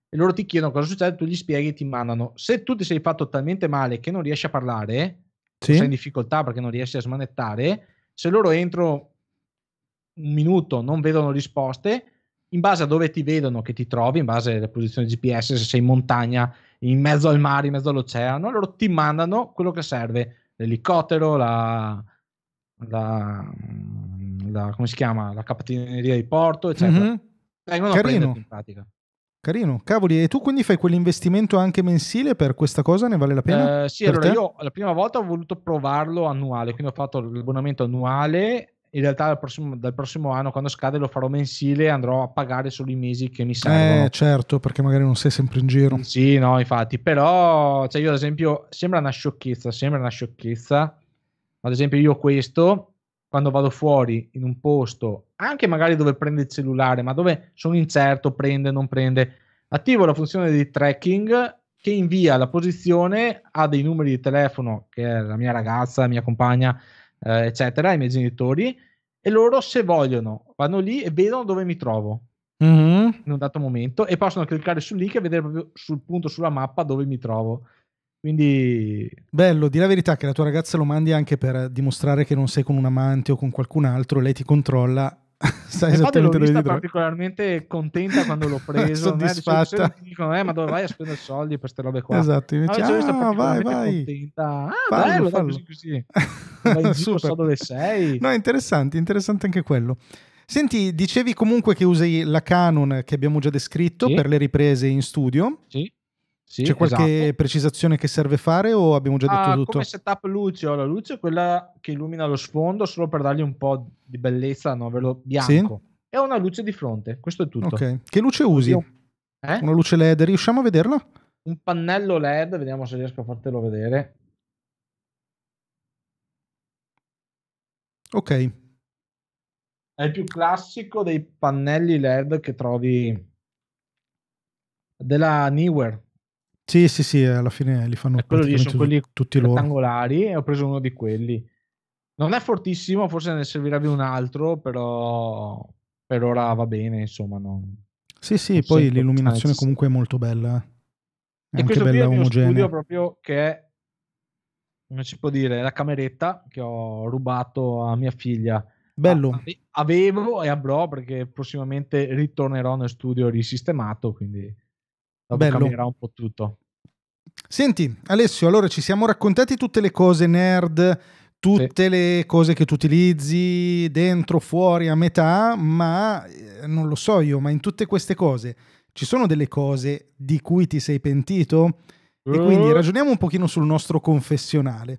Speaker 3: e loro ti chiedono cosa succede, tu gli spieghi e ti mandano. Se tu ti sei fatto talmente male che non riesci a parlare,
Speaker 1: Sì?
Speaker 3: sei in difficoltà perché non riesci a smanettare, se loro entro un minuto non vedono risposte, in base a dove ti vedono che ti trovi, in base alla posizione GPS, se sei in montagna, in mezzo al mare, in mezzo all'oceano, loro ti mandano quello che serve, l'elicottero, la, la, la- come si chiama, la capitaneria di porto, eccetera.
Speaker 1: Mhm.
Speaker 3: Vengono
Speaker 1: Carino.
Speaker 3: in pratica.
Speaker 1: Carino, cavoli, e tu quindi fai quell'investimento anche mensile per questa cosa? Ne vale la pena?
Speaker 3: Eh, sì,
Speaker 1: per
Speaker 3: allora
Speaker 1: te?
Speaker 3: io la prima volta ho voluto provarlo annuale, quindi ho fatto l'abbonamento annuale. In realtà dal prossimo, dal prossimo anno, quando scade, lo farò mensile e andrò a pagare solo i mesi che mi servono.
Speaker 1: Eh, certo, perché magari non sei sempre in giro.
Speaker 3: Sì, no, infatti, però, cioè io ad esempio, sembra una sciocchezza, sembra una sciocchezza, ad esempio io questo, quando vado fuori in un posto, anche magari dove prende il cellulare, ma dove sono incerto, prende, non prende, attivo la funzione di tracking che invia la posizione a dei numeri di telefono, che è la mia ragazza, la mia compagna, eh, eccetera, i miei genitori, e loro se vogliono vanno lì e vedono dove mi trovo
Speaker 1: Mhm.
Speaker 3: in un dato momento e possono cliccare sul link e vedere proprio sul punto sulla mappa dove mi trovo. Quindi
Speaker 1: Bello, di la verità che la tua ragazza lo mandi anche per dimostrare che non sei con un amante o con qualcun altro, lei ti controlla, sai esattamente dove trovi.
Speaker 3: particolarmente contenta quando l'ho preso. no? Solito
Speaker 1: Soddisfatta.
Speaker 3: ti dicono, eh, ma dove vai a spendere soldi per queste robe qua?
Speaker 1: Esatto,
Speaker 3: No,
Speaker 1: invece,
Speaker 3: vista
Speaker 1: ah, vai, vai.
Speaker 3: contenta. Ah,
Speaker 1: Fallo,
Speaker 3: bello, dai,
Speaker 1: fallo.
Speaker 3: così così. In giro, so dove sei.
Speaker 1: No, interessante, interessante anche quello. Senti, dicevi comunque che usi la Canon che abbiamo già descritto
Speaker 3: Sì.
Speaker 1: per le riprese in studio.
Speaker 3: Sì, sì,
Speaker 1: C'è qualche
Speaker 3: esatto.
Speaker 1: precisazione che serve fare o abbiamo già detto
Speaker 3: Ah,
Speaker 1: tutto?
Speaker 3: come setup luce la luce è quella che illumina lo sfondo solo per dargli un po' di bellezza, no? Averlo bianco. E ho una luce di fronte, questo è tutto.
Speaker 1: Ok. Che luce usi?
Speaker 3: Eh?
Speaker 1: Una luce LED, riusciamo a vederla?
Speaker 3: Un pannello LED, vediamo se riesco a fartelo vedere.
Speaker 1: Ok.
Speaker 3: È il più classico dei pannelli LED che trovi della Newer.
Speaker 1: Sì, sì, sì, alla fine li fanno
Speaker 3: E quello lì sono quelli
Speaker 1: tu- tutti loro.
Speaker 3: rettangolari e ho preso uno di quelli. Non è fortissimo, forse ne servirebbe un altro, però per ora va bene, insomma. non-
Speaker 1: Sì, sì,
Speaker 3: non
Speaker 1: poi l'illuminazione
Speaker 3: necessità.
Speaker 1: comunque è molto bella. È
Speaker 3: E
Speaker 1: anche
Speaker 3: è
Speaker 1: bella omogenea.
Speaker 3: studio proprio che è, come si può dire, la cameretta che ho rubato a mia figlia.
Speaker 1: Bello.
Speaker 3: Ave- Avevo e avrò perché prossimamente ritornerò nel studio risistemato, quindi dopo
Speaker 1: Bello.
Speaker 3: cambierà un po' tutto.
Speaker 1: Senti, Alessio, allora ci siamo raccontati tutte le cose nerd, tutte le cose che tu utilizzi dentro, fuori, a metà, ma eh, non lo so io, ma in tutte queste cose ci sono delle cose di cui ti sei pentito? E quindi
Speaker 3: Eh.
Speaker 1: ragioniamo un pochino sul nostro confessionale.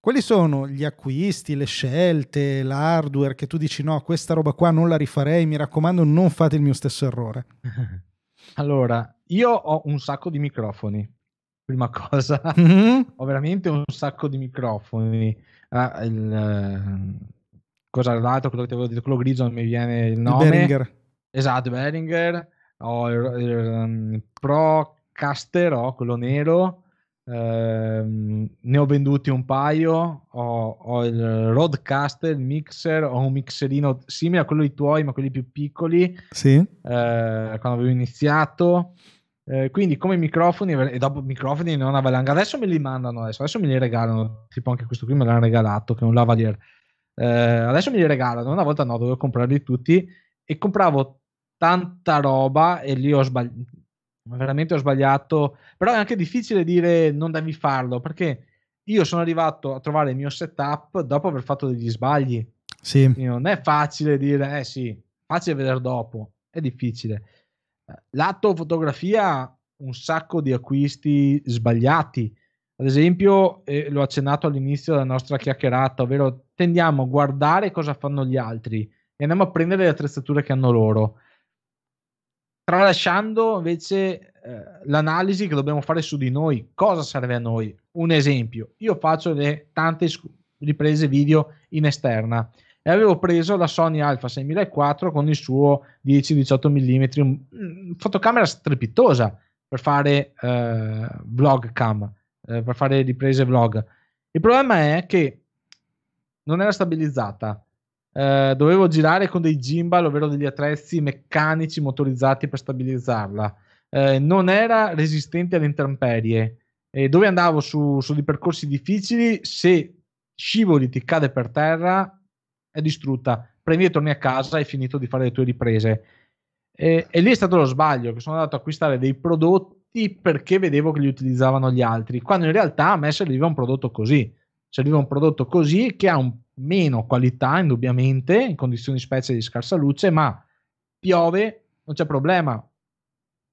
Speaker 1: Quali sono gli acquisti, le scelte, l'hardware che tu dici no, questa roba qua non la rifarei, mi raccomando non fate il mio stesso errore.
Speaker 3: Allora, io ho un sacco di microfoni. Prima cosa,
Speaker 1: Mhm.
Speaker 3: ho veramente un sacco di microfoni. Ah, il, eh, cosa l'altro, quello che ti avevo detto, quello grigio non mi viene il
Speaker 1: Il
Speaker 3: nome.
Speaker 1: Behringer.
Speaker 3: Esatto, Behringer, ho il, il, um, Procaster, ho quello nero, ehm, ne ho venduti un paio, ho, ho il Roadcaster, il mixer, ho un mixerino simile a quello dei tuoi, ma quelli più piccoli,
Speaker 1: Sì.
Speaker 3: eh, quando avevo iniziato. Eh, quindi come microfoni e dopo microfoni ne ho una valanga adesso me li mandano adesso, adesso me li regalano. Tipo anche questo qui me l'hanno regalato che è un lavalier. Eh, adesso me li regalano. Una volta no dovevo comprarli tutti e compravo tanta roba e lì ho sbagliato veramente ho sbagliato. Però è anche difficile dire non devi farlo perché io sono arrivato a trovare il mio setup dopo aver fatto degli sbagli.
Speaker 1: Sì.
Speaker 3: quindi non è facile dire, eh sì, facile vedere dopo, è difficile. Lato fotografia, un sacco di acquisti sbagliati. Ad esempio, eh, l'ho accennato all'inizio della nostra chiacchierata, ovvero tendiamo a guardare cosa fanno gli altri e andiamo a prendere le attrezzature che hanno loro, tralasciando invece eh, l'analisi che dobbiamo fare su di noi, cosa serve a noi. Un esempio, io faccio le tante riprese video in esterna e avevo preso la Sony Alpha 6004 con il suo 10-18 mm, fotocamera strepitosa per fare eh, vlog cam, eh, per fare riprese vlog. Il problema è che non era stabilizzata. Eh, dovevo girare con dei gimbal, ovvero degli attrezzi meccanici motorizzati per stabilizzarla. Eh, non era resistente alle intemperie. Dove andavo su, su dei percorsi difficili, se scivoli, ti cade per terra, è distrutta. Prendi e torni a casa e hai finito di fare le tue riprese. E, e lì è stato lo sbaglio, che sono andato a acquistare dei prodotti perché vedevo che li utilizzavano gli altri, quando in realtà a me serviva un prodotto così. Serviva un prodotto così che ha un meno qualità, indubbiamente, in condizioni specie di scarsa luce, ma piove, non c'è problema.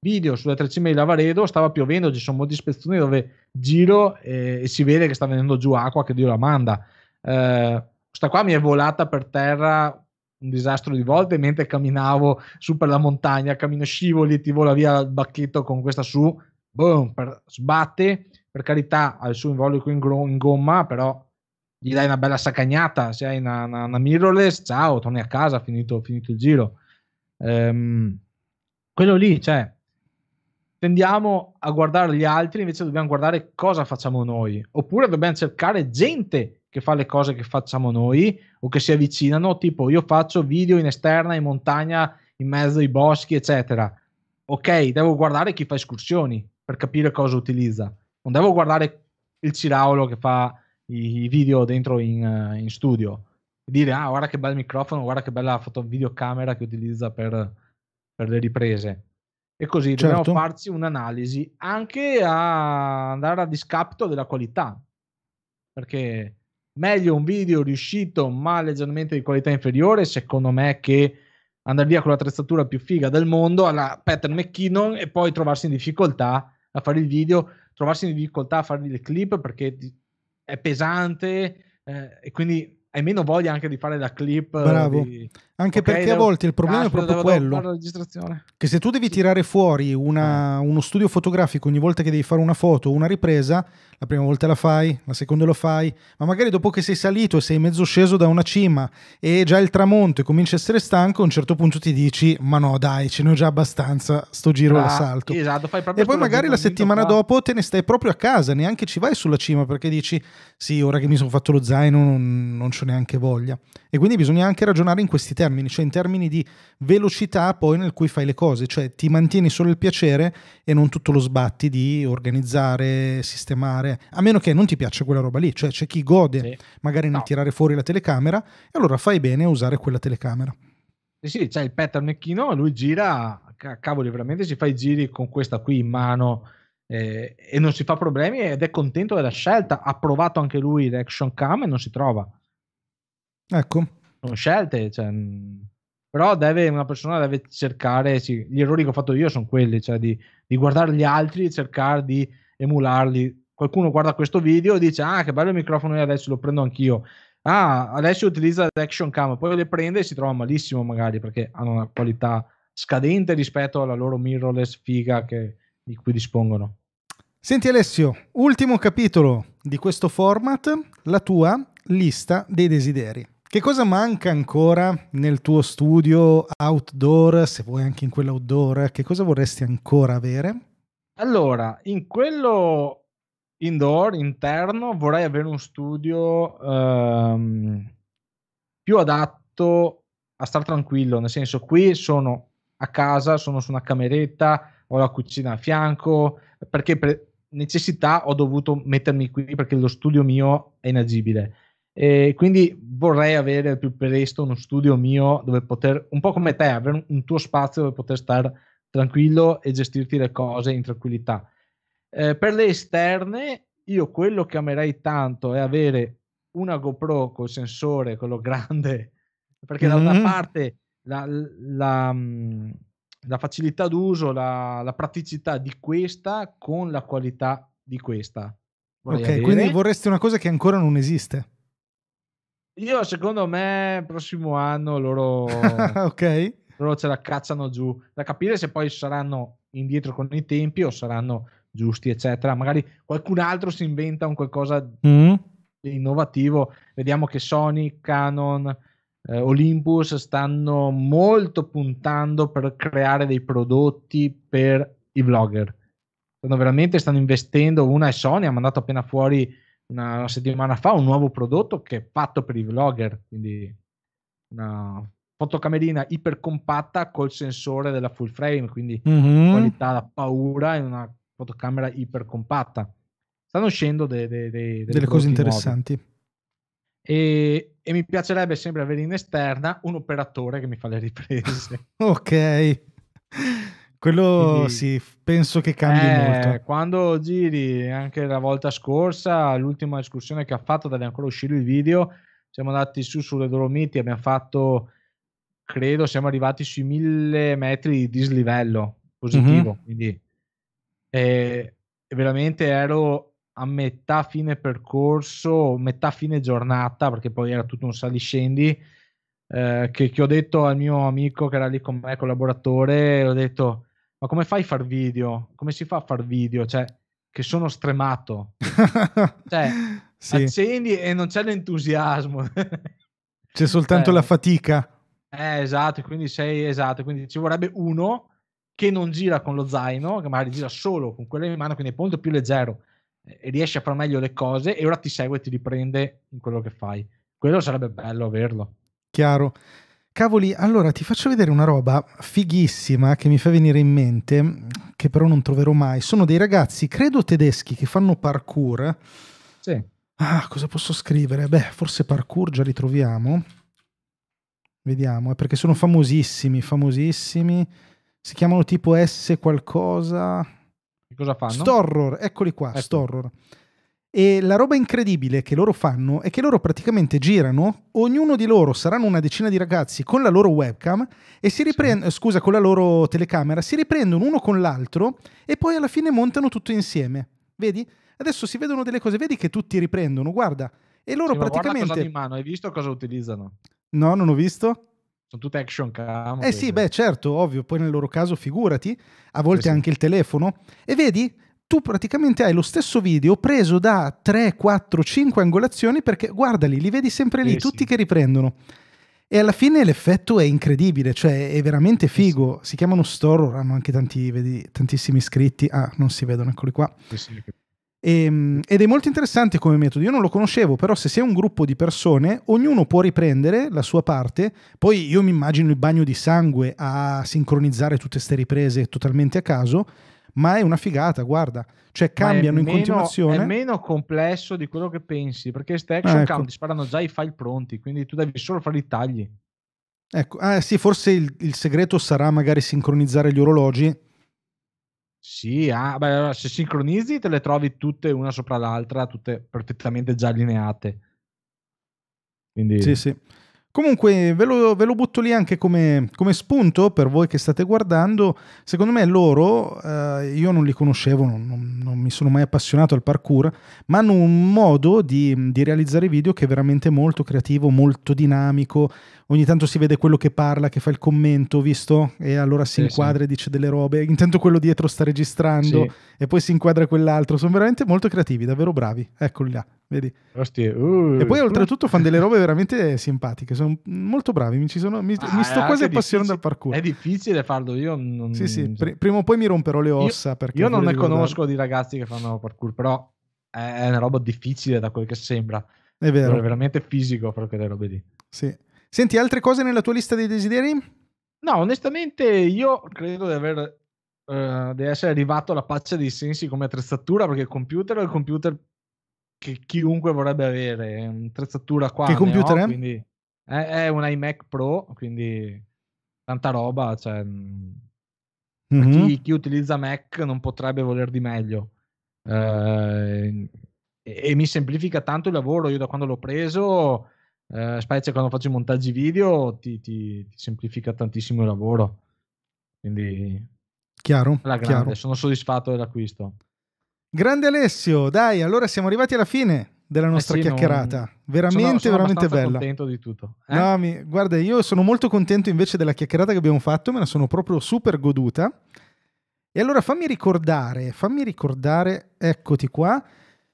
Speaker 3: video sulle tre cime di Lavaredo, stava piovendo, ci sono molti spezzoni dove giro e, e si vede che sta venendo giù acqua che Dio la manda. Eh, questa qua mi è volata per terra un disastro di volte mentre camminavo su per la montagna, cammino scivoli, ti vola via il bacchetto con questa su, boom, per, sbatte, per carità ha il suo involucro in, gro- in, gomma, però gli dai una bella saccagnata, se hai una, una, una mirrorless, ciao, torni a casa, finito, finito il giro. Ehm, quello lì, cioè, tendiamo a guardare gli altri, invece dobbiamo guardare cosa facciamo noi, oppure dobbiamo cercare gente che fa le cose che facciamo noi o che si avvicinano, tipo io faccio video in esterna, in montagna, in mezzo ai boschi, eccetera. Ok, devo guardare chi fa escursioni per capire cosa utilizza. Non devo guardare il Ciraulo che fa i video dentro in, uh, in studio e dire ah guarda che bel microfono, guarda che bella foto videocamera che utilizza per, per le riprese. E così certo. dobbiamo farci un'analisi anche a andare a discapito della qualità. Perché meglio un video riuscito ma leggermente di qualità inferiore, secondo me, che andare via con l'attrezzatura più figa del mondo alla Pattern McKinnon e poi trovarsi in difficoltà a fare il video, trovarsi in difficoltà a fare il clip perché è pesante eh, e quindi hai meno voglia anche di fare la clip.
Speaker 1: Bravo. Di... Anche okay, perché devo... a volte il problema Caspita, è proprio quello. Che se tu devi tirare fuori una, eh. uno studio fotografico ogni volta che devi fare una foto o una ripresa, la prima volta la fai, la seconda lo fai, ma magari dopo che sei salito e sei mezzo sceso da una cima e già il tramonto e cominci a essere stanco, a un certo punto ti dici ma no dai, ce ne ho già abbastanza, sto giro ah, salto.
Speaker 3: Esatto,
Speaker 1: e poi magari la settimana qua. dopo te ne stai proprio a casa, neanche ci vai sulla cima perché dici sì, ora che mi sono fatto lo zaino non, non ho neanche voglia. E quindi bisogna anche ragionare in questi termini, cioè in termini di velocità poi nel cui fai le cose, cioè ti mantieni solo il piacere e non tutto lo sbatti di organizzare, sistemare, a meno che non ti piaccia quella roba lì, cioè c'è chi gode sì. magari nel no. tirare fuori la telecamera e allora fai bene a usare quella telecamera.
Speaker 3: Sì, sì, c'è il pattern Mecchino, lui gira, cavoli, veramente si fa i giri con questa qui in mano eh, e non si fa problemi ed è contento della scelta. Ha provato anche lui l'action cam e non si trova.
Speaker 1: Ecco.
Speaker 3: Sono scelte, cioè, però deve, una persona deve cercare, sì, gli errori che ho fatto io sono quelli, cioè di, di guardare gli altri e cercare di emularli. Qualcuno guarda questo video e dice, ah che bello il microfono, io adesso lo prendo anch'io. Ah, adesso utilizza l'action cam, poi le prende e si trova malissimo magari perché hanno una qualità scadente rispetto alla loro mirrorless figa che, di cui dispongono.
Speaker 1: Senti Alessio, ultimo capitolo di questo format, la tua lista dei desideri. Che cosa manca ancora nel tuo studio outdoor, se vuoi anche in quello outdoor? Che cosa vorresti ancora avere?
Speaker 3: Allora, in quello indoor, interno, vorrei avere un studio um, più adatto a star tranquillo, nel senso qui sono a casa, sono su una cameretta, ho la cucina a fianco, perché per necessità ho dovuto mettermi qui perché lo studio mio è inagibile e quindi vorrei avere al più presto uno studio mio dove poter, un po' come te, avere un, tuo spazio dove poter stare tranquillo e gestirti le cose in tranquillità. Eh, per le esterne, io quello che amerei tanto è avere una GoPro col sensore, quello grande, perché mm-hmm. da una parte la, la, mm, la facilità d'uso, la, la, praticità di questa con la qualità di questa.
Speaker 1: Vorrei ok, avere. quindi vorresti una cosa che ancora non esiste.
Speaker 3: Io secondo me prossimo anno loro,
Speaker 1: ok.
Speaker 3: loro ce la cacciano giù. Da capire se poi saranno indietro con i tempi o saranno giusti, eccetera. Magari qualcun altro si inventa un qualcosa mm. di innovativo. Vediamo che Sony, Canon, eh, Olympus stanno molto puntando per creare dei prodotti per i vlogger. Stanno veramente stanno investendo. Una è Sony, ha mandato appena fuori una, settimana fa un nuovo prodotto che è fatto per i vlogger, quindi una fotocamerina ipercompatta col sensore della full frame, quindi mm-hmm. qualità da paura in una fotocamera ipercompatta. Stanno uscendo de, de, de,
Speaker 1: delle cose interessanti.
Speaker 3: E, e, mi piacerebbe sempre avere in esterna un operatore che mi fa le riprese.
Speaker 1: ok. Quello Quindi, sì, penso che cambi
Speaker 3: eh,
Speaker 1: molto.
Speaker 3: Quando giri, anche la volta scorsa, l'ultima escursione che ha fatto, deve ancora uscire il video, siamo andati su sulle Dolomiti, abbiamo fatto, credo, siamo arrivati sui mille metri di dislivello. positivo. Mm-hmm. Quindi eh, veramente ero a metà fine percorso, metà fine giornata, perché poi era tutto un saliscendi, eh, che, che, ho detto al mio amico che era lì con me, collaboratore, ho detto, ma come fai a far video? Come si fa a far video? Cioè, che sono stremato. cioè, sì. accendi e non c'è l'entusiasmo.
Speaker 1: c'è soltanto eh. la fatica.
Speaker 3: Eh, esatto, quindi sei esatto, quindi ci vorrebbe uno che non gira con lo zaino, che magari gira solo con quello in mano, quindi è molto più leggero e riesce a fare meglio le cose e ora ti segue e ti riprende in quello che fai. Quello sarebbe bello averlo.
Speaker 1: Chiaro. Cavoli, allora ti faccio vedere una roba fighissima che mi fa venire in mente, che però non troverò mai. Sono dei ragazzi, credo tedeschi, che fanno parkour.
Speaker 3: Sì.
Speaker 1: Ah, cosa posso scrivere? Beh, forse parkour già li troviamo. Vediamo, è perché sono famosissimi, famosissimi. Si chiamano tipo S qualcosa.
Speaker 3: Che cosa fanno?
Speaker 1: Storror, eccoli qua, ecco. Storror. E la roba incredibile che loro fanno è che loro praticamente girano, ognuno di loro saranno una decina di ragazzi con la loro webcam e si riprendono, sì. scusa, con la loro telecamera, si riprendono uno con l'altro e poi alla fine montano tutto insieme. Vedi? Adesso si vedono delle cose, vedi che tutti riprendono, guarda. E loro
Speaker 3: sì,
Speaker 1: praticamente...
Speaker 3: Guarda cosa in mano, hai visto cosa utilizzano?
Speaker 1: No, non ho visto.
Speaker 3: Sono tutte action cam.
Speaker 1: Eh sì, beh, certo, ovvio. Poi nel loro caso, figurati, a volte eh sì. anche il telefono. E vedi, tu praticamente hai lo stesso video preso da 3, 4, 5 angolazioni perché guardali, li vedi sempre lì, eh tutti sì. che riprendono. E alla fine l'effetto è incredibile, cioè è veramente figo. Si chiamano Store, hanno anche tanti, vedi, tantissimi iscritti. Ah, non si vedono, eccoli qua. E, ehm, ed è molto interessante come metodo. Io non lo conoscevo, però se sei un gruppo di persone, ognuno può riprendere la sua parte. Poi io mi immagino il bagno di sangue a sincronizzare tutte queste riprese totalmente a caso. Ma è una figata, guarda, cioè cambiano in continuazione.
Speaker 3: È meno complesso di quello che pensi, perché queste action ah, ecco. cam ti sparano già i file pronti, quindi tu devi solo fare i tagli.
Speaker 1: Ecco, ah, sì, forse il, il segreto sarà magari sincronizzare gli orologi
Speaker 3: sì, ah, beh, se sincronizzi te le trovi tutte una sopra l'altra, tutte perfettamente già allineate. Quindi...
Speaker 1: Sì, sì. Comunque ve lo, ve lo, butto lì anche come, come, spunto per voi che state guardando. Secondo me loro, eh, io non li conoscevo, non, non, mi sono mai appassionato al parkour, ma hanno un modo di, di, realizzare video che è veramente molto creativo, molto dinamico. Ogni tanto si vede quello che parla, che fa il commento, visto? E allora si sì, inquadra sì. e dice delle robe. Intanto quello dietro sta registrando sì. e poi si inquadra quell'altro. Sono veramente molto creativi, davvero bravi. Eccoli là vedi?
Speaker 3: Ostia, uh,
Speaker 1: e poi oltretutto fanno delle robe veramente simpatiche, sono molto bravi, mi, sono, mi, ah, mi sto quasi appassionando al parkour.
Speaker 3: È difficile farlo, io non...
Speaker 1: Sì, sì, pr- prima o poi mi romperò le ossa.
Speaker 3: Io, io non ne conosco di ragazzi che fanno parkour, però è una roba difficile da quel che sembra.
Speaker 1: È vero.
Speaker 3: È veramente fisico per quelle robe lì.
Speaker 1: Sì. Senti, altre cose nella tua lista dei desideri?
Speaker 3: No, onestamente io credo di aver... Uh, di essere arrivato alla paccia dei sensi come attrezzatura perché il computer è il computer che chiunque vorrebbe avere, un'attrezzatura qua.
Speaker 1: Che computer
Speaker 3: ho, è? Quindi è, è, un iMac Pro, quindi tanta roba. Cioè, mm-hmm. chi, chi, utilizza Mac non potrebbe voler di meglio. Eh, e, e, mi semplifica tanto il lavoro. Io da quando l'ho preso, eh, specie quando faccio i montaggi video, ti, ti, ti semplifica tantissimo il lavoro. Quindi,
Speaker 1: chiaro,
Speaker 3: la grande,
Speaker 1: chiaro.
Speaker 3: sono soddisfatto dell'acquisto.
Speaker 1: Grande Alessio, dai, allora siamo arrivati alla fine della nostra eh sì, chiacchierata. Non... Veramente, sono, sono veramente bella. Sono
Speaker 3: contento di tutto. Eh?
Speaker 1: No, mi... guarda, io sono molto contento invece della chiacchierata che abbiamo fatto, me la sono proprio super goduta. E allora fammi ricordare, fammi ricordare, eccoti qua,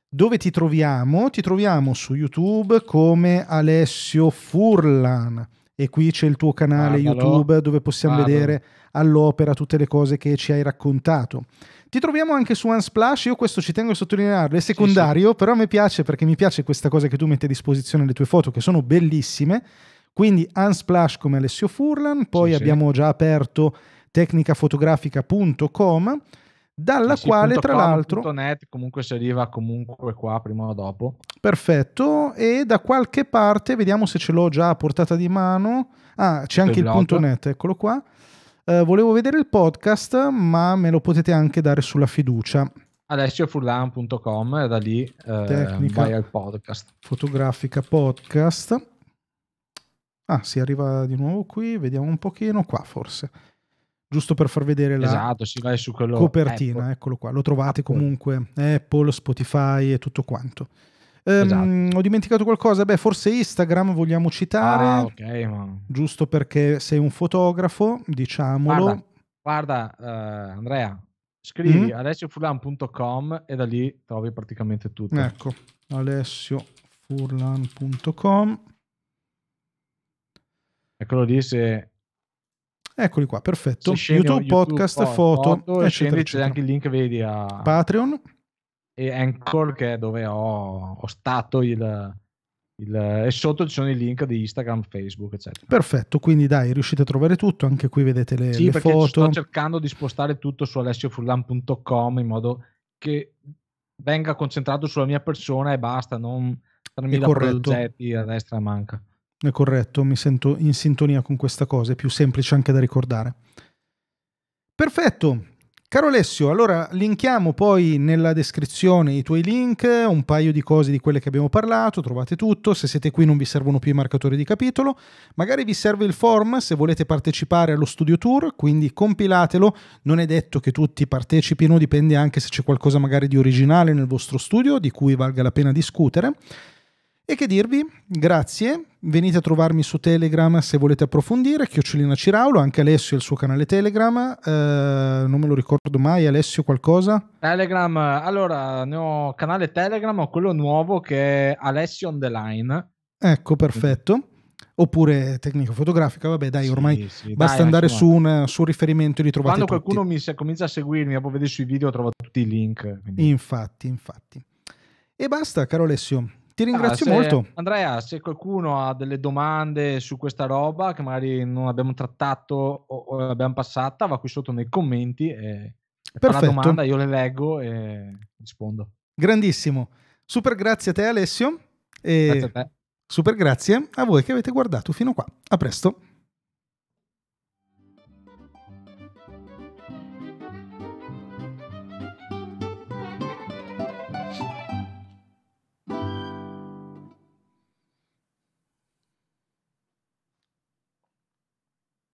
Speaker 1: dove ti troviamo? Ti troviamo su YouTube come Alessio Furlan. E qui c'è il tuo canale Guardalo. YouTube dove possiamo Guarda. vedere all'opera tutte le cose che ci hai raccontato. Ti troviamo anche su Unsplash, io questo ci tengo a sottolinearlo, è secondario, sì, sì. però a me piace perché mi piace questa cosa che tu metti a disposizione le tue foto che sono bellissime. Quindi Unsplash come Alessio Furlan, poi sì, abbiamo già aperto tecnicafotografica.com dalla sì, quale tra com, l'altro
Speaker 3: .net comunque si arriva comunque qua prima o dopo.
Speaker 1: Perfetto e da qualche parte vediamo se ce l'ho già a portata di mano. Ah c'è anche il, il punto net eccolo qua eh, volevo vedere il podcast, ma me lo potete anche dare sulla fiducia.
Speaker 3: alessiofurlan.com da lì eh, vai al podcast.
Speaker 1: Fotografica podcast. Ah, si arriva di nuovo qui, vediamo un pochino qua forse. giusto per far vedere la
Speaker 3: Esatto, si vai su quello
Speaker 1: copertina,
Speaker 3: Apple.
Speaker 1: eccolo qua, lo trovate comunque Apple, Spotify e tutto quanto. Ehm,
Speaker 3: Esatto.
Speaker 1: Ho dimenticato qualcosa? Beh, forse Instagram vogliamo citare,
Speaker 3: Ah, ok, ma...
Speaker 1: giusto perché sei un fotografo, diciamolo.
Speaker 3: Guarda, guarda eh, Andrea, scrivi
Speaker 1: Mm.
Speaker 3: alessiofurlan.com e da lì trovi praticamente tutto.
Speaker 1: Ecco, alessiofurlan.com.
Speaker 3: Eccolo lì se,
Speaker 1: Eccoli qua, perfetto.
Speaker 3: scendi
Speaker 1: YouTube, podcast,
Speaker 3: fo-
Speaker 1: foto,
Speaker 3: e
Speaker 1: eccetera,
Speaker 3: scendi c'è
Speaker 1: eccetera.
Speaker 3: anche il link, vedi, a
Speaker 1: Patreon.
Speaker 3: E Anchor che è dove ho, ho stato il, il- e sotto ci sono i link di Instagram, Facebook, eccetera.
Speaker 1: Perfetto, quindi dai, riuscite a trovare tutto, anche qui vedete le,
Speaker 3: Sì,
Speaker 1: le foto.
Speaker 3: sto cercando di spostare tutto su alessiofurlan.com in modo che venga concentrato sulla mia persona e basta, non 3000
Speaker 1: corretto.
Speaker 3: progetti a destra e manca.
Speaker 1: È corretto, mi sento in sintonia con questa cosa, è più semplice anche da ricordare. Perfetto. Caro Alessio, allora linkiamo poi nella descrizione i tuoi link, un paio di cose di quelle che abbiamo parlato, trovate tutto, se siete qui non vi servono più i marcatori di capitolo, magari vi serve il form se volete partecipare allo studio tour, quindi compilatelo, non è detto che tutti partecipino, dipende anche se c'è qualcosa magari di originale nel vostro studio di cui valga la pena discutere. E che dirvi? Grazie. Venite a trovarmi su Telegram se volete approfondire. Chiocciolina Ciraulo, anche Alessio il suo canale Telegram. Eh, non me lo ricordo mai. Alessio, qualcosa?
Speaker 3: Telegram, allora, ne ho canale Telegram, ho quello nuovo che è Alessio on the line.
Speaker 1: Ecco, perfetto. Oppure tecnica fotografica. Vabbè, dai, ormai
Speaker 3: Sì, sì,
Speaker 1: basta
Speaker 3: dai,
Speaker 1: andare su un, su un riferimento e li trovate
Speaker 3: Quando
Speaker 1: tutti.
Speaker 3: qualcuno mi se- comincia a seguirmi e poi vede sui video, trova tutti i link. quindi-
Speaker 1: Infatti, infatti. E basta, caro Alessio. Ti
Speaker 3: Ah,
Speaker 1: ringrazio
Speaker 3: se-
Speaker 1: molto.
Speaker 3: Andrea, se qualcuno ha delle domande su questa roba che magari non abbiamo trattato o, o l'abbiamo passata, va qui sotto nei commenti e fa la
Speaker 1: Perfetto.
Speaker 3: domanda, io le leggo e rispondo.
Speaker 1: Grandissimo. Super grazie a te, Alessio. E
Speaker 3: Grazie a te.
Speaker 1: super grazie a voi che avete guardato fino qua. A presto.